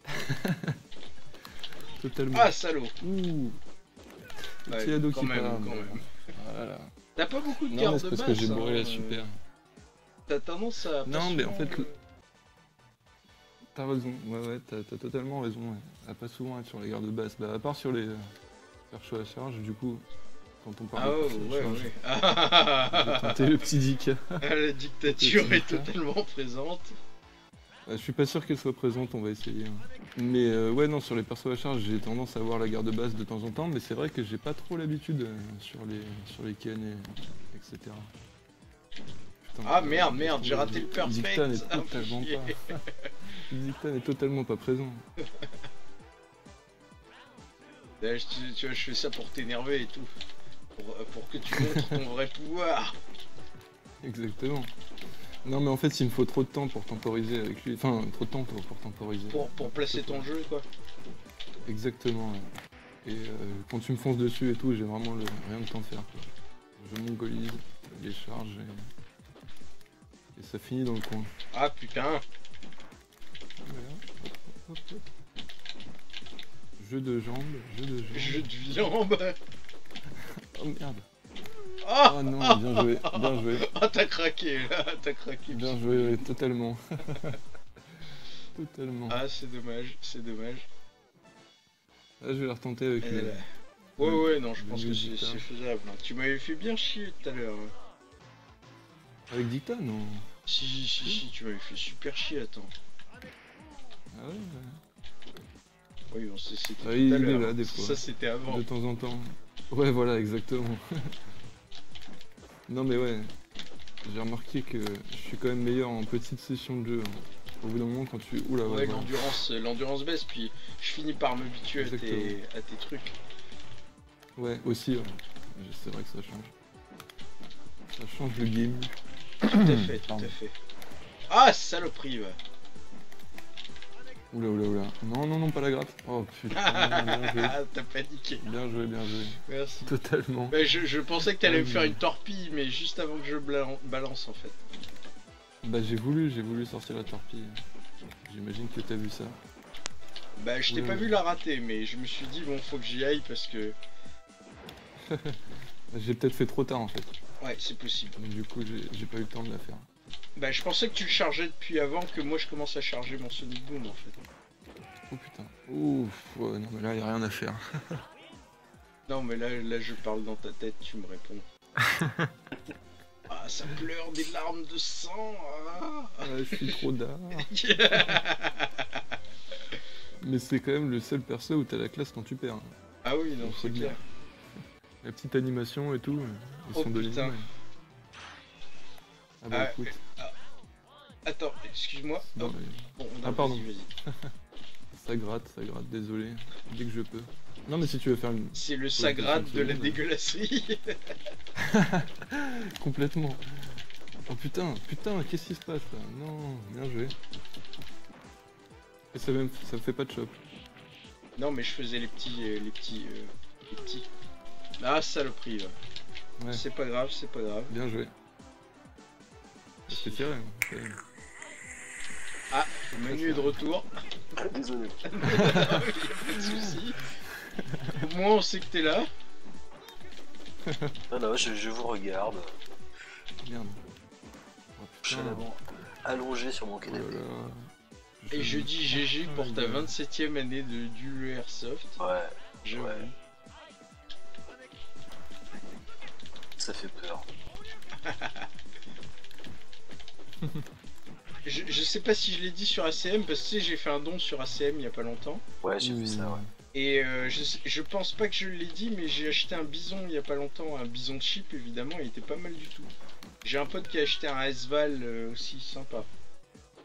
Speaker 3: Totalement.
Speaker 2: Ah, salaud
Speaker 3: Ouh
Speaker 2: Ouais,
Speaker 3: Petit ado
Speaker 2: quand
Speaker 3: qui
Speaker 2: même,
Speaker 3: part,
Speaker 2: quand même.
Speaker 3: Voilà.
Speaker 2: T'as pas beaucoup de
Speaker 3: Non,
Speaker 2: cartes de
Speaker 3: parce
Speaker 2: base,
Speaker 3: que j'ai bourré
Speaker 2: hein,
Speaker 3: la
Speaker 2: euh,
Speaker 3: super.
Speaker 2: T'as tendance à...
Speaker 3: Non, mais en fait, le-
Speaker 2: euh,
Speaker 3: T'as raison, ouais, ouais, t'as t'as totalement raison. Ouais. À pas souvent être sur les gardes de basse. Bah, à part sur les euh, à charge, du coup, quand on parle
Speaker 2: Ah
Speaker 3: de
Speaker 2: ouais,
Speaker 3: à
Speaker 2: ouais,
Speaker 3: charge,
Speaker 2: ouais. Ah,
Speaker 3: le petit dick.
Speaker 2: La dictature est totalement présente.
Speaker 3: Euh, je suis pas sûr qu'elle soit présente, on va essayer. hein. Mais euh, ouais, non, sur les persos à charge, j'ai tendance à voir la garde de base de temps en temps, mais c'est vrai que j'ai pas trop l'habitude euh, sur les sur les Ken et etc.
Speaker 2: Ah merde, merde, j'ai raté le perfect.
Speaker 3: Est
Speaker 2: Ah,
Speaker 3: totalement
Speaker 2: chier.
Speaker 3: pas. Dictan est totalement pas présent.
Speaker 2: Là, je- tu, vois, je fais ça pour t'énerver et tout. Pour, pour que tu montres ton vrai pouvoir.
Speaker 3: Exactement. Non, mais en fait, il me faut trop de temps pour temporiser avec lui. Enfin, trop de temps pour, pour temporiser.
Speaker 2: Pour, pour placer ton jeu, quoi.
Speaker 3: Exactement. Et euh, quand tu me fonces dessus et tout, j'ai vraiment le, rien de temps faire. Quoi. Je mongolise, les charges et... et ça finit dans le coin.
Speaker 2: Ah putain.
Speaker 3: Voilà. Hop, hop, hop. Jeu de jambes, jeu de jambes.
Speaker 2: Jeu de viande.
Speaker 3: Oh merde.
Speaker 2: Ah
Speaker 3: Oh non, bien joué, bien joué.
Speaker 2: Ah, t'as craqué, là, t'as craqué.
Speaker 3: Bien joué, totalement. totalement.
Speaker 2: Ah, c'est dommage, c'est dommage.
Speaker 3: Là, je vais la retenter avec
Speaker 2: Elle est
Speaker 3: le...
Speaker 2: Ouais, ouais, non, je
Speaker 3: le
Speaker 2: pense que c'est faisable. hein. Tu m'avais fait bien chier tout à l'heure.
Speaker 3: Avec Dicta, non
Speaker 2: Si, si, si, si, tu m'avais fait super chier, attends.
Speaker 3: Ah ouais, ouais.
Speaker 2: Oui, on sait, c'était
Speaker 3: Ah,
Speaker 2: tout
Speaker 3: il
Speaker 2: à
Speaker 3: est
Speaker 2: l'heure.
Speaker 3: là, des fois.
Speaker 2: Ça, c'était avant.
Speaker 3: De temps en temps. Ouais, voilà, exactement. non, mais ouais. J'ai remarqué que je suis quand même meilleur en petite session de jeu. hein. Au bout d'un moment, quand tu. Oula, ouais,
Speaker 2: Ouais, l'endurance, l'endurance baisse, puis je finis par m'habituer à tes,
Speaker 3: Exactement.
Speaker 2: à tes trucs.
Speaker 3: Ouais, aussi, ouais. C'est vrai que ça change. Ça change le game.
Speaker 2: Tout à fait, tout à fait. Ah, saloperie, va.
Speaker 3: Oula, oula, oula. Non, non, non, pas la gratte. Oh putain.
Speaker 2: Ah, t'as paniqué.
Speaker 3: Bien joué, bien joué.
Speaker 2: Merci.
Speaker 3: Totalement.
Speaker 2: Bah, je, je pensais que t'allais me faire une torpille, mais juste avant que je balance en fait.
Speaker 3: Bah, j'ai voulu, j'ai voulu sortir la torpille. J'imagine que t'as vu ça.
Speaker 2: Bah, je t'ai
Speaker 3: Oui,
Speaker 2: pas
Speaker 3: oui.
Speaker 2: vu la rater, mais je me suis dit, bon, faut que j'y aille parce que.
Speaker 3: J'ai peut-être fait trop tard en fait.
Speaker 2: Ouais, c'est possible.
Speaker 3: Du coup, j'ai pas eu le temps de la faire.
Speaker 2: Bah, je pensais que tu le chargeais depuis avant que moi je commence à charger mon Sonic Boom en fait.
Speaker 3: Oh putain. Ouf, ouais, non mais là, y a rien à faire.
Speaker 2: Non, mais là, là je parle dans ta tête, tu me réponds. ah, ça pleure des larmes de sang. ah.
Speaker 3: Ah, je suis trop d'art. Mais c'est quand même le seul perso où t'as la classe quand tu perds.
Speaker 2: ah oui, non, c'est clair.
Speaker 3: La petite animation et tout, ils
Speaker 2: Oh,
Speaker 3: sont de
Speaker 2: putain.
Speaker 3: Ah bah
Speaker 2: Ah,
Speaker 3: écoute,
Speaker 2: Attends, excuse-moi.
Speaker 3: non, mais
Speaker 2: bon,
Speaker 3: Ah, pardon.
Speaker 2: vas-y, vas-y.
Speaker 3: ça gratte, ça gratte, désolé. Dès que je peux. Non mais si tu veux faire une...
Speaker 2: C'est le sagrade de la dégueulasserie.
Speaker 3: Complètement. Oh putain, putain, qu'est-ce qui se passe là? Non, bien joué. Et ça, même, ça fait pas de chop.
Speaker 2: non, mais je faisais les petits. euh, les petits. euh, les petits. Ah, saloperie, va.
Speaker 3: Ouais,
Speaker 2: C'est pas grave, c'est pas grave.
Speaker 3: bien joué. Fait tirer. hein, quand même.
Speaker 2: Manu est de retour.
Speaker 1: Désolé.
Speaker 2: Y'a pas de soucis. Au moins, on sait que t'es là.
Speaker 1: Non, non, je, je vous regarde,
Speaker 3: Merde. Oh putain.
Speaker 1: allongé sur mon
Speaker 3: Oh là
Speaker 1: canapé.
Speaker 3: là.
Speaker 2: Et je dis GG pour ta
Speaker 3: Ah, ouais.
Speaker 2: 27ème année de du Airsoft.
Speaker 1: Ouais,
Speaker 2: J'avoue.
Speaker 1: Ouais. Ça fait peur.
Speaker 2: Je, je sais pas si je l'ai dit sur ACM parce que tu sais, j'ai fait un don sur ACM il y a pas longtemps.
Speaker 1: Ouais, j'ai vu ça, ouais.
Speaker 2: Et euh, je, pense pas que je l'ai dit, mais j'ai acheté un bison il y a pas longtemps, un bison chip évidemment, il était pas mal du tout. J'ai un pote qui a acheté un Asval euh, aussi sympa.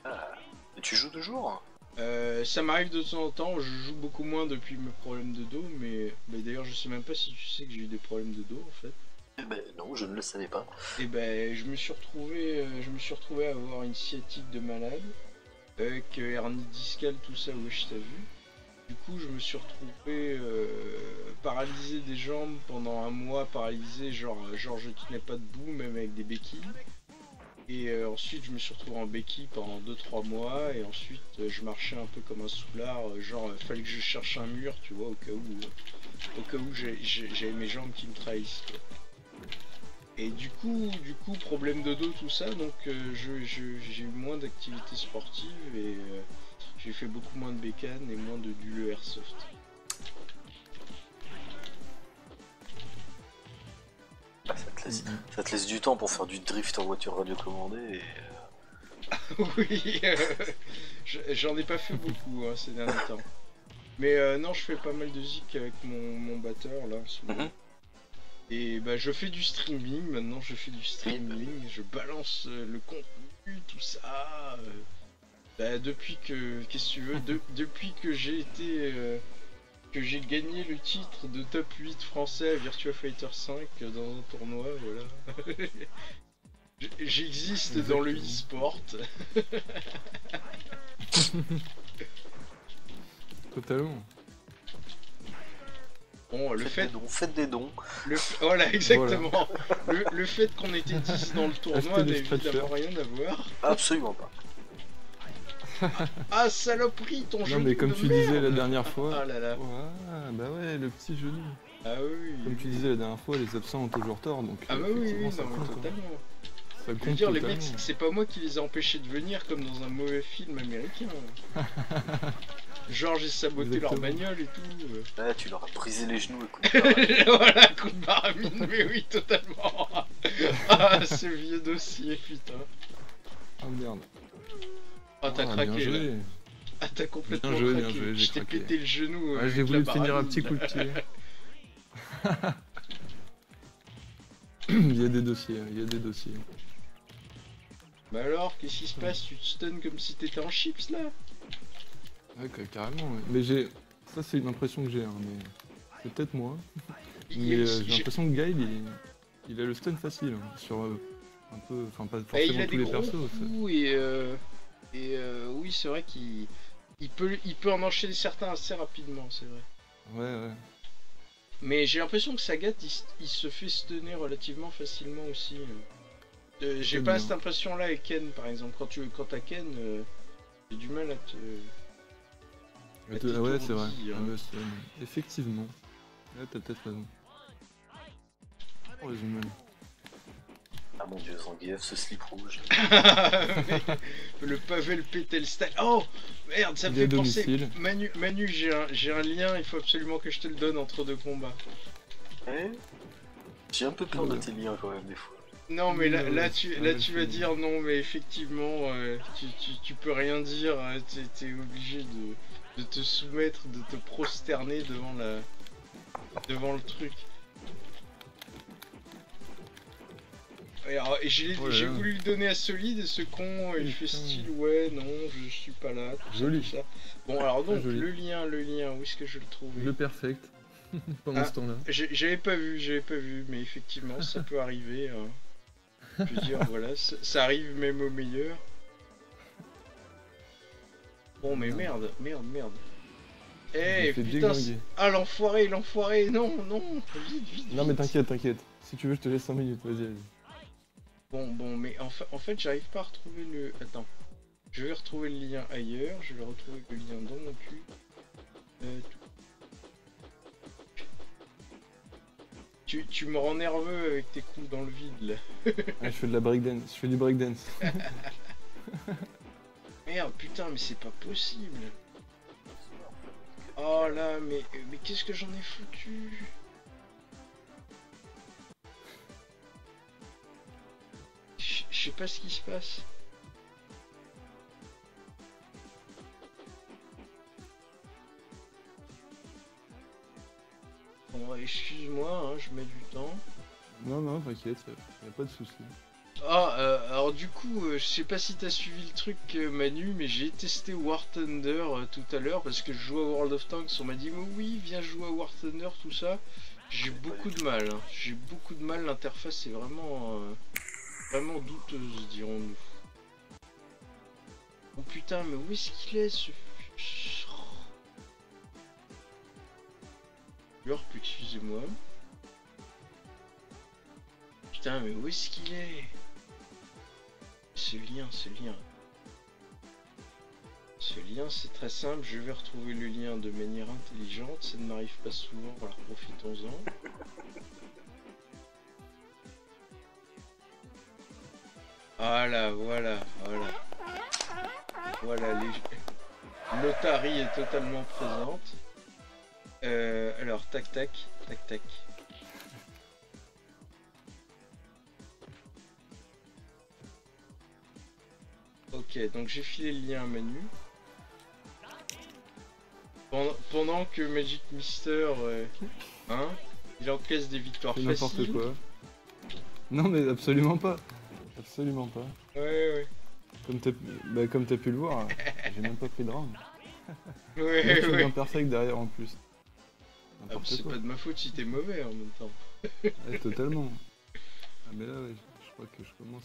Speaker 1: Et tu joues toujours
Speaker 2: Euh, ça m'arrive de temps en temps, je joue beaucoup moins depuis mes problèmes de dos, mais, mais d'ailleurs je sais même pas si tu sais que j'ai eu des problèmes de dos en fait.
Speaker 1: Eh ben non, je ne le savais pas.
Speaker 2: Et ben je me suis retrouvé, euh, je me suis retrouvé à avoir une sciatique de malade, avec euh, hernie discale, tout ça, wesh t'as vu. Du coup je me suis retrouvé euh, paralysé des jambes pendant un mois, paralysé, genre, genre je tenais pas debout, même avec des béquilles. Et ensuite je me suis retrouvé en béquille pendant 2-3 mois, et ensuite je marchais un peu comme un soulard, genre fallait que je cherche un mur, tu vois, au cas où, au cas où j'avais mes jambes qui me trahissent. Et du coup, du coup, problème de dos, tout ça, donc euh, je- je- j'ai eu moins d'activités sportives et euh, j'ai fait beaucoup moins de bécanes et moins de du airsoft.
Speaker 1: Bah, ça, te laisse,
Speaker 3: Mhm.
Speaker 1: ça te laisse du temps pour faire du drift en voiture radiocommandée et...
Speaker 2: oui, euh, je- j'en ai pas fait beaucoup hein, ces derniers temps. Mais euh, non, je fais pas mal de zik avec mon, mon batteur là. en ce moment. Et bah je fais du streaming, maintenant je fais du streaming, je balance euh, le contenu, tout ça. euh, bah, depuis que, qu'est-ce que tu veux, de- depuis que j'ai été, euh, que j'ai gagné le titre de top 8 français à Virtua Fighter 5 dans un tournoi, voilà. J'existe dans le e-sport.
Speaker 3: Totalement.
Speaker 2: Bon, le
Speaker 1: faites
Speaker 2: fait,
Speaker 1: des dons, faites des dons.
Speaker 2: le voilà exactement. Le, le fait qu'on était 10 dans le tournoi
Speaker 3: Achetez
Speaker 2: n'a
Speaker 3: des
Speaker 2: évidemment rien à voir.
Speaker 1: Absolument pas.
Speaker 2: Ah saloperie, ton
Speaker 3: Non, mais comme
Speaker 2: de
Speaker 3: tu
Speaker 2: merde.
Speaker 3: disais la dernière fois.
Speaker 2: Ah là là.
Speaker 3: Ouais, bah ouais, le petit genou.
Speaker 2: Ah oui.
Speaker 3: Comme tu disais la dernière fois, les absents ont toujours tort, donc
Speaker 2: Ah bah oui,
Speaker 3: ça
Speaker 2: non,
Speaker 3: hein.
Speaker 2: totalement.
Speaker 3: Ça
Speaker 2: Je veux
Speaker 3: compte
Speaker 2: dire, les mecs,
Speaker 3: totalement.
Speaker 2: c'est pas moi qui les ai empêchés de venir comme dans un mauvais film américain. Genre, j'ai saboté leur bagnole et tout. euh.
Speaker 1: Là, tu leur as brisé les genoux et coup de barre.
Speaker 2: voilà, coup de baramine, mais oui, totalement. ah, ce vieux dossier, putain.
Speaker 3: Ah merde.
Speaker 2: Ah, t'as
Speaker 3: Ah,
Speaker 2: craqué
Speaker 3: bien
Speaker 2: là.
Speaker 3: joué.
Speaker 2: Ah, t'as complètement
Speaker 3: Bien joué, bien
Speaker 2: craqué.
Speaker 3: joué, j'ai
Speaker 2: Je t'ai
Speaker 3: craqué.
Speaker 2: pété le genou.
Speaker 3: Ouais,
Speaker 2: avec
Speaker 3: j'ai
Speaker 2: la
Speaker 3: voulu finir un petit coup de pied. il y a des dossiers, il y a des dossiers.
Speaker 2: Bah alors, qu'est-ce qui se passe? Tu te stuns comme si t'étais en chips là?
Speaker 3: Ouais, ca- carrément, ouais. Mais j'ai. Ça, c'est une impression que j'ai, hein, mais. C'est peut-être moi. Mais euh,
Speaker 2: j'ai-
Speaker 3: l'impression que Gaël, il... il a le stun facile. hein, sur euh, un peu. Enfin, pas forcément
Speaker 2: il a
Speaker 3: tous
Speaker 2: des
Speaker 3: les
Speaker 2: gros
Speaker 3: persos. ça.
Speaker 2: coups et, euh, et euh, oui, c'est vrai qu'il il peut, il peut en enchaîner certains assez rapidement, c'est vrai.
Speaker 3: Ouais, ouais.
Speaker 2: Mais j'ai l'impression que Sagat, il, se fait stunner relativement facilement aussi. euh. J'ai pas
Speaker 3: bien.
Speaker 2: cette impression-là avec Ken, par exemple. Quand tu quand t'as Ken, euh, j'ai du mal à te...
Speaker 3: Ouais,
Speaker 2: Ah,
Speaker 3: ouais, c'est vrai.
Speaker 2: hein.
Speaker 3: Ouais, Effectivement. Là, t'as peut-être raison. Oh, j'ai mal.
Speaker 1: Ah mon dieu, Zangief, ce slip rouge.
Speaker 2: Mais le Pavel Petel style. Oh Merde, ça me fait penser. Manu, Manu j'ai un, j'ai un lien, il faut absolument que je te le donne entre deux combats.
Speaker 1: Eh J'ai un peu peur de
Speaker 3: Ouais.
Speaker 1: tes liens quand même des fois.
Speaker 2: Non mais là,
Speaker 3: Ouais,
Speaker 2: là
Speaker 3: ouais,
Speaker 2: tu, là tu vas dire non mais effectivement euh, tu, tu, tu peux rien dire, euh, t'es obligé de, de te soumettre, de te prosterner devant la devant le truc. Et, alors, et j'ai voulu le donner à Solide et ce con euh, il fait style ouais non je suis pas là. tout ça,
Speaker 3: Joli.
Speaker 2: tout ça. Bon alors donc le lien, le lien, où est-ce que je le trouve
Speaker 3: Le perfect. Pendant
Speaker 2: Ah.
Speaker 3: ce temps-là.
Speaker 2: J'avais pas vu, j'avais pas vu, mais effectivement, ça peut arriver. hein. Je veux dire, voilà, ça, ça arrive même au meilleur. Bon, mais merde, merde, merde. Eh,
Speaker 3: fais
Speaker 2: putain, ah l'enfoiré, l'enfoiré, non, non, vite, vite.
Speaker 3: Non, mais t'inquiète, t'inquiète. Si tu veux, je te laisse 5 minutes. Vas-y, vas-y.
Speaker 2: Bon, bon, mais en, fa- en fait, j'arrive pas à retrouver le. Attends. Je vais retrouver le lien ailleurs, je vais retrouver le lien dans mon cul. Euh, tout- Tu, tu me rends nerveux avec tes coups dans le vide là.
Speaker 3: Ah, je fais de la breakdance. Je fais du breakdance.
Speaker 2: Merde, putain, mais c'est pas possible. Oh là, mais, mais qu'est-ce que j'en ai foutu? Je sais pas ce qui se passe. excuse-moi, hein, je mets du temps.
Speaker 3: Non, non, t'inquiète, y a pas de souci.
Speaker 2: Ah, euh, alors du coup, euh, je sais pas si t'as suivi le truc euh, Manu, mais j'ai testé War Thunder tout à l'heure parce que je joue à World of Tanks. On m'a dit, mais oui, viens jouer à War Thunder, tout ça. J'ai beaucoup de mal. hein. J'ai beaucoup de mal. L'interface est vraiment, vraiment douteuse, dirons-nous. Oh putain, mais où est-ce qu'il est ce. York, excusez-moi. Putain, mais où est-ce qu'il est? Ce lien, ce lien. Ce lien, c'est très simple. Je vais retrouver le lien de manière intelligente. Ça ne m'arrive pas souvent, alors profitons-en. Voilà, voilà, voilà. Voilà, les... l'Otari est totalement présente. Euh, alors, tac, tac, tac, tac. Ok, donc j'ai filé le lien à Manu. Pendant, pendant que Magic Mister, euh, hein, il encaisse des victoires
Speaker 3: C'est n'importe
Speaker 2: faciles.
Speaker 3: quoi. Non, mais absolument pas. Absolument pas.
Speaker 2: Ouais, ouais,
Speaker 3: Comme t'as bah, comme t'as pu le voir, j'ai même pas pris de round.
Speaker 2: ouais, ouais,
Speaker 3: je suis
Speaker 2: ouais.
Speaker 3: perfect derrière en plus.
Speaker 2: Ah, c'est pas de ma faute si t'es mauvais en même temps.
Speaker 3: Ouais, totalement. Ah, mais là, ouais, crois que je commence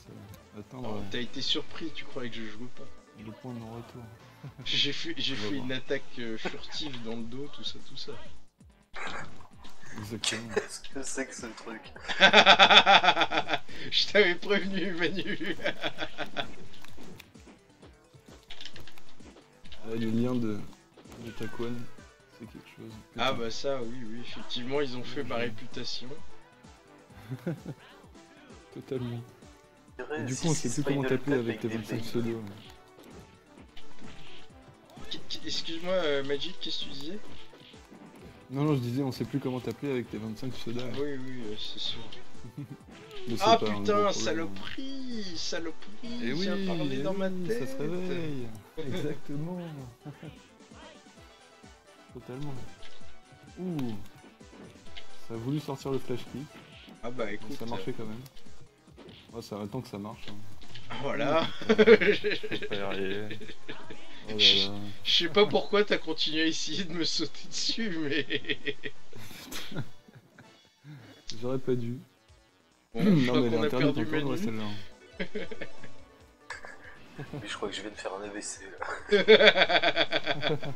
Speaker 3: à atteindre
Speaker 2: Oh, T'as été surpris, tu croyais que je jouais pas.
Speaker 3: euh, le point de non-retour.
Speaker 2: J'ai fait, j'ai fait une attaque euh, furtive dans le dos, tout ça, tout ça.
Speaker 3: Exactement.
Speaker 1: Qu'est-ce que c'est que ce truc
Speaker 2: je t'avais prévenu, Manu.
Speaker 3: Ah, le lien de, de Taquan, c'est quelque chose.
Speaker 2: ah bah ça, oui, oui, effectivement, ils ont fait ma réputation.
Speaker 3: Totalement. Et du
Speaker 1: si-
Speaker 3: coup, on sait plus comment t'appeler
Speaker 1: Tap
Speaker 3: avec tes
Speaker 1: des
Speaker 3: 25
Speaker 1: baies.
Speaker 3: pseudos.
Speaker 2: Qu- qu- Excuse-moi, euh, Magic, qu'est-ce que tu disais?
Speaker 3: Non, non, je disais, on sait plus comment t'appeler avec tes 25 pseudos.
Speaker 2: Oui, oui, euh, c'est sûr. Ah
Speaker 3: pas
Speaker 2: putain, saloperie Saloperie
Speaker 3: Et oui,
Speaker 2: J'ai parlé
Speaker 3: eh
Speaker 2: dans ma
Speaker 3: oui,
Speaker 2: tête
Speaker 3: ça se réveille. Exactement. Totalement. Ouh. Ça a voulu sortir le flash kick,
Speaker 2: Ah bah écoute,
Speaker 3: ça marchait quand même. Oh, ça attend que ça marche. Hein.
Speaker 2: voilà.
Speaker 3: Oh là là.
Speaker 2: Je sais pas pourquoi t'as continué à essayer de me sauter dessus, mais...
Speaker 3: J'aurais pas dû.
Speaker 2: Bon, je
Speaker 3: non,
Speaker 2: crois
Speaker 3: mais elle est
Speaker 2: qu'on a
Speaker 3: interdite
Speaker 2: perdu
Speaker 3: celle-là.
Speaker 1: Mais je crois que je viens de faire un AVC là.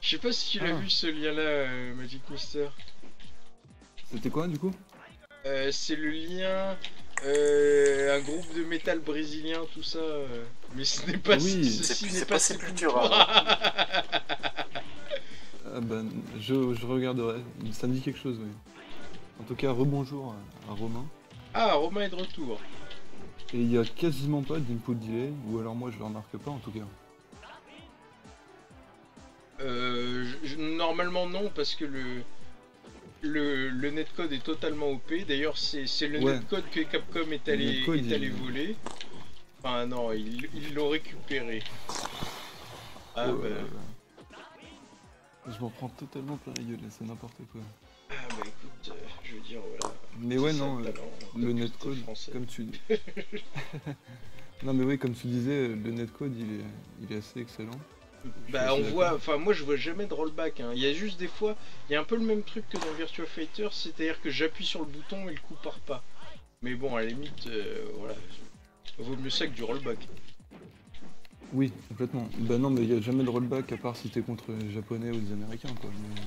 Speaker 2: Je sais pas si tu l'as
Speaker 3: Ah.
Speaker 2: vu ce lien-là, euh, Magic Mister.
Speaker 3: C'était quoi du coup?
Speaker 2: Euh, c'est le lien, euh, un groupe de métal brésilien, tout ça. euh, mais ce n'est pas,
Speaker 3: Oui.
Speaker 2: ceci
Speaker 1: C'est-
Speaker 2: n'est pas
Speaker 1: pas
Speaker 2: Sepultura.
Speaker 3: Ah ben, je, je regarderai. Ça me dit quelque chose, oui. En tout cas, rebonjour à, à Romain.
Speaker 2: ah, Romain est de retour.
Speaker 3: Et il y a quasiment pas d'input delay, ou alors moi je le remarque pas en tout cas.
Speaker 2: Euh, je- je- normalement non, parce que le, le, le netcode est totalement OP. D'ailleurs, c'est le
Speaker 3: Ouais.
Speaker 2: netcode que Capcom est allé,
Speaker 3: netcode,
Speaker 2: est allé
Speaker 3: il-
Speaker 2: voler. Enfin non, ils l'ont récupéré. Ah
Speaker 3: Oh
Speaker 2: bah.
Speaker 3: Je m'en prends totalement plein la gueule, là, c'est n'importe quoi.
Speaker 2: ah bah écoute, euh, je veux dire, voilà.
Speaker 3: Mais ouais, non,
Speaker 2: le
Speaker 3: euh, le netcode, comme tu Non mais oui, comme tu disais, le netcode il est, il est assez excellent.
Speaker 2: Bah on voit, enfin moi je vois jamais de rollback. hein. Il y a juste des fois, il y a un peu le même truc que dans Virtua Fighter, c'est-à-dire que j'appuie sur le bouton et le coup part pas. Mais bon, à la limite, euh, voilà, vaut mieux ça que du rollback.
Speaker 3: Oui, complètement. Bah non, mais il y a jamais de rollback à part si t'es contre les japonais ou les américains quoi. Mais-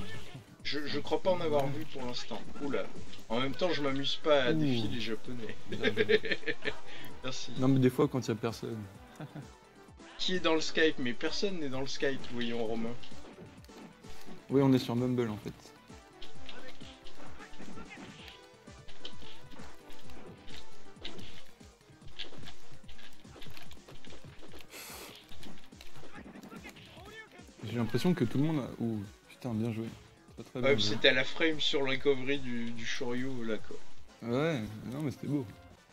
Speaker 2: Je, je crois pas en avoir vu pour l'instant. Oula. En même temps, je m'amuse pas à
Speaker 3: Ouh.
Speaker 2: défier les japonais.
Speaker 3: Grave.
Speaker 2: Merci.
Speaker 3: non mais des fois quand il y a personne.
Speaker 2: Qui est dans le Skype Mais personne n'est dans le Skype, voyons Romain.
Speaker 3: Oui, on est sur Mumble en fait. J'ai l'impression que tout le monde a... Ouh, putain, bien joué.
Speaker 2: Ouais, c'était à la frame sur le recovery du, du Shoryu là quoi.
Speaker 3: Ouais, non mais c'était beau.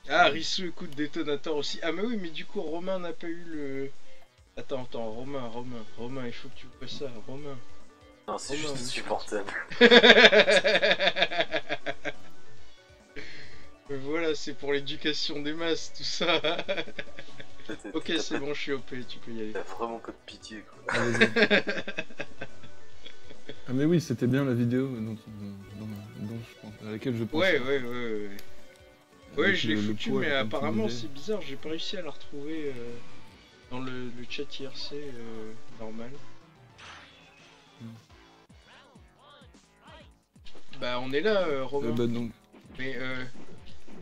Speaker 2: Ah, Risu écoute détonateur aussi. Ah, mais oui, mais du coup, Romain n'a pas eu le. Attends, attends, Romain, Romain, Romain, il faut que tu vois ça, Romain.
Speaker 1: Non, c'est juste insupportable.
Speaker 2: Mais voilà, c'est pour l'éducation des masses, tout ça. ok, c'est bon, je suis OP, tu peux y aller.
Speaker 1: T'as vraiment pas de pitié, quoi.
Speaker 3: Ah. Ah, mais oui, c'était bien la vidéo dont, dont- dont je pense, à laquelle je pense.
Speaker 2: Ouais, ouais, ouais, ouais. Ouais,
Speaker 3: Avec
Speaker 2: je l'ai foutu, mais apparemment c'est bizarre, j'ai pas réussi à la retrouver euh, dans le, le chat IRC euh, normal.
Speaker 3: Hmm.
Speaker 2: Bah on est là, euh, Romain.
Speaker 3: Euh, bah, donc,
Speaker 2: Mais euh,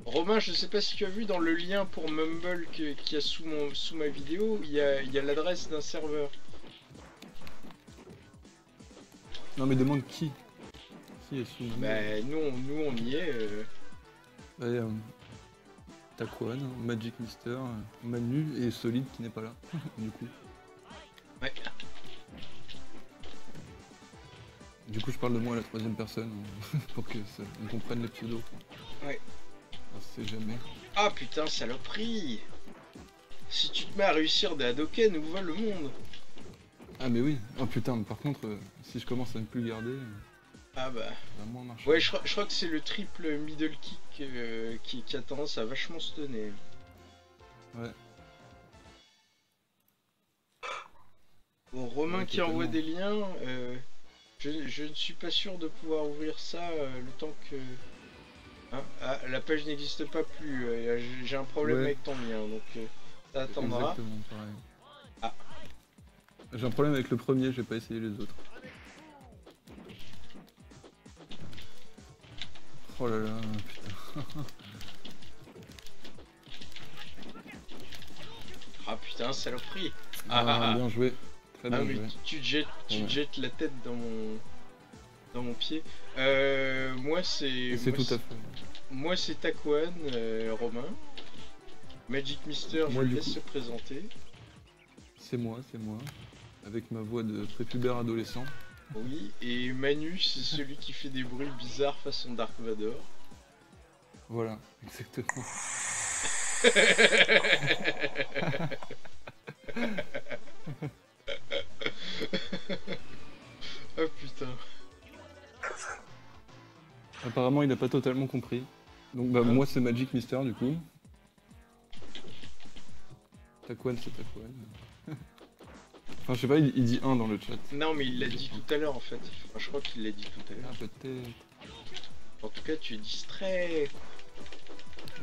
Speaker 2: Romain, je sais pas si tu as vu dans le lien pour Mumble qu'il y a sous, mon, sous ma vidéo, il y a, il y a l'adresse d'un serveur.
Speaker 3: non, mais demande qui Qui est sous
Speaker 2: Bah nous, on- nous on y est. euh.
Speaker 3: Taquan, Magic Mister, Manu et Solide qui n'est pas là, du coup.
Speaker 2: Ouais.
Speaker 3: Du coup, je parle de moi à la troisième personne pour que ça, on comprenne les pseudos.
Speaker 2: Ouais.
Speaker 3: On sait jamais.
Speaker 2: Ah putain, saloperie Si tu te mets à réussir des Hadoken, où va le monde
Speaker 3: Ah, mais oui. Oh putain, mais par contre, euh, si je commence à ne plus garder,
Speaker 2: Ah bah...
Speaker 3: marcher.
Speaker 2: Ouais, je, crois- je crois que c'est le triple middle kick euh, qui, qui a tendance à vachement stunner.
Speaker 3: Ouais.
Speaker 2: Bon, Romain
Speaker 3: Ouais,
Speaker 2: qui envoie des liens, euh, je, je ne suis pas sûr de pouvoir ouvrir ça euh, le temps que... Hein ah, la page n'existe pas plus, j'ai- un problème
Speaker 3: Ouais.
Speaker 2: avec ton lien, donc euh, ça attendra.
Speaker 3: Exactement, pareil.
Speaker 2: Ah.
Speaker 3: J'ai un problème avec le premier, j'ai pas essayé les autres. Oh là là, putain.
Speaker 2: Ah putain, saloperie
Speaker 3: Ah,
Speaker 2: Ah, ah, ah.
Speaker 3: bien joué. Très
Speaker 2: Ah
Speaker 3: bien
Speaker 2: mais
Speaker 3: joué.
Speaker 2: tu te jettes, tu
Speaker 3: Ouais.
Speaker 2: jettes la tête dans mon... Dans mon pied. Euh, moi c'est...
Speaker 3: C'est
Speaker 2: moi,
Speaker 3: tout à fait.
Speaker 2: Moi c'est Taquan, euh, Romain. Magic Mister, je le laisse
Speaker 3: coup.
Speaker 2: se présenter.
Speaker 3: C'est moi, c'est moi. Avec ma voix de prépubère adolescent.
Speaker 2: Oui, et Manu, c'est celui qui fait des bruits bizarres façon Dark Vador.
Speaker 3: Voilà, exactement.
Speaker 2: Oh putain.
Speaker 3: Apparemment, il a pas totalement compris. Donc, bah,
Speaker 2: Ah.
Speaker 3: moi, c'est Magic Mister, du coup. Taquan, c'est Taquan. Enfin, je sais pas, il, il dit 1 dans le chat.
Speaker 2: Non mais il l'a dit tout à l'heure en fait. Enfin, je crois qu'il l'a dit tout à
Speaker 3: Ah,
Speaker 2: l'heure.
Speaker 3: peut-être.
Speaker 2: En tout cas, tu es distrait.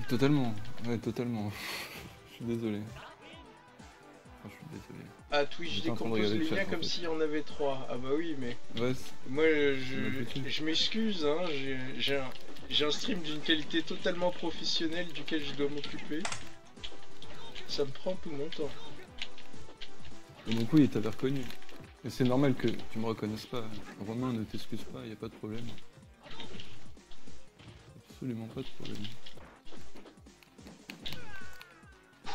Speaker 3: Totalement, ouais, totalement. je suis désolé. Enfin, je suis désolé.
Speaker 2: Ah, Twitch décompose les liens
Speaker 3: en
Speaker 2: comme s'il y en avait trois. Ah bah oui, mais
Speaker 3: Ouais,
Speaker 2: moi je, je m'excuse, hein, j'ai- un, j'ai un stream d'une qualité totalement professionnelle duquel je dois m'occuper. Ça me prend tout mon temps.
Speaker 3: Et donc oui, il t'avait reconnu. Mais c'est normal que tu me reconnaisses pas. Romain, ne t'excuse pas, y a pas de problème. Absolument pas de problème.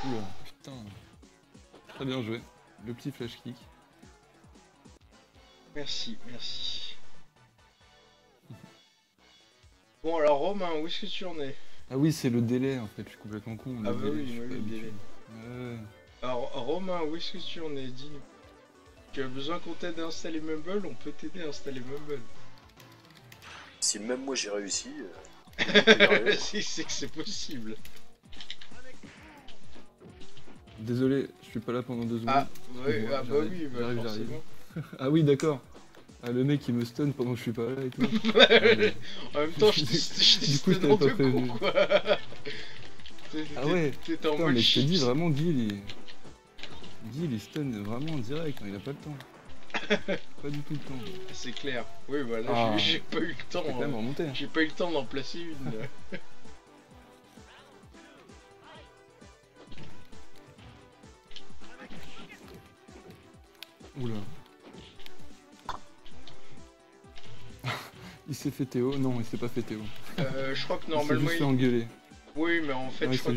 Speaker 3: Oula, putain. Très bien joué. Le petit flash kick.
Speaker 2: Merci, merci. Bon alors Romain, où est-ce que tu en es?
Speaker 3: Ah oui, c'est le délai en fait, je suis complètement con.
Speaker 2: Ah bah oui, oui, le délai.
Speaker 3: Ouais.
Speaker 2: Alors Romain, où est-ce que tu en es Dis-nous. Tu as besoin qu'on t'aide à installer Mumble? On peut t'aider à installer Mumble.
Speaker 1: Si même moi j'ai réussi, euh,
Speaker 2: si c'est que c'est possible.
Speaker 3: Désolé, je suis pas là pendant deux secondes.
Speaker 2: Ah, ouais, ah bah oui, bah
Speaker 3: j'arrive. Ah oui, d'accord. Ah, le mec il me stun pendant que je suis pas là et tout.
Speaker 2: en même temps, je t'ai t'ai stun en
Speaker 3: t'avais
Speaker 2: deux coups, quoi. T'es-
Speaker 3: Ah ouais,
Speaker 2: T'étais en
Speaker 3: Putain,
Speaker 2: mode
Speaker 3: mais je te dis
Speaker 2: chips.
Speaker 3: vraiment, Guil, il... Guil, il stun vraiment en direct, hein, il a pas le temps. pas du tout le temps.
Speaker 2: C'est clair. Oui, voilà,
Speaker 3: Ah.
Speaker 2: j'ai pas eu le temps. Hein.
Speaker 3: remonté.
Speaker 2: J'ai pas eu le temps d'en placer une.
Speaker 3: Oula. il s'est fait Théo Non, il s'est pas fait Théo.
Speaker 2: Euh, je crois que
Speaker 3: il s'est
Speaker 2: normalement.
Speaker 3: juste
Speaker 2: il-
Speaker 3: engueuler.
Speaker 2: Oui, mais en fait,
Speaker 3: Ouais,
Speaker 2: je crois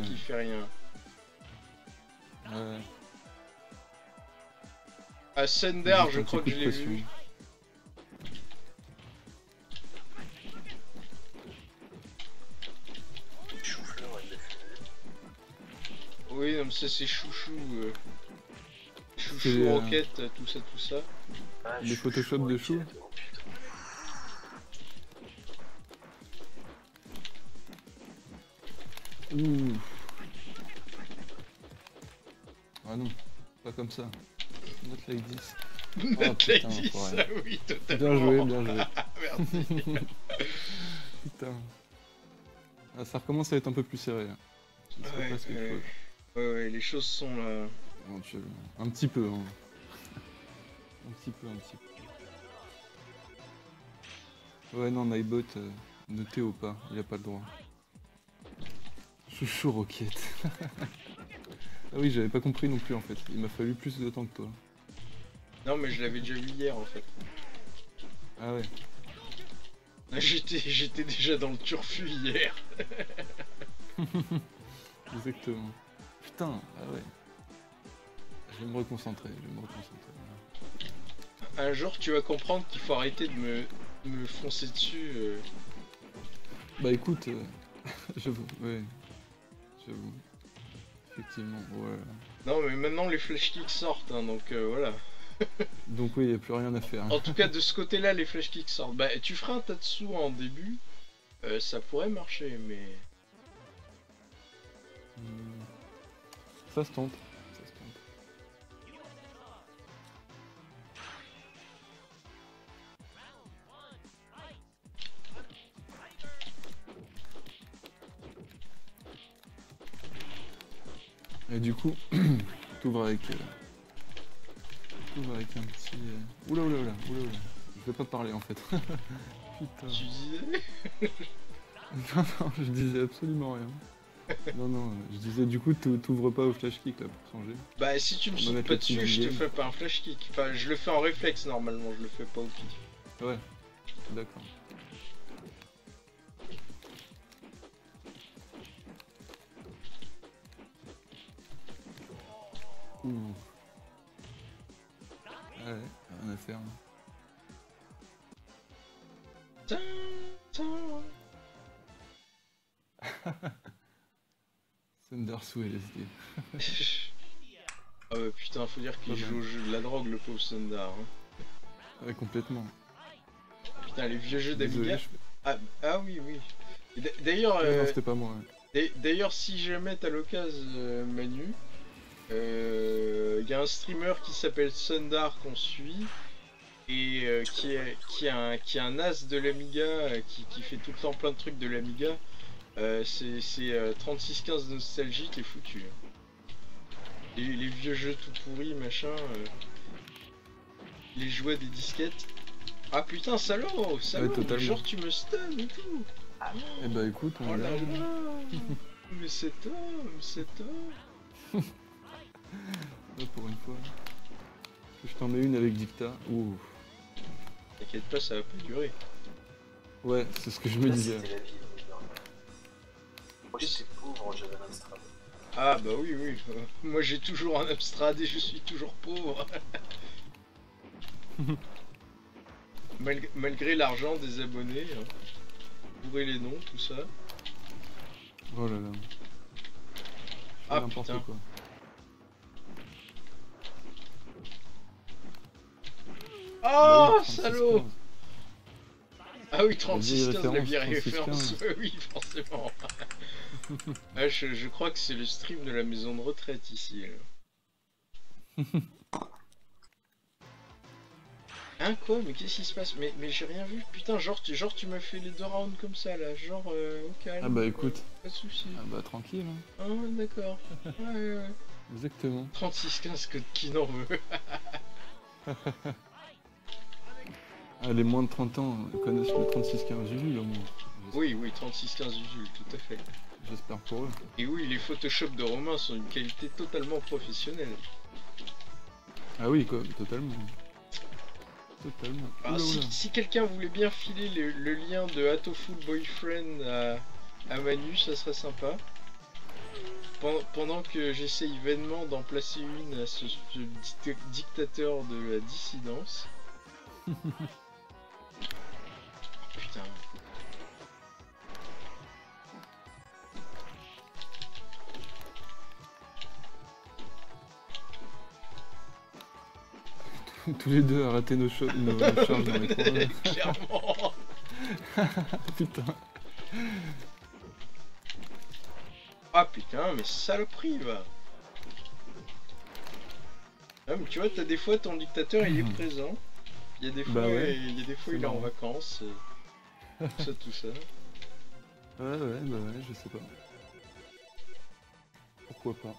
Speaker 2: qu'il
Speaker 3: fait
Speaker 2: rien.
Speaker 3: Ouais.
Speaker 2: À
Speaker 3: Juste
Speaker 2: je crois que je l'ai vu. Oui, non, mais ça c'est chouchou. euh. chou,
Speaker 3: C'est,
Speaker 2: chou
Speaker 3: euh,
Speaker 2: roquette, tout ça, tout ça.
Speaker 1: Ah,
Speaker 3: Les Photoshop de chou.
Speaker 1: oh.
Speaker 3: Ouh. Ah non, pas comme ça. Not like this.
Speaker 2: Not like
Speaker 3: putain,
Speaker 2: this,
Speaker 3: enfoiré.
Speaker 2: ah oui,
Speaker 3: Bien
Speaker 2: totalement.
Speaker 3: joué, bien joué.
Speaker 2: Merci.
Speaker 3: Putain. Ah, ça recommence à être un peu plus serré. là. Se
Speaker 2: Ouais,
Speaker 3: passe quelque
Speaker 2: ouais.
Speaker 3: chose.
Speaker 2: Ouais, ouais, les choses sont là.
Speaker 3: Éventuellement. Un petit peu, hein. Un petit peu, un petit peu. Ouais, non, Nightbot, euh, noté ou pas, il a pas le droit. Chouchou Roquette. ah oui, j'avais pas compris non plus en fait. Il m'a fallu plus de temps que toi.
Speaker 2: Non, mais je l'avais déjà vu hier en fait.
Speaker 3: Ah ouais.
Speaker 2: Là, J'étais, j'étais déjà dans le turfu hier.
Speaker 3: Exactement. Putain, ah ouais. Je vais me reconcentrer, je vais me reconcentrer.
Speaker 2: Un jour, tu vas comprendre qu'il faut arrêter de me, de me foncer dessus. euh.
Speaker 3: Bah écoute, euh, j'avoue, ouais. J'avoue. Effectivement, ouais.
Speaker 2: Non, mais maintenant les flash kicks sortent, hein, donc euh, voilà.
Speaker 3: Donc oui, il a plus rien à faire.
Speaker 2: En tout cas, de ce côté-là, les flash kicks sortent. Bah, tu feras un Tatsu en début, euh, ça pourrait marcher, mais.
Speaker 3: Hmm. Ça se tente. Ça se tente. Et du coup, t'ouvres avec. euh, avec un petit. euh, Oula oula oula oula oula. Je vais pas parler en fait. Putain.
Speaker 2: Tu disais
Speaker 3: Non, non, je disais absolument rien. Non, non, je disais du coup, t'ou- t'ouvres pas au flash kick là pour changer.
Speaker 2: Bah, si tu me sautes pas dessus, je te fais pas un flash kick. Enfin, je le fais en réflexe normalement, je le fais pas au kick.
Speaker 3: Ouais, d'accord. Sous LSD.
Speaker 2: ah bah putain, faut dire qu'il joue au jeu de la drogue, le pauvre Sundar. hein.
Speaker 3: Ouais, complètement.
Speaker 2: Putain, les vieux jeux d'Amiga.
Speaker 3: je...
Speaker 2: Ah, ah oui, oui. D'ailleurs, euh,
Speaker 3: non, c'était pas moi. ouais.
Speaker 2: d'ailleurs, si jamais t'as l'occasion, euh, Manu, il y a un streamer qui s'appelle Sundar qu'on suit et euh, qui, est, qui, est un, qui est un as de l'Amiga, euh, qui, qui fait tout le temps plein de trucs de l'Amiga. Euh, c'est c'est, euh, 3615 Nostalgie qui est foutu. hein. Les, les vieux jeux tout pourris, machin. euh, les jouets des disquettes. Ah putain, salaud, salaud,
Speaker 3: totalement.
Speaker 2: genre tu me stun et tout.
Speaker 3: Eh bah écoute, on
Speaker 2: Oh là Mais cet homme, cet homme
Speaker 3: Ouais, pour une fois. Je t'en mets une avec Dicta. Ouh.
Speaker 2: T'inquiète pas, ça va pas durer.
Speaker 3: Ouais, c'est ce que je me
Speaker 1: Là,
Speaker 3: disais.
Speaker 1: Moi pauvre, j'avais un Amstrad.
Speaker 2: Ah bah oui, oui. Moi j'ai toujours un Amstrad et je suis toujours pauvre. Malg- malgré l'argent des abonnés. Hein. Bourrer les noms, tout ça.
Speaker 3: Oh là là.
Speaker 2: Ah,
Speaker 3: n'importe
Speaker 2: putain.
Speaker 3: quoi.
Speaker 2: Oh,
Speaker 3: Bah oui, 36,
Speaker 2: salaud
Speaker 3: 15.
Speaker 2: Ah oui,
Speaker 3: vieille
Speaker 2: 36 15 la vieille
Speaker 3: référence,
Speaker 2: oui, forcément. ah, je, je crois que c'est le stream de la maison de retraite ici. Hein quoi? Mais qu'est-ce qui se passe? Mais, mais j'ai rien vu. Putain, genre tu, genre tu m'as fait les deux rounds comme ça là. Genre euh, au calme.
Speaker 3: Ah bah écoute.
Speaker 2: Pas de soucis.
Speaker 3: Ah bah tranquille. Hein.
Speaker 2: Ah ouais, d'accord. Ouais, ouais, ouais.
Speaker 3: Exactement.
Speaker 2: 36-15 que qui n'en veut.
Speaker 3: Ah, les moins de 30 ans connaissent le 3615 Jules au moins.
Speaker 2: Oui, oui, 36-15 Usul, tout à fait.
Speaker 3: J'espère pour eux.
Speaker 2: Et oui, les Photoshop de Romain sont d'une qualité totalement professionnelle.
Speaker 3: Ah oui, quoi, totalement. Totalement. Oula,
Speaker 2: si, quelqu'un voulait bien filer le, le lien de Hatoful Boyfriend à, à Manu, ça serait sympa. Pen- Pendant que j'essaye vainement d'en placer une à ce, ce dicta- dictateur de la dissidence. Putain.
Speaker 3: tous les deux rater nos, cho- nos- charges dans les coins.
Speaker 2: Clairement.
Speaker 3: Putain.
Speaker 2: Ah putain, mais saloperie va. Ah, mais tu vois, t'as des fois ton dictateur il est
Speaker 3: Mhm.
Speaker 2: présent. Il y a des fois,
Speaker 3: Bah ouais,
Speaker 2: il y a des fois il est en vacances. tout ça, tout ça.
Speaker 3: Ouais, ouais, bah ouais, je sais pas. Pourquoi pas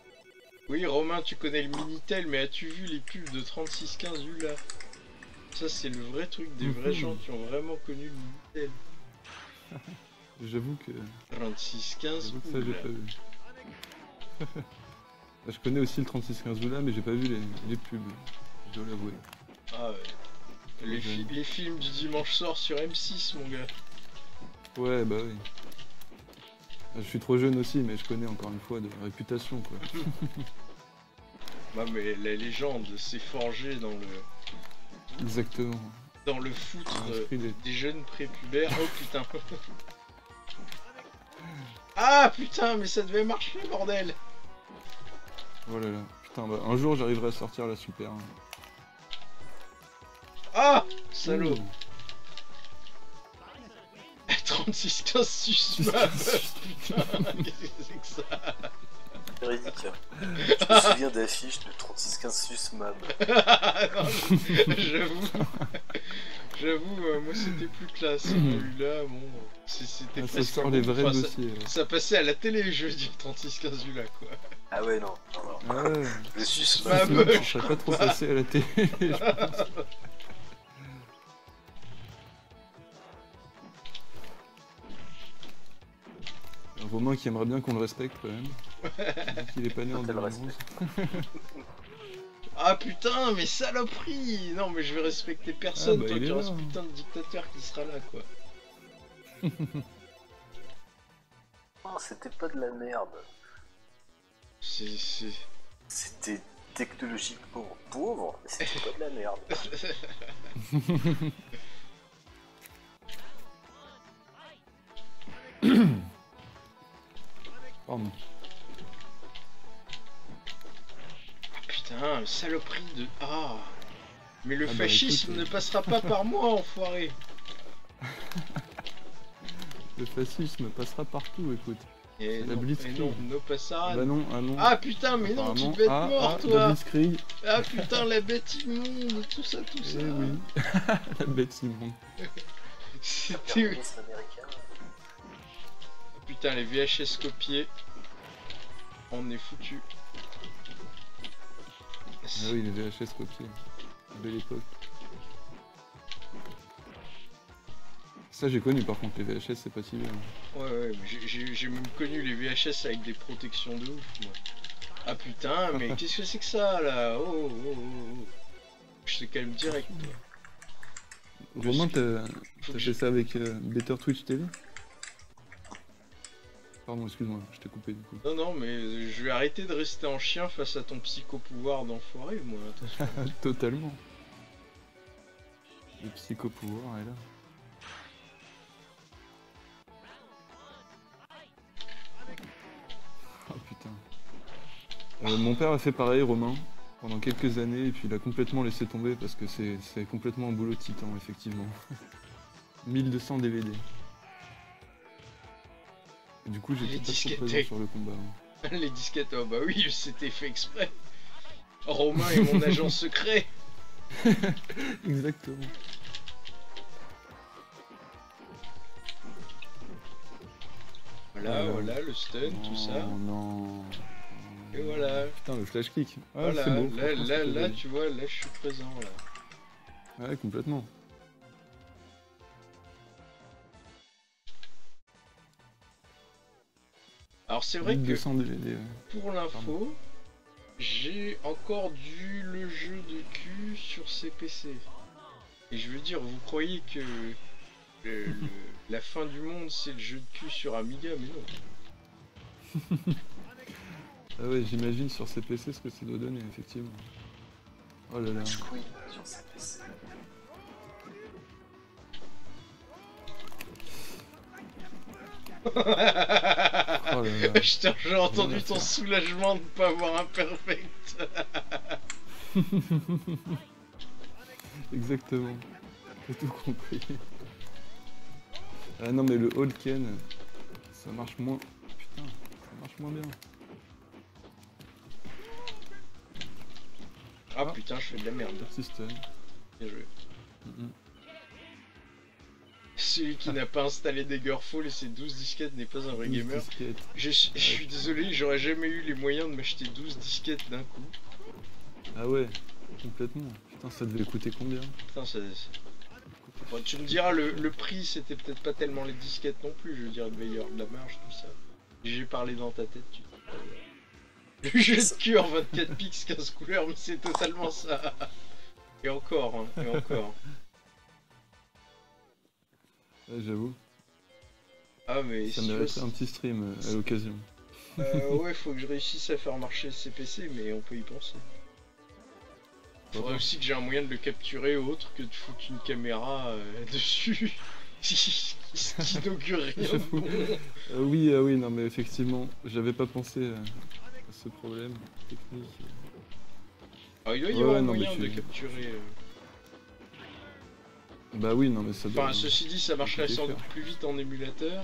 Speaker 2: Oui, Romain, tu connais le Minitel, mais as-tu vu les pubs de 3615 ULA Ça, c'est le vrai truc des vrais
Speaker 3: Mhm.
Speaker 2: gens qui ont vraiment connu le Minitel.
Speaker 3: J'avoue que,
Speaker 2: 3615
Speaker 3: j'avoue que ça, j'ai
Speaker 2: ULA.
Speaker 3: pas vu. Bah, je connais aussi le 3615 Oula, mais j'ai pas vu les, les pubs. Je dois l'avouer.
Speaker 2: Ah ouais. Les, fi- les films du dimanche soir sur M6, mon gars.
Speaker 3: Ouais, bah oui. Ah, Je suis trop jeune aussi, mais je connais encore une fois de réputation, quoi.
Speaker 2: Bah, mais la légende s'est forgée dans le,
Speaker 3: Exactement.
Speaker 2: dans le foutre
Speaker 3: des
Speaker 2: jeunes prépubères. Oh putain. ah putain, mais ça devait marcher, bordel.
Speaker 3: Oh là là. Putain, bah, un jour j'arriverai à sortir la super. hein.
Speaker 2: Ah Salaud.
Speaker 3: Ouh.
Speaker 2: 36-15 susmap Putain, qu'est-ce que c'est que ça
Speaker 1: Véridique. hein. Je me souviens d'affiches de 3615 Susmam.
Speaker 2: Ah, non, J'avoue. J'avoue, euh, moi c'était plus classe. Celui-là, bon. c'est- C'était
Speaker 3: Ah, ça
Speaker 2: presque
Speaker 3: sort
Speaker 2: bon.
Speaker 3: les vrais
Speaker 2: Enfin, ça-
Speaker 3: dossiers. ouais.
Speaker 2: Ça passait à la télé, je veux dire, 36-15 là quoi.
Speaker 1: Ah ouais, non. non, non.
Speaker 3: Ah ouais.
Speaker 1: Le
Speaker 2: Ah,
Speaker 1: Susmam.
Speaker 2: bah,
Speaker 3: je serais pas trop passé à la télé. Romain qui aimerait bien qu'on le respecte quand même. Qu'il est pas né en
Speaker 1: Toi, t'as le
Speaker 3: 2011.
Speaker 2: Ah putain, mais saloperie Non, mais je vais respecter personne
Speaker 3: Ah, bah,
Speaker 2: tant
Speaker 3: il
Speaker 2: qu'il y
Speaker 3: est
Speaker 2: aura
Speaker 3: là.
Speaker 2: ce putain de dictateur qui sera là quoi.
Speaker 1: Non, c'était pas de la merde.
Speaker 2: C'est. c'est-
Speaker 1: C'était technologiquement pauvre, mais c'était pas de la merde.
Speaker 3: Pardon.
Speaker 2: Ah putain, saloperie de. Ah Mais le
Speaker 3: Ah bah,
Speaker 2: fascisme
Speaker 3: écoute,
Speaker 2: ne passera pas par moi, enfoiré
Speaker 3: Le fascisme passera partout, écoute.
Speaker 2: Et
Speaker 3: C'est la
Speaker 2: non,
Speaker 3: Blitzkrieg.
Speaker 2: non, no.
Speaker 3: Bah non, ah non.
Speaker 2: Ah putain, mais non, tu devais être
Speaker 3: ah,
Speaker 2: mort,
Speaker 3: ah,
Speaker 2: toi
Speaker 3: la Blitzkrieg.
Speaker 2: Ah putain, la bête immonde, tout ça, tout ça
Speaker 3: Eh oui. la bête immonde.
Speaker 2: C'était... Putain, les VHS copiés. On est foutu.
Speaker 3: Ah oui, les VHS copiés. Belle époque. Ça j'ai connu par contre, les VHS c'est pas si bien.
Speaker 2: Ouais, j'ai- même connu les VHS avec des protections de ouf, moi. Ah putain, mais qu'est-ce que c'est que ça, là? Oh, oh, oh, oh. Je te calme direct.
Speaker 3: Romain, t'as fait ça avec euh, Better Twitch TV Pardon, excuse-moi, je t'ai coupé du coup.
Speaker 2: Non, non, mais je vais arrêter de rester en chien face à ton psycho-pouvoir d'enfoiré, moi.
Speaker 3: Totalement. Le psycho-pouvoir est là. Oh putain. Euh, mon père a fait pareil, Romain, pendant quelques années, et puis il a complètement laissé tomber parce que c'est complètement un boulot titan, effectivement. 1200 DVD. Du coup, j'étais pas trop présent sur le combat. hein.
Speaker 2: Les disquettes, oh bah oui, c'était fait exprès. Romain est mon agent secret.
Speaker 3: Exactement.
Speaker 2: Voilà, voilà, le stun, tout ça.
Speaker 3: Non, non.
Speaker 2: Et voilà.
Speaker 3: Putain, le flash kick. Ah,
Speaker 2: voilà,
Speaker 3: beau.
Speaker 2: là, là, là, tu vois, là, je suis présent, là.
Speaker 3: Ouais, complètement.
Speaker 2: Alors c'est vrai que
Speaker 3: 1200 DVD. ouais.
Speaker 2: pour l'info, j'ai encore du le jeu de cul sur CPC. Et je veux dire, vous croyez que le- le- la fin du monde c'est le jeu de cul sur Amiga, mais non.
Speaker 3: Ah ouais, j'imagine sur ces PC ce que ça doit donner, effectivement. Oh là là.
Speaker 1: Je sur
Speaker 3: Oh
Speaker 2: j'ai entendu
Speaker 3: Bien
Speaker 2: ton soulagement de pas avoir un perfect.
Speaker 3: Exactement. T'as tout compris. Ah non mais le Holken, ça marche moins. Putain, ça marche moins bien.
Speaker 2: Ah
Speaker 3: Ah.
Speaker 2: putain, je fais de la merde. Bien joué. Celui qui n'a pas installé Daggerfall et ses 12 disquettes n'est pas un vrai gamer. Je, je suis désolé, j'aurais jamais eu les moyens de m'acheter 12 disquettes d'un coup.
Speaker 3: Ah ouais, complètement. Putain, ça devait coûter combien?
Speaker 2: Putain, ça. ça- Bon, tu me diras, le, le prix c'était peut-être pas tellement les disquettes non plus, je veux dire, y avoir de la marge, tout ça. J'ai parlé dans ta tête, tu Le jeu de cul en 24 pics, 15 couleurs, mais c'est totalement ça. Et encore, hein, et encore.
Speaker 3: Ouais, j'avoue.
Speaker 2: Ah, mais
Speaker 3: Ça
Speaker 2: si
Speaker 3: mériterait un petit stream euh, à l'occasion.
Speaker 2: Euh, ouais, faut que je réussisse à faire marcher ce CPC, mais on peut y penser. Faudrait aussi que j'ai un moyen de le capturer autre que de foutre une caméra euh, dessus. qui n'augure rien. de
Speaker 3: J'avoue.
Speaker 2: bon.
Speaker 3: Euh, oui, ah oui, non mais effectivement, j'avais pas pensé à ce problème technique.
Speaker 2: Alors, il doit y
Speaker 3: Ouais,
Speaker 2: avoir
Speaker 3: non,
Speaker 2: moyen de
Speaker 3: tu-
Speaker 2: capturer.
Speaker 3: Bah oui, non mais ça doit...
Speaker 2: Enfin, ceci dit, ça marcherait sans doute plus vite en émulateur.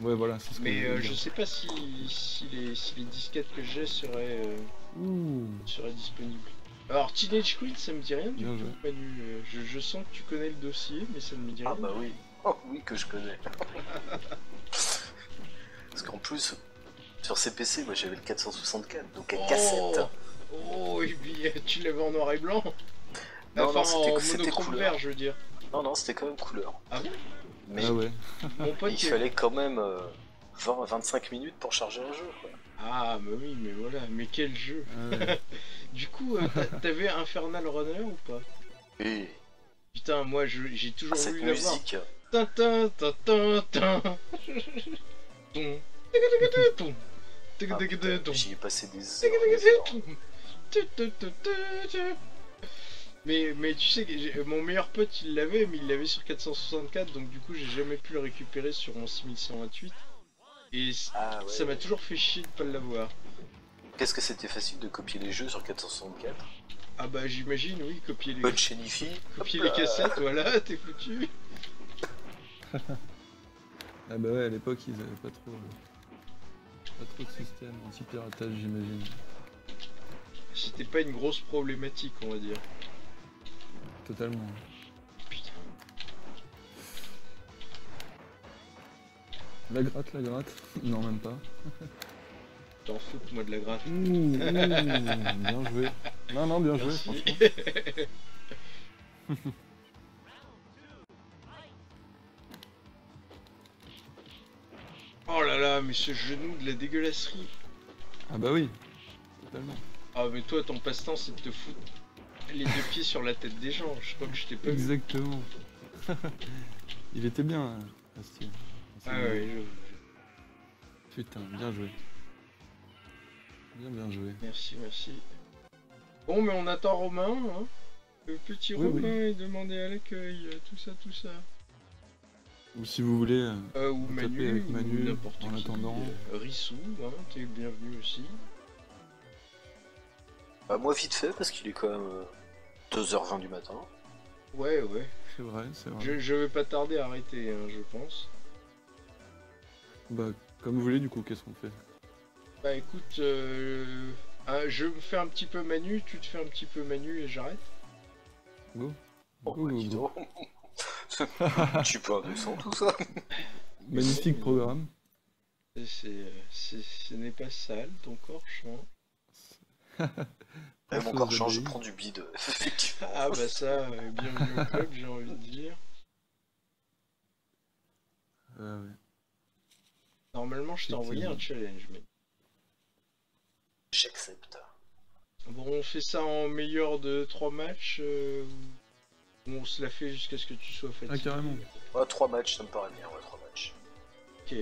Speaker 3: Ouais, voilà, c'est ce que
Speaker 2: Mais
Speaker 3: je
Speaker 2: euh, je sais pas si, si, les, si les disquettes que j'ai seraient, euh, seraient disponibles. Alors, Teenage Queen, ça me dit rien du
Speaker 3: Bien
Speaker 2: tout. Euh, Je, je sens que tu connais le dossier, mais ça ne me dit rien.
Speaker 1: Ah bah oui. Oh oui que je connais. Parce qu'en plus, sur CPC, moi j'avais le 464, donc à
Speaker 2: Oh
Speaker 1: cassette.
Speaker 2: Oh, et puis, tu l'avais en noir et blanc
Speaker 1: Non,
Speaker 2: Enfin,
Speaker 1: non, c'était- couleur.
Speaker 2: vert, je veux dire.
Speaker 1: Non, non, c'était quand même couleur.
Speaker 2: Ah bon?
Speaker 1: Mais
Speaker 3: Ah ouais,
Speaker 2: Mon pote,
Speaker 1: il
Speaker 2: il-
Speaker 1: fallait quand même euh, 20 à 25 minutes pour charger un jeu. Quoi.
Speaker 2: Ah, bah oui, mais voilà, mais quel jeu
Speaker 3: ah ouais.
Speaker 2: Du coup, euh, t'a- t'avais Infernal Runner ou pas? Putain, moi, je- j'ai toujours
Speaker 1: ah, cette
Speaker 2: voulu
Speaker 1: musique,
Speaker 2: Tintin, tintin,
Speaker 1: j'y ai passé des heures.
Speaker 2: Mais, mais tu sais que mon meilleur pote il l'avait, mais il l'avait sur 464, donc du coup j'ai jamais pu le récupérer sur mon 6128. Et
Speaker 1: Ah ouais.
Speaker 2: ça m'a toujours fait chier de pas l'avoir.
Speaker 1: Qu'est-ce que c'était facile de copier les jeux sur 464
Speaker 2: Ah bah j'imagine, oui, copier les,
Speaker 1: Bonne
Speaker 2: copier
Speaker 1: hop
Speaker 2: les cassettes, voilà, t'es foutu.
Speaker 3: Ah bah ouais, à l'époque, ils avaient pas trop... euh, Pas trop de système anti-piratage, j'imagine.
Speaker 2: C'était pas une grosse problématique, on va dire.
Speaker 3: Totalement.
Speaker 2: Putain.
Speaker 3: La gratte, la gratte Non, même pas.
Speaker 2: T'en fous moi de la gratte.
Speaker 3: Ouh, ouh, bien joué. Non, non, bien joué,
Speaker 2: Merci.
Speaker 3: franchement.
Speaker 2: oh là là, mais ce genou de la dégueulasserie.
Speaker 3: Ah bah oui, totalement.
Speaker 2: Ah mais toi ton passe-temps c'est de te foutre les deux pieds sur la tête des gens. Je crois que je t'ai pas vu.
Speaker 3: Exactement. Il était bien, euh, Bastien.
Speaker 2: Ah ouais, je-
Speaker 3: Putain, bien joué. Bien, bien joué.
Speaker 2: merci, merci. Bon mais on attend Romain, hein. Le petit
Speaker 3: Oui,
Speaker 2: Romain
Speaker 3: oui.
Speaker 2: est demandé à l'accueil, tout ça, tout ça.
Speaker 3: Ou si vous voulez, euh,
Speaker 2: Euh, ou Manu,
Speaker 3: avec
Speaker 2: ou
Speaker 3: Manu,
Speaker 2: n'importe
Speaker 3: en
Speaker 2: qui.
Speaker 3: attendant.
Speaker 2: euh, Rissou, hein, t'es bienvenu aussi.
Speaker 1: Bah, moi vite fait parce qu'il est quand même euh, 2h20 du matin.
Speaker 2: Ouais, ouais.
Speaker 3: c'est vrai, c'est vrai.
Speaker 2: Je, je vais pas tarder à arrêter, hein, je pense.
Speaker 3: Bah, comme vous voulez, du coup, qu'est-ce qu'on fait?
Speaker 2: Bah écoute, euh, ah, je me fais un petit peu Manu, tu te fais un petit peu Manu et j'arrête.
Speaker 3: Go
Speaker 1: Oh,
Speaker 3: Go,
Speaker 1: bah,
Speaker 3: go, go.
Speaker 1: tu peux indécent tout ça.
Speaker 3: Magnifique programme.
Speaker 2: C'est- ce n'est pas sale, ton corps chante.
Speaker 1: Mon
Speaker 3: Chose
Speaker 1: corps change, je prends du bide, effectivement.
Speaker 2: Ah bah ça, euh, bienvenue au club, j'ai envie de dire.
Speaker 3: Ah ouais.
Speaker 2: Normalement, je t'ai envoyé un challenge, mais...
Speaker 1: J'accepte.
Speaker 2: Bon, on fait ça en meilleur de 3 matchs, euh, ou on se la fait jusqu'à ce que tu sois fatigué.
Speaker 3: Ah, carrément.
Speaker 1: Ouais, 3 matchs, ça me paraît bien, ouais, 3 matchs.
Speaker 2: Ok.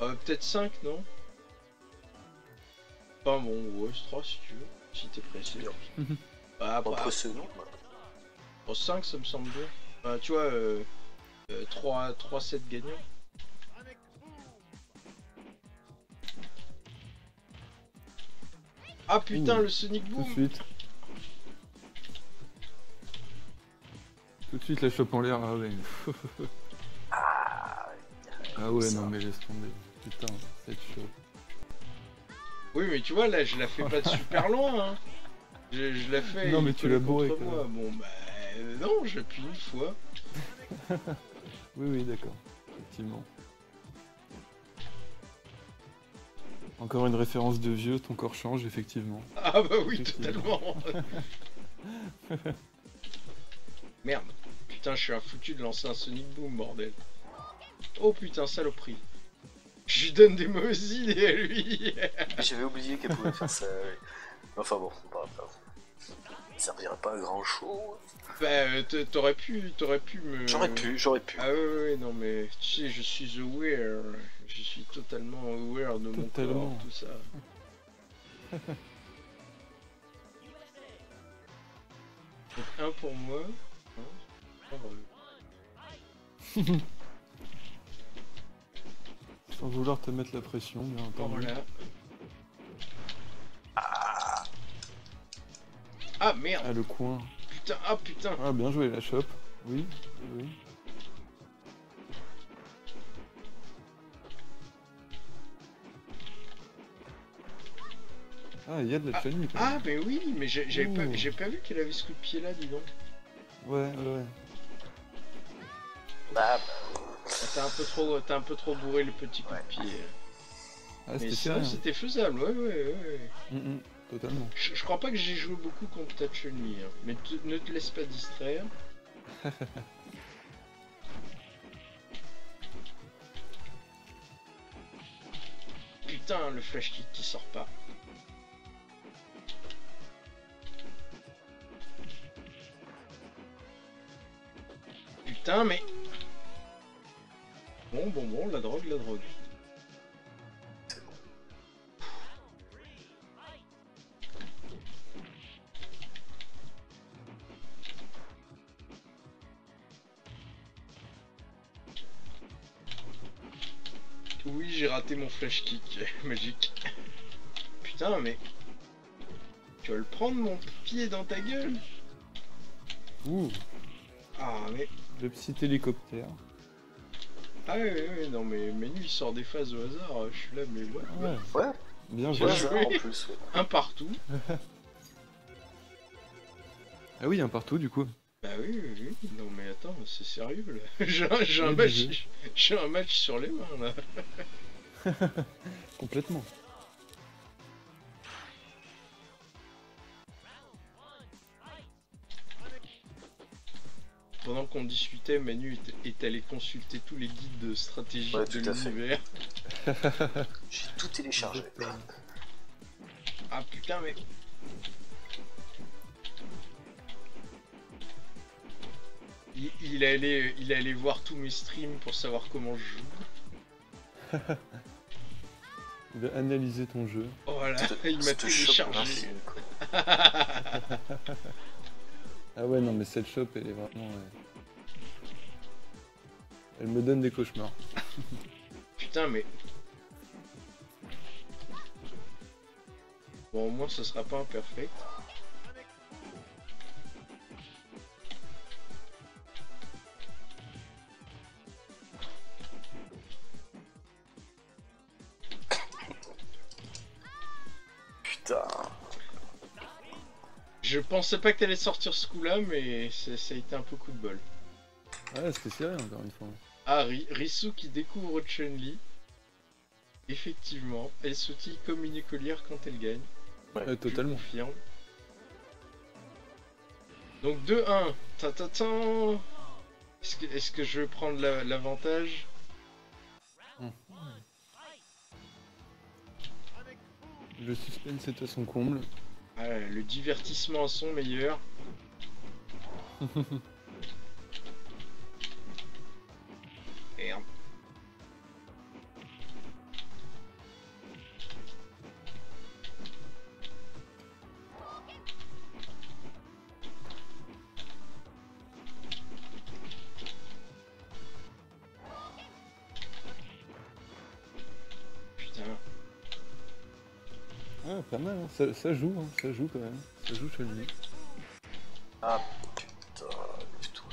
Speaker 2: Euh, peut-être 5, non? Enfin bon, ouais, c'est 3 si tu veux, si t'es pressé.
Speaker 1: Bien.
Speaker 2: Bah, bah. Bon, 5 ça me semble bien. Bah, tu vois, euh, euh, 3, 3 7 gagnants. Ah putain,
Speaker 3: Ouh,
Speaker 2: le Sonic
Speaker 3: Tout de
Speaker 2: Boom
Speaker 3: suite. Tout de suite la chope en l'air, ah ouais.
Speaker 1: Ah,
Speaker 3: Ah ouais, non mais laisse tomber. Putain, cette chope.
Speaker 2: Oui, mais tu vois, là, je la fais pas de super loin. Hein. Je, je la fais.
Speaker 3: Non, mais tu l'as bourré,
Speaker 2: moi. Bon, bah. euh, Non, j'appuie une fois.
Speaker 3: Oui, oui, d'accord. Effectivement. Encore une référence de vieux, ton corps change, effectivement.
Speaker 2: Ah, bah oui, totalement. Merde. Putain, je suis un foutu de lancer un Sonic Boom, bordel. Oh putain, saloperie. Je lui donne des mauvaises idées à lui.
Speaker 1: J'avais oublié qu'elle pouvait faire ça. oui. Enfin bon, c'est pas grave. Ça servirait pas à grand chose.
Speaker 2: bah, euh, t'aurais pu, t'aurais pu me.
Speaker 1: J'aurais pu, j'aurais pu.
Speaker 2: Ah ouais, ouais, ouais, non mais tu sais, je suis aware, je suis totalement aware de mon corps, tout ça. Donc un pour moi. Hein, oh, euh,
Speaker 3: Sans vouloir te mettre la pression, bien entendu.
Speaker 2: Voilà. Ah merde,
Speaker 3: Ah, le coin.
Speaker 2: putain, ah putain.
Speaker 3: Ah, bien joué, la chope. Oui, oui. Ah, il y a de la quand
Speaker 2: Ah
Speaker 3: même.
Speaker 2: mais oui, mais j'ai pas, vu qu'elle avait ce coup de pied là, dis donc.
Speaker 3: Ouais, ouais, ouais.
Speaker 1: Bah,
Speaker 2: Ah, T'as un peu trop, un peu trop bourré le petit coup
Speaker 1: Ouais.
Speaker 2: de pied.
Speaker 3: Ah,
Speaker 2: Mais
Speaker 3: c'était
Speaker 2: ça,
Speaker 3: sérieux.
Speaker 2: c'était faisable, ouais, ouais, ouais.
Speaker 3: Hum, hum, totalement.
Speaker 2: Je, je crois pas que j'ai joué beaucoup contre ta Chun-Li, hein. mais te- ne te laisse pas distraire. Putain, le flash kick qui sort pas. Putain, mais... Bon, bon, bon, la drogue, la drogue. Oui, j'ai raté mon flash kick magique. Putain, mais... Tu vas le prendre mon pied dans ta gueule
Speaker 3: Ouh,
Speaker 2: Ah, mais...
Speaker 3: le petit hélicoptère.
Speaker 2: Ah ouais, ouais, ouais, non, mais Manu, il sort des phases au hasard. Je suis là, mais ouais.
Speaker 3: Ouais,
Speaker 1: Ouais,
Speaker 3: bien joué.
Speaker 1: en plus. ouais.
Speaker 2: Un partout.
Speaker 3: Ah oui, un partout du coup.
Speaker 2: Bah oui, oui, oui. Non, mais attends, c'est sérieux, là. j'ai un,
Speaker 3: Oui,
Speaker 2: match... J'ai un match sur les mains, là.
Speaker 3: Complètement.
Speaker 2: Pendant qu'on discutait, Manu est, est allé consulter tous les guides de stratégie
Speaker 1: Ouais,
Speaker 2: de l'univers.
Speaker 1: J'ai tout téléchargé.
Speaker 2: Ah putain, mais... Il, il est allé, il est allé voir tous mes streams pour savoir comment je joue.
Speaker 3: Il va analyser ton jeu.
Speaker 2: Oh il m'a téléchargé.
Speaker 3: Ah ouais, non, mais cette shop, elle est vraiment. ouais. Elle me donne des cauchemars.
Speaker 2: Putain, mais... Bon, au moins, ce sera pas imperfect.
Speaker 1: Putain.
Speaker 2: Je pensais pas que t'allais sortir ce coup-là, mais ça a été un peu coup de bol.
Speaker 3: Ah, c'était sérieux encore une fois.
Speaker 2: Ah, Ri- Risu qui découvre Chun-Li. Effectivement, elle sautille comme une écolière quand elle gagne.
Speaker 1: Ouais,
Speaker 3: Ouais, totalement.
Speaker 2: Confirme. Donc 2-1. Ta-ta-tan. Est-ce que, est-ce que je vais prendre la- l'avantage?
Speaker 3: Le suspense est à son comble.
Speaker 2: Ah, Le divertissement à son meilleur.
Speaker 3: mal, hein. ça, joue, hein. ça joue quand même. Ça joue chez lui.
Speaker 1: Ah putain, lève-toi.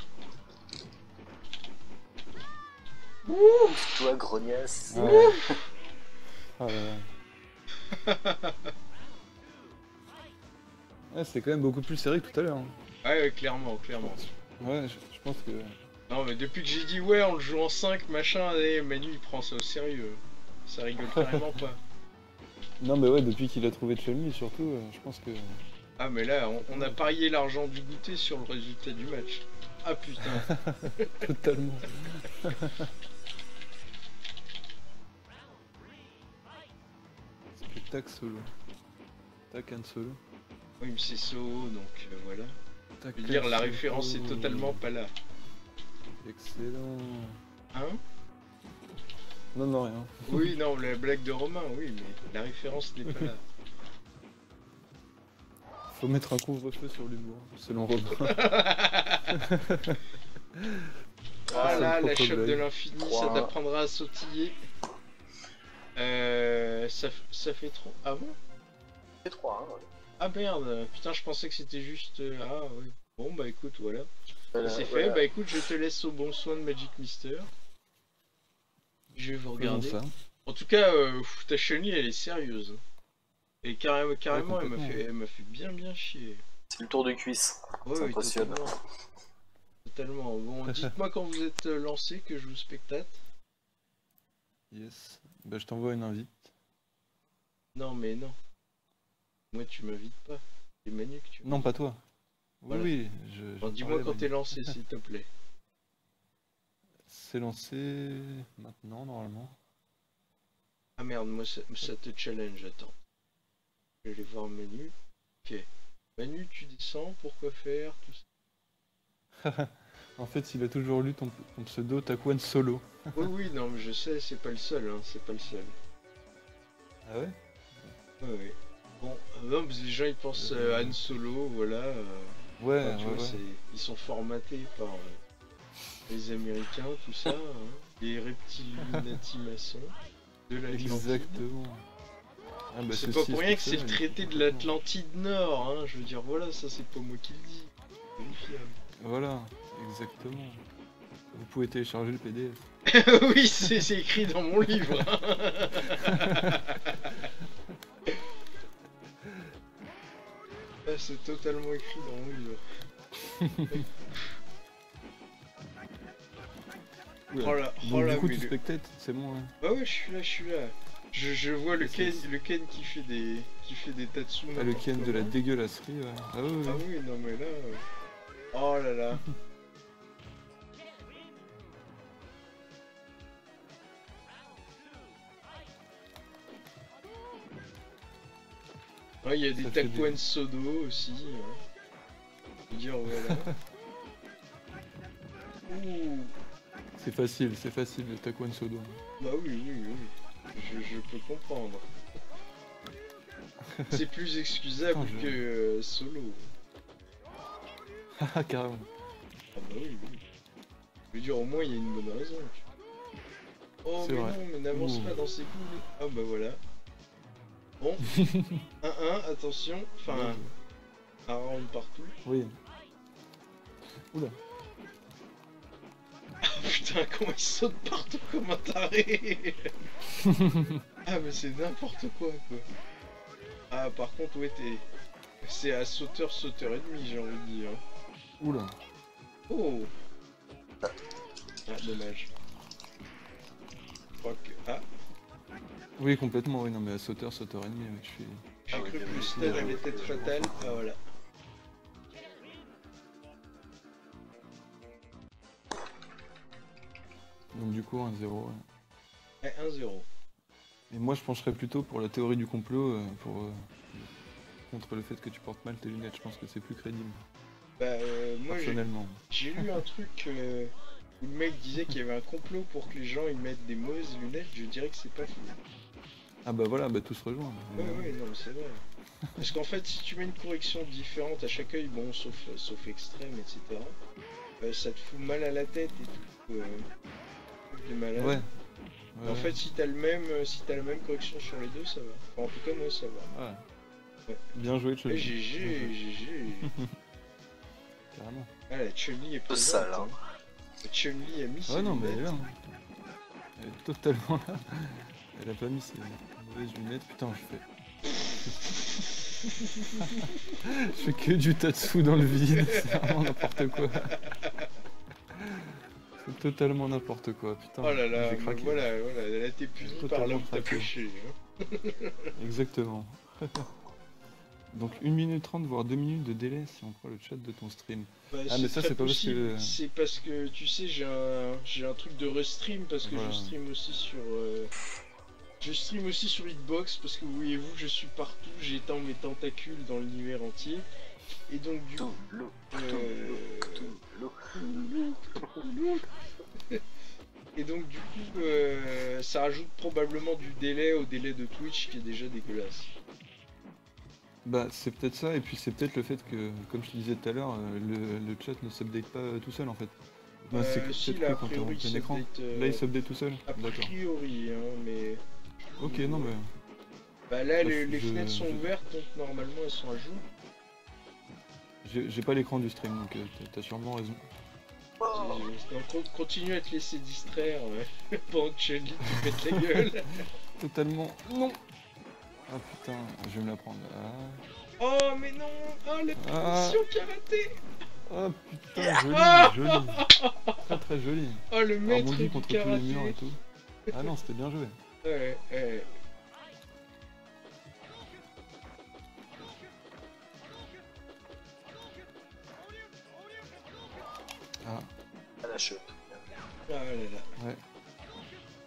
Speaker 1: Ouh Toi, grognasse.
Speaker 3: Ah ouais. Ah c'est quand même beaucoup plus serré que tout à l'heure. Hein.
Speaker 2: Ouais, ouais, clairement, clairement.
Speaker 3: Ouais, je, pense que.
Speaker 2: Non, mais depuis que j'ai dit ouais, on le joue en 5, machin, allez, Manu il prend ça au sérieux. Ça rigole carrément pas.
Speaker 3: Non, mais ouais, depuis qu'il a trouvé Chun-Li, surtout, euh, je pense que.
Speaker 2: Ah, mais là, on, on a parié l'argent du goûter sur le résultat du match. Ah putain.
Speaker 3: Totalement. Spectacle solo. Tac and solo.
Speaker 2: Oui, mais c'est Soho, donc euh, voilà.
Speaker 3: Tac
Speaker 2: Je veux dire, la référence est
Speaker 3: solo.
Speaker 2: totalement pas là.
Speaker 3: Excellent.
Speaker 2: Hein?
Speaker 3: Non, non, rien.
Speaker 2: Oui, non, la blague de Romain, oui, mais la référence n'est pas là.
Speaker 3: Faut mettre un couvre-feu sur l'humour, selon Robin.
Speaker 2: Ah
Speaker 3: c'est
Speaker 2: là,
Speaker 3: une
Speaker 2: la chope de l'infini, ça t'apprendra à sautiller. Euh, ça, fait trop. Ah bon?
Speaker 1: C'est 3, hein, ouais.
Speaker 2: Ah merde, putain, je pensais que c'était juste. euh, Ah oui. Bon, bah écoute, voilà.
Speaker 1: Voilà,
Speaker 2: C'est
Speaker 1: voilà.
Speaker 2: fait, bah écoute, je te laisse au bon soin de Magic Mister. Je vais vous regarder.
Speaker 3: ça.
Speaker 2: En tout cas, euh, ta chenille, elle est sérieuse. Et carrément, carrément elle m'a fait, elle m'a fait bien bien chier.
Speaker 1: C'est le tour de cuisse.
Speaker 2: Ouais,
Speaker 1: Ça
Speaker 2: oui,
Speaker 1: impressionne.
Speaker 2: totalement. Totalement. Bon, dites-moi quand vous êtes euh, lancé que je vous spectate.
Speaker 3: Yes. Bah, je t'envoie une invite.
Speaker 2: Non, mais non. Moi, tu m'invites pas. C'est Manu que tu
Speaker 3: Non, pas toi. Oui,
Speaker 2: Voilà.
Speaker 3: oui. Je,
Speaker 2: Dis-moi quand t'es lancé, s'il te plaît.
Speaker 3: C'est lancé maintenant, normalement.
Speaker 2: Ah merde, moi, ça, ça te challenge, attends. Je vais aller voir Manu. Ok. Manu, tu descends, pourquoi faire tout ça.
Speaker 3: En fait, il a toujours lu ton, ton pseudo Taquan Solo.
Speaker 2: Oui, oui, non, mais je sais, c'est pas le seul, hein, c'est pas le seul.
Speaker 3: Ah ouais?
Speaker 2: Ouais, ouais. Bon, euh, non, parce que les gens ils pensent euh, Han Solo, voilà. euh,
Speaker 3: Ouais,
Speaker 2: enfin, tu
Speaker 3: ouais,
Speaker 2: vois,
Speaker 3: ouais.
Speaker 2: ils sont formatés par euh, les Américains, tout ça, hein, les reptiluminati maçons de l'Atlantide.
Speaker 3: Exactement. Ah, bah,
Speaker 2: c'est pas pour rien que c'est le traité de l'Atlantide Nord, hein, je veux dire, voilà, ça c'est pas moi qui le dis. Vérifiable.
Speaker 3: Voilà, exactement. Vous pouvez télécharger le PDF.
Speaker 2: oui, c'est c'est écrit dans mon livre. hein. Ah, c'est totalement écrit dans mon livre.
Speaker 3: Oula.
Speaker 2: Oh là, oh là,
Speaker 3: du coup, tu
Speaker 2: le-
Speaker 3: c'est bon. Hein.
Speaker 2: Bah ouais, je suis là, je suis là. Je, je vois le Ken, le Ken qui fait des, qui fait des tatsus.
Speaker 3: Ah, le Ken de la dégueulasserie, ouais. Ah ouais, ouais.
Speaker 2: Ah oui, non mais là. euh, Oh là là. Ouais, il y a des Takuan
Speaker 3: des-
Speaker 2: Sodo aussi. hein. Je veux dire, voilà. Ouh.
Speaker 3: C'est facile, c'est facile, le Sodo.
Speaker 2: Bah oui, oui, oui. Je, je peux comprendre. C'est plus excusable
Speaker 3: je-
Speaker 2: que euh, solo.
Speaker 3: Ah, carrément.
Speaker 2: Ah bah oui, oui. Je veux dire, au moins, il y a une bonne raison. Oh, mais
Speaker 3: vrai.
Speaker 2: non, mais n'avance pas dans ces coups. Ah bah voilà. Bon. 1-1, attention. Enfin, un round partout.
Speaker 3: Oui. Oula.
Speaker 2: Ah putain, comment il saute partout comme un taré Ah mais c'est n'importe quoi, quoi. Ah par contre, ouais, t'es... C'est à sauteur, sauteur et demi, j'ai envie de dire.
Speaker 3: Oula.
Speaker 2: Oh Ah, dommage. Je crois que... Ah,
Speaker 3: Oui, complètement, oui, non, mais à sauteur, sauteur ennemi, oui, je suis.
Speaker 2: j'ai
Speaker 1: Ah
Speaker 2: cru que le stade allait être fatal. Ah voilà.
Speaker 3: Donc, du coup, 1-0. ouais.
Speaker 2: Ouais, 1-0.
Speaker 3: Et moi, je pencherais plutôt pour la théorie du complot, euh, pour, euh, contre le fait que tu portes mal tes lunettes. Je pense que c'est plus crédible,
Speaker 2: Bah, euh, moi
Speaker 3: personnellement.
Speaker 2: j'ai lu un truc euh, où le mec disait qu'il y avait un complot pour que les gens ils mettent des mauvaises lunettes. Je dirais que c'est pas faux.
Speaker 3: Ah bah voilà, bah tout se rejoint.
Speaker 2: Ouais, ouais, non, mais c'est vrai. Parce qu'en fait, si tu mets une correction différente à chaque œil, bon, sauf, sauf extrême, etc., ça te fout mal à la tête et tout. Truc de malade.
Speaker 3: Ouais.
Speaker 2: En fait, si t'as le même, euh, si t'as la même correction sur les deux, ça va. Enfin, en tout cas, moi, ça va.
Speaker 3: ouais.
Speaker 2: Ouais.
Speaker 3: Bien joué, Chun-Li.
Speaker 2: GG, GG.
Speaker 3: Carrément.
Speaker 2: Ah, la Chun-Li est présente.
Speaker 1: sale, hein.
Speaker 2: La Chun-Li a mis ses
Speaker 3: Ouais, non, mais
Speaker 2: lunettes.
Speaker 3: là. hein. Elle est totalement là. Elle a pas mis ses mauvaises lunettes. Putain, je fais. je fais que du tatsu dans le vide. C'est vraiment n'importe quoi. C'est totalement n'importe quoi. Putain,
Speaker 2: Oh là là,
Speaker 3: j'ai craqué.
Speaker 2: voilà, voilà, elle a été punie par t'as pêché. hein.
Speaker 3: Exactement. Donc 1 minute 30 voire 2 minutes de délai si on prend le chat de ton stream.
Speaker 2: Bah,
Speaker 3: Ah, mais ça, c'est pas parce que-.
Speaker 2: C'est parce que tu sais, j'ai un, j'ai un truc de restream parce que
Speaker 3: Voilà.
Speaker 2: je stream aussi sur. euh, Je stream aussi sur Hitbox parce que voyez-vous, je suis partout, j'étends mes tentacules dans l'univers entier. Et donc, du
Speaker 1: Tout
Speaker 2: coup.
Speaker 1: l'eau,
Speaker 2: euh. Et donc, du coup, euh, ça rajoute probablement du délai au délai de Twitch qui est déjà dégueulasse.
Speaker 3: Bah c'est peut-être ça et puis c'est peut-être le fait que comme je te disais tout à l'heure euh, le, le chat ne s'update pas tout seul en fait. Bah, c'est
Speaker 2: Euh,
Speaker 3: que-
Speaker 2: si,
Speaker 3: peut-être
Speaker 2: là,
Speaker 3: quand
Speaker 2: priori, il
Speaker 3: écran.
Speaker 2: s'update, euh,
Speaker 3: Là il s'update tout seul
Speaker 2: A
Speaker 3: D'accord.
Speaker 2: priori, hein, mais.
Speaker 3: Ok non mais
Speaker 2: Bah là,
Speaker 3: Bah,
Speaker 2: les, les
Speaker 3: je-
Speaker 2: fenêtres sont
Speaker 3: je-
Speaker 2: ouvertes, donc normalement elles sont à jour.
Speaker 3: J'ai pas l'écran du stream donc euh, t'as- sûrement raison.
Speaker 1: Oh,
Speaker 2: continue à te laisser distraire pendant que Chun-Li te pète la gueule.
Speaker 3: Totalement non Ah putain je vais me la prendre. Ah,
Speaker 2: Oh mais non Oh la
Speaker 3: Ah.
Speaker 2: position karaté
Speaker 3: Ah, putain joli joli Très très joli.
Speaker 2: Oh le maître
Speaker 3: Rebondi
Speaker 2: du
Speaker 3: contre tous les
Speaker 2: karaté
Speaker 3: murs et tout. Ah non c'était bien joué.
Speaker 2: Ouais, ouais.
Speaker 3: Ah
Speaker 1: à la chope.
Speaker 2: Ah là là.
Speaker 3: ouais.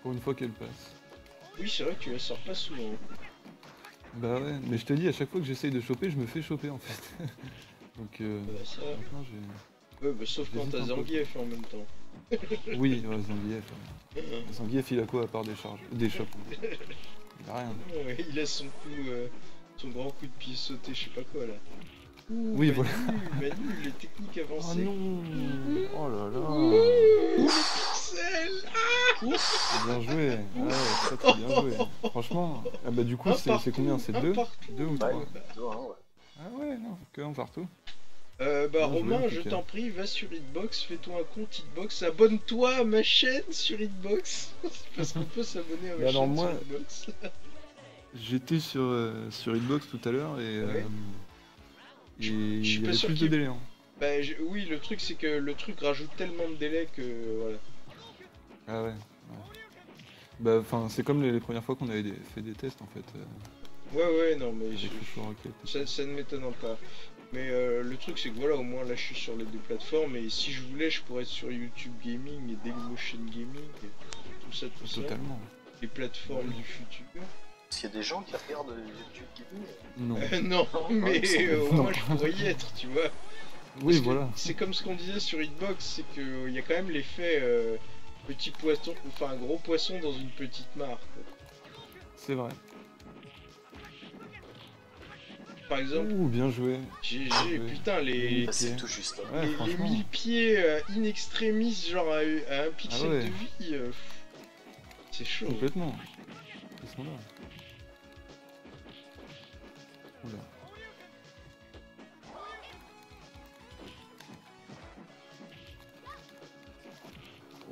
Speaker 3: Pour une fois qu'elle passe.
Speaker 2: Oui c'est vrai que tu la sors pas souvent.
Speaker 3: Bah ouais, mais je te dis, à chaque fois que j'essaye de choper, je me fais choper en fait. Donc euh,
Speaker 2: Bah ça.
Speaker 3: maintenant j'ai...
Speaker 2: Ouais bah sauf quand t'as. Zangief en même temps.
Speaker 3: Oui, ouais, Zangief. ouais. Zangief il a quoi à part des charges Des chocs Il a rien.
Speaker 2: Ouais, il a son coup, euh, son grand coup de pied sauté, je sais pas quoi là.
Speaker 3: Oui,
Speaker 2: Manu,
Speaker 3: voilà.
Speaker 2: Manu, les techniques
Speaker 3: Oh
Speaker 2: avancées.
Speaker 3: non Oh là là
Speaker 2: Ouh,
Speaker 3: C'est bien joué Ouais, très très bien joué Franchement, ah bah du coup c'est combien? C'est deux?
Speaker 2: partout.
Speaker 3: Deux ou trois?
Speaker 1: Deux, hein, ouais.
Speaker 3: Ah ouais, non, que un partout.
Speaker 2: Euh, bah Romain, je t'en prie, va sur Hitbox, fais-toi un compte Hitbox, abonne-toi à ma chaîne sur Hitbox, parce qu'on peut s'abonner à ma
Speaker 3: Bah alors
Speaker 2: chaîne
Speaker 3: moi-
Speaker 2: sur Hitbox.
Speaker 3: J'étais sur, euh, sur Hitbox tout à l'heure et...
Speaker 2: Ouais.
Speaker 3: euh,
Speaker 2: Je- je
Speaker 3: y
Speaker 2: pas
Speaker 3: avait
Speaker 2: sûr
Speaker 3: plus de délai. Hein.
Speaker 2: Bah je- oui, le truc c'est que le truc rajoute tellement de délai que voilà.
Speaker 3: Ah ouais. ouais. Bah enfin, c'est comme les, les premières fois qu'on avait des- fait des tests en fait. euh,
Speaker 2: Ouais ouais, non mais je- ça, ça ne m'étonne pas. Mais euh, le truc c'est que voilà, au moins là je suis sur les deux plateformes et si je voulais je pourrais être sur YouTube Gaming et Dailymotion Gaming, et tout ça, tout
Speaker 3: tout.
Speaker 2: ça,
Speaker 3: Totalement.
Speaker 2: les plateformes du futur.
Speaker 1: Parce qu'il y a des gens qui regardent euh, YouTube Gaming.
Speaker 3: Non.
Speaker 2: Euh, non,
Speaker 1: Non,
Speaker 2: mais euh, au moins je pourrais y être, tu vois.
Speaker 3: Oui, voilà.
Speaker 2: C'est comme ce qu'on disait sur Hitbox, c'est qu'il y a quand même l'effet euh, petit poisson, enfin un gros poisson dans une petite mare.
Speaker 3: C'est vrai.
Speaker 2: Par exemple,
Speaker 3: Ouh, bien joué. Ah ouais.
Speaker 2: putain, les,
Speaker 1: Bah, c'est tout juste. hein.
Speaker 3: Ouais,
Speaker 2: les, les. 1000 pieds euh, in extremis, genre à, à un pixel
Speaker 3: Ah ouais.
Speaker 2: de vie, euh, c'est chaud.
Speaker 3: Complètement. Ils sont là.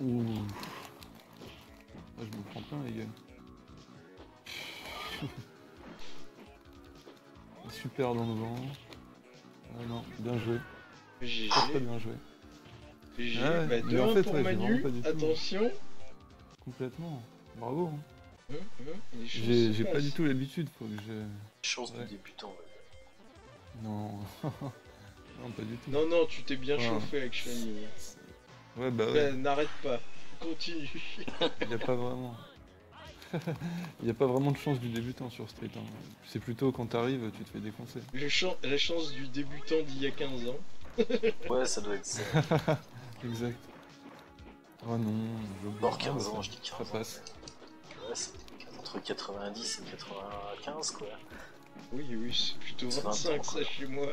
Speaker 3: Ouh. Ah, je me prends plein la gueule. Super dans le vent. Ah non, bien joué.
Speaker 2: GG,
Speaker 3: Très bien joué.
Speaker 2: GG,
Speaker 3: Ouais,
Speaker 2: bah,
Speaker 3: mais
Speaker 2: 2-1
Speaker 3: en fait,
Speaker 2: pour
Speaker 3: ouais, j'ai
Speaker 2: Manu,
Speaker 3: vraiment pas du tout-
Speaker 2: attention.
Speaker 3: Complètement. Bravo. hein.
Speaker 2: Hein, hein, les
Speaker 3: J'ai pas du tout l'habitude, faut que je...
Speaker 1: Chance
Speaker 3: Ouais.
Speaker 1: de débutant. ouais.
Speaker 3: Non. non, pas du tout.
Speaker 2: Non, non, tu t'es bien
Speaker 3: Ouais.
Speaker 2: chauffé avec Shani.
Speaker 3: Ouais, bah ouais.
Speaker 2: Ouais, N'arrête pas, continue.
Speaker 3: Il n'y a pas vraiment. Il n'y a pas vraiment de chance du débutant sur Street. hein. C'est plutôt quand t'arrives, tu te fais défoncer.
Speaker 2: Le chan- la chance du débutant d'il y a 15 ans.
Speaker 1: Ouais, ça doit être ça.
Speaker 3: Exact. Oh non, je
Speaker 1: Hors 15 ans, je dis 15
Speaker 3: Ça
Speaker 1: ans.
Speaker 3: passe.
Speaker 1: Ouais, c'est entre 90 et 95, quoi.
Speaker 2: Oui, oui, c'est plutôt
Speaker 1: C'est
Speaker 2: 25
Speaker 1: 20 ans,
Speaker 2: ça chez moi.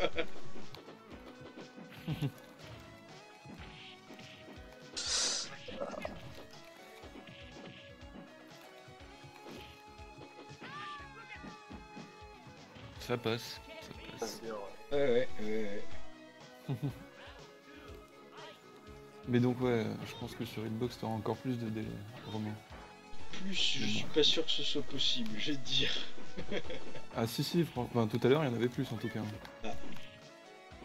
Speaker 3: Ça passe. Ça passe.
Speaker 1: se bien, ouais.
Speaker 2: Ouais, ouais, ouais. ouais.
Speaker 3: Mais donc ouais, je pense que sur Hitbox t'auras encore plus de délai, Romain.
Speaker 2: plus, je suis pas sûr que ce soit possible, je vais te dire.
Speaker 3: Ah si si, enfin, tout à l'heure il y en avait plus en tout cas.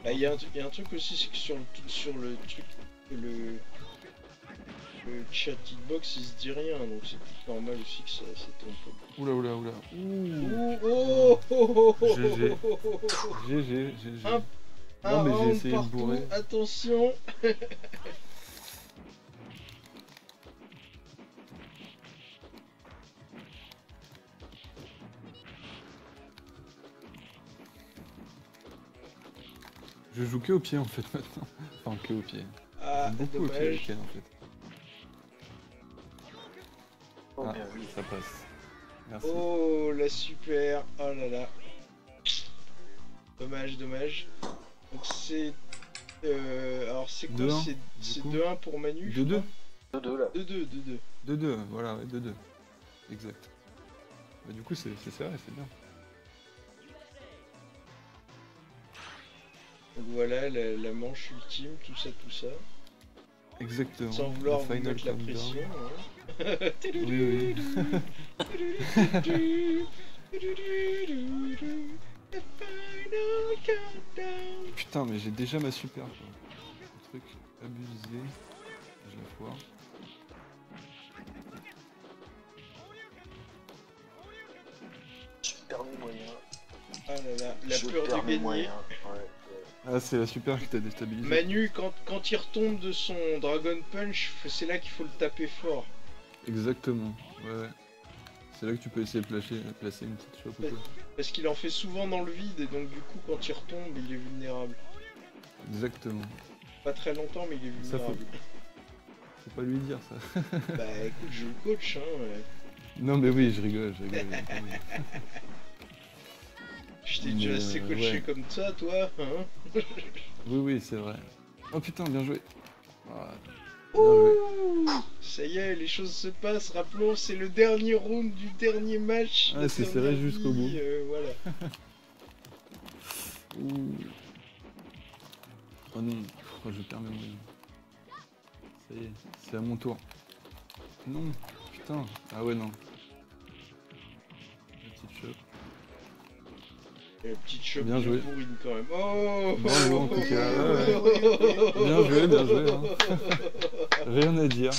Speaker 2: Bah, il y, a un truc- il y a un truc aussi, c'est que sur le, sur le truc, le, le chat hitbox il se dit rien, donc c'est tout normal aussi que ça, ça tombe pas.
Speaker 3: Oula oula oula. Ouh.
Speaker 2: Oh, oh, oh, oh, oh,
Speaker 3: GG. GG, GG.
Speaker 2: Un-
Speaker 3: Non, mais j'ai essayé de bourrer.
Speaker 2: Attention
Speaker 3: Je joue que au pied en fait maintenant. Enfin que au pied.
Speaker 2: Ah,
Speaker 3: Beaucoup au pied
Speaker 2: dommage.
Speaker 3: avec elle en fait. Ça passe. Merci.
Speaker 2: Oh, la super Oh là là Dommage, dommage. Donc c'est... Euh, alors c'est quoi
Speaker 3: 2-1,
Speaker 2: C'est
Speaker 3: du
Speaker 2: c'est
Speaker 3: coup.
Speaker 2: 2-1 pour Manu
Speaker 3: 2-2
Speaker 1: 2-2 là.
Speaker 2: 2-2, 2-2.
Speaker 3: 2-2, voilà, ouais, 2-2. Exact. Bah, du coup, c'est c'est serré, c'est bien.
Speaker 2: Donc voilà, la, la manche ultime, tout ça, tout ça.
Speaker 3: Exactement.
Speaker 2: Sans vouloir vous
Speaker 3: final
Speaker 2: mettre la pression. hein.
Speaker 3: Oui, oui.
Speaker 2: The final countdown.
Speaker 3: Putain, mais j'ai déjà ma super. Quoi. Un truc abusé. Je la foire.
Speaker 1: Mes moyens.
Speaker 2: Ah là là, la
Speaker 1: je
Speaker 2: peur gagner.
Speaker 1: moyens. Ouais, ouais.
Speaker 3: Ah, c'est la super qui t'a déstabilisé.
Speaker 2: Manu, quand, quand il retombe de son Dragon Punch, c'est là qu'il faut le taper fort.
Speaker 3: Exactement. Ouais, ouais. C'est là que tu peux essayer de placer, placer une petite chope ou quoi.
Speaker 2: Parce qu'il en fait souvent dans le vide, et donc du coup, quand il retombe, il est vulnérable.
Speaker 3: Exactement.
Speaker 2: Pas très longtemps, mais il est
Speaker 3: Ça faut-
Speaker 2: vulnérable.
Speaker 3: Faut pas lui dire ça.
Speaker 2: bah écoute, je le coach, hein. ouais.
Speaker 3: Non, mais oui, je rigole, je rigole.
Speaker 2: Je t'ai déjà assez coaché
Speaker 3: ouais.
Speaker 2: comme ça, toi, hein
Speaker 3: oui, oui, c'est vrai. Oh putain, bien joué. Bien joué.
Speaker 2: Ouh Ça y est, les choses se passent. Rappelons, c'est le dernier round du dernier match.
Speaker 3: Ah, c'est serré jusqu'au bout.
Speaker 2: euh, voilà.
Speaker 3: Ouh. Oh non, oh, je perds mes moyens. Ça y est, c'est à mon tour. Non, putain. Ah ouais, non.
Speaker 2: Et la petite chope
Speaker 3: Bien joué.
Speaker 2: bourrine quand même. Oh
Speaker 3: Bien joué, en tout cas, ouais, Bien joué, bien joué. hein. Rien à dire.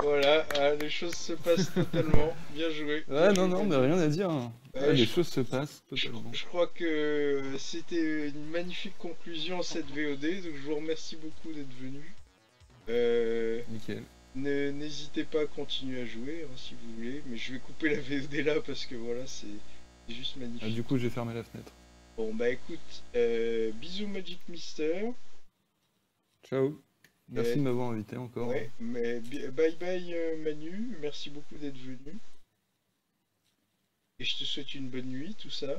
Speaker 2: Voilà, ah, les choses se passent totalement. Bien joué.
Speaker 3: Ouais, non, non, mais rien à dire. hein.
Speaker 2: Ouais,
Speaker 3: Ouais, les
Speaker 2: je-
Speaker 3: choses se passent totalement.
Speaker 2: je crois que c'était une magnifique conclusion à cette VOD, donc je vous remercie beaucoup d'être venu. Euh,
Speaker 3: Nickel.
Speaker 2: ne- N'hésitez pas à continuer à jouer hein, si vous voulez, mais je vais couper la VOD là parce que voilà, c'est c'est juste
Speaker 3: Ah,
Speaker 2: magnifique.
Speaker 3: du coup, j'ai fermé la fenêtre.
Speaker 2: Bon bah écoute, euh, bisous Magic Mister.
Speaker 3: Ciao. Merci de m'avoir invité encore.
Speaker 2: Ouais, mais bye bye euh, Manu, merci beaucoup d'être venu. Et je te souhaite une bonne nuit, tout ça.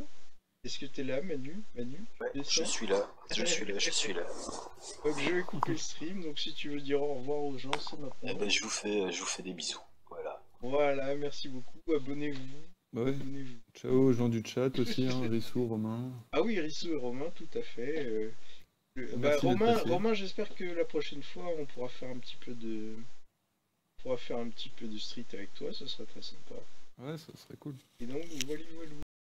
Speaker 2: Est-ce que t'es là Manu? Manu
Speaker 1: Ouais, je suis là. Je suis là, je suis là.
Speaker 2: Donc je vais couper le stream, donc si tu veux dire au revoir aux gens, c'est
Speaker 1: Eh
Speaker 2: maintenant.
Speaker 1: ben, je vous fais, je vous fais des bisous. Voilà.
Speaker 2: Voilà, merci beaucoup, abonnez-vous.
Speaker 3: Bah ouais. Ciao aux gens du chat aussi, hein, Rissou, Romain.
Speaker 2: Ah oui, Rissou et Romain, tout à fait. euh, le- bah, Romain. Romain j'espère que la prochaine fois on pourra faire un petit peu de. On pourra faire un petit peu de street avec toi, ce sera très sympa.
Speaker 3: Ouais, ça serait cool.
Speaker 2: Et donc, voilà, voilà.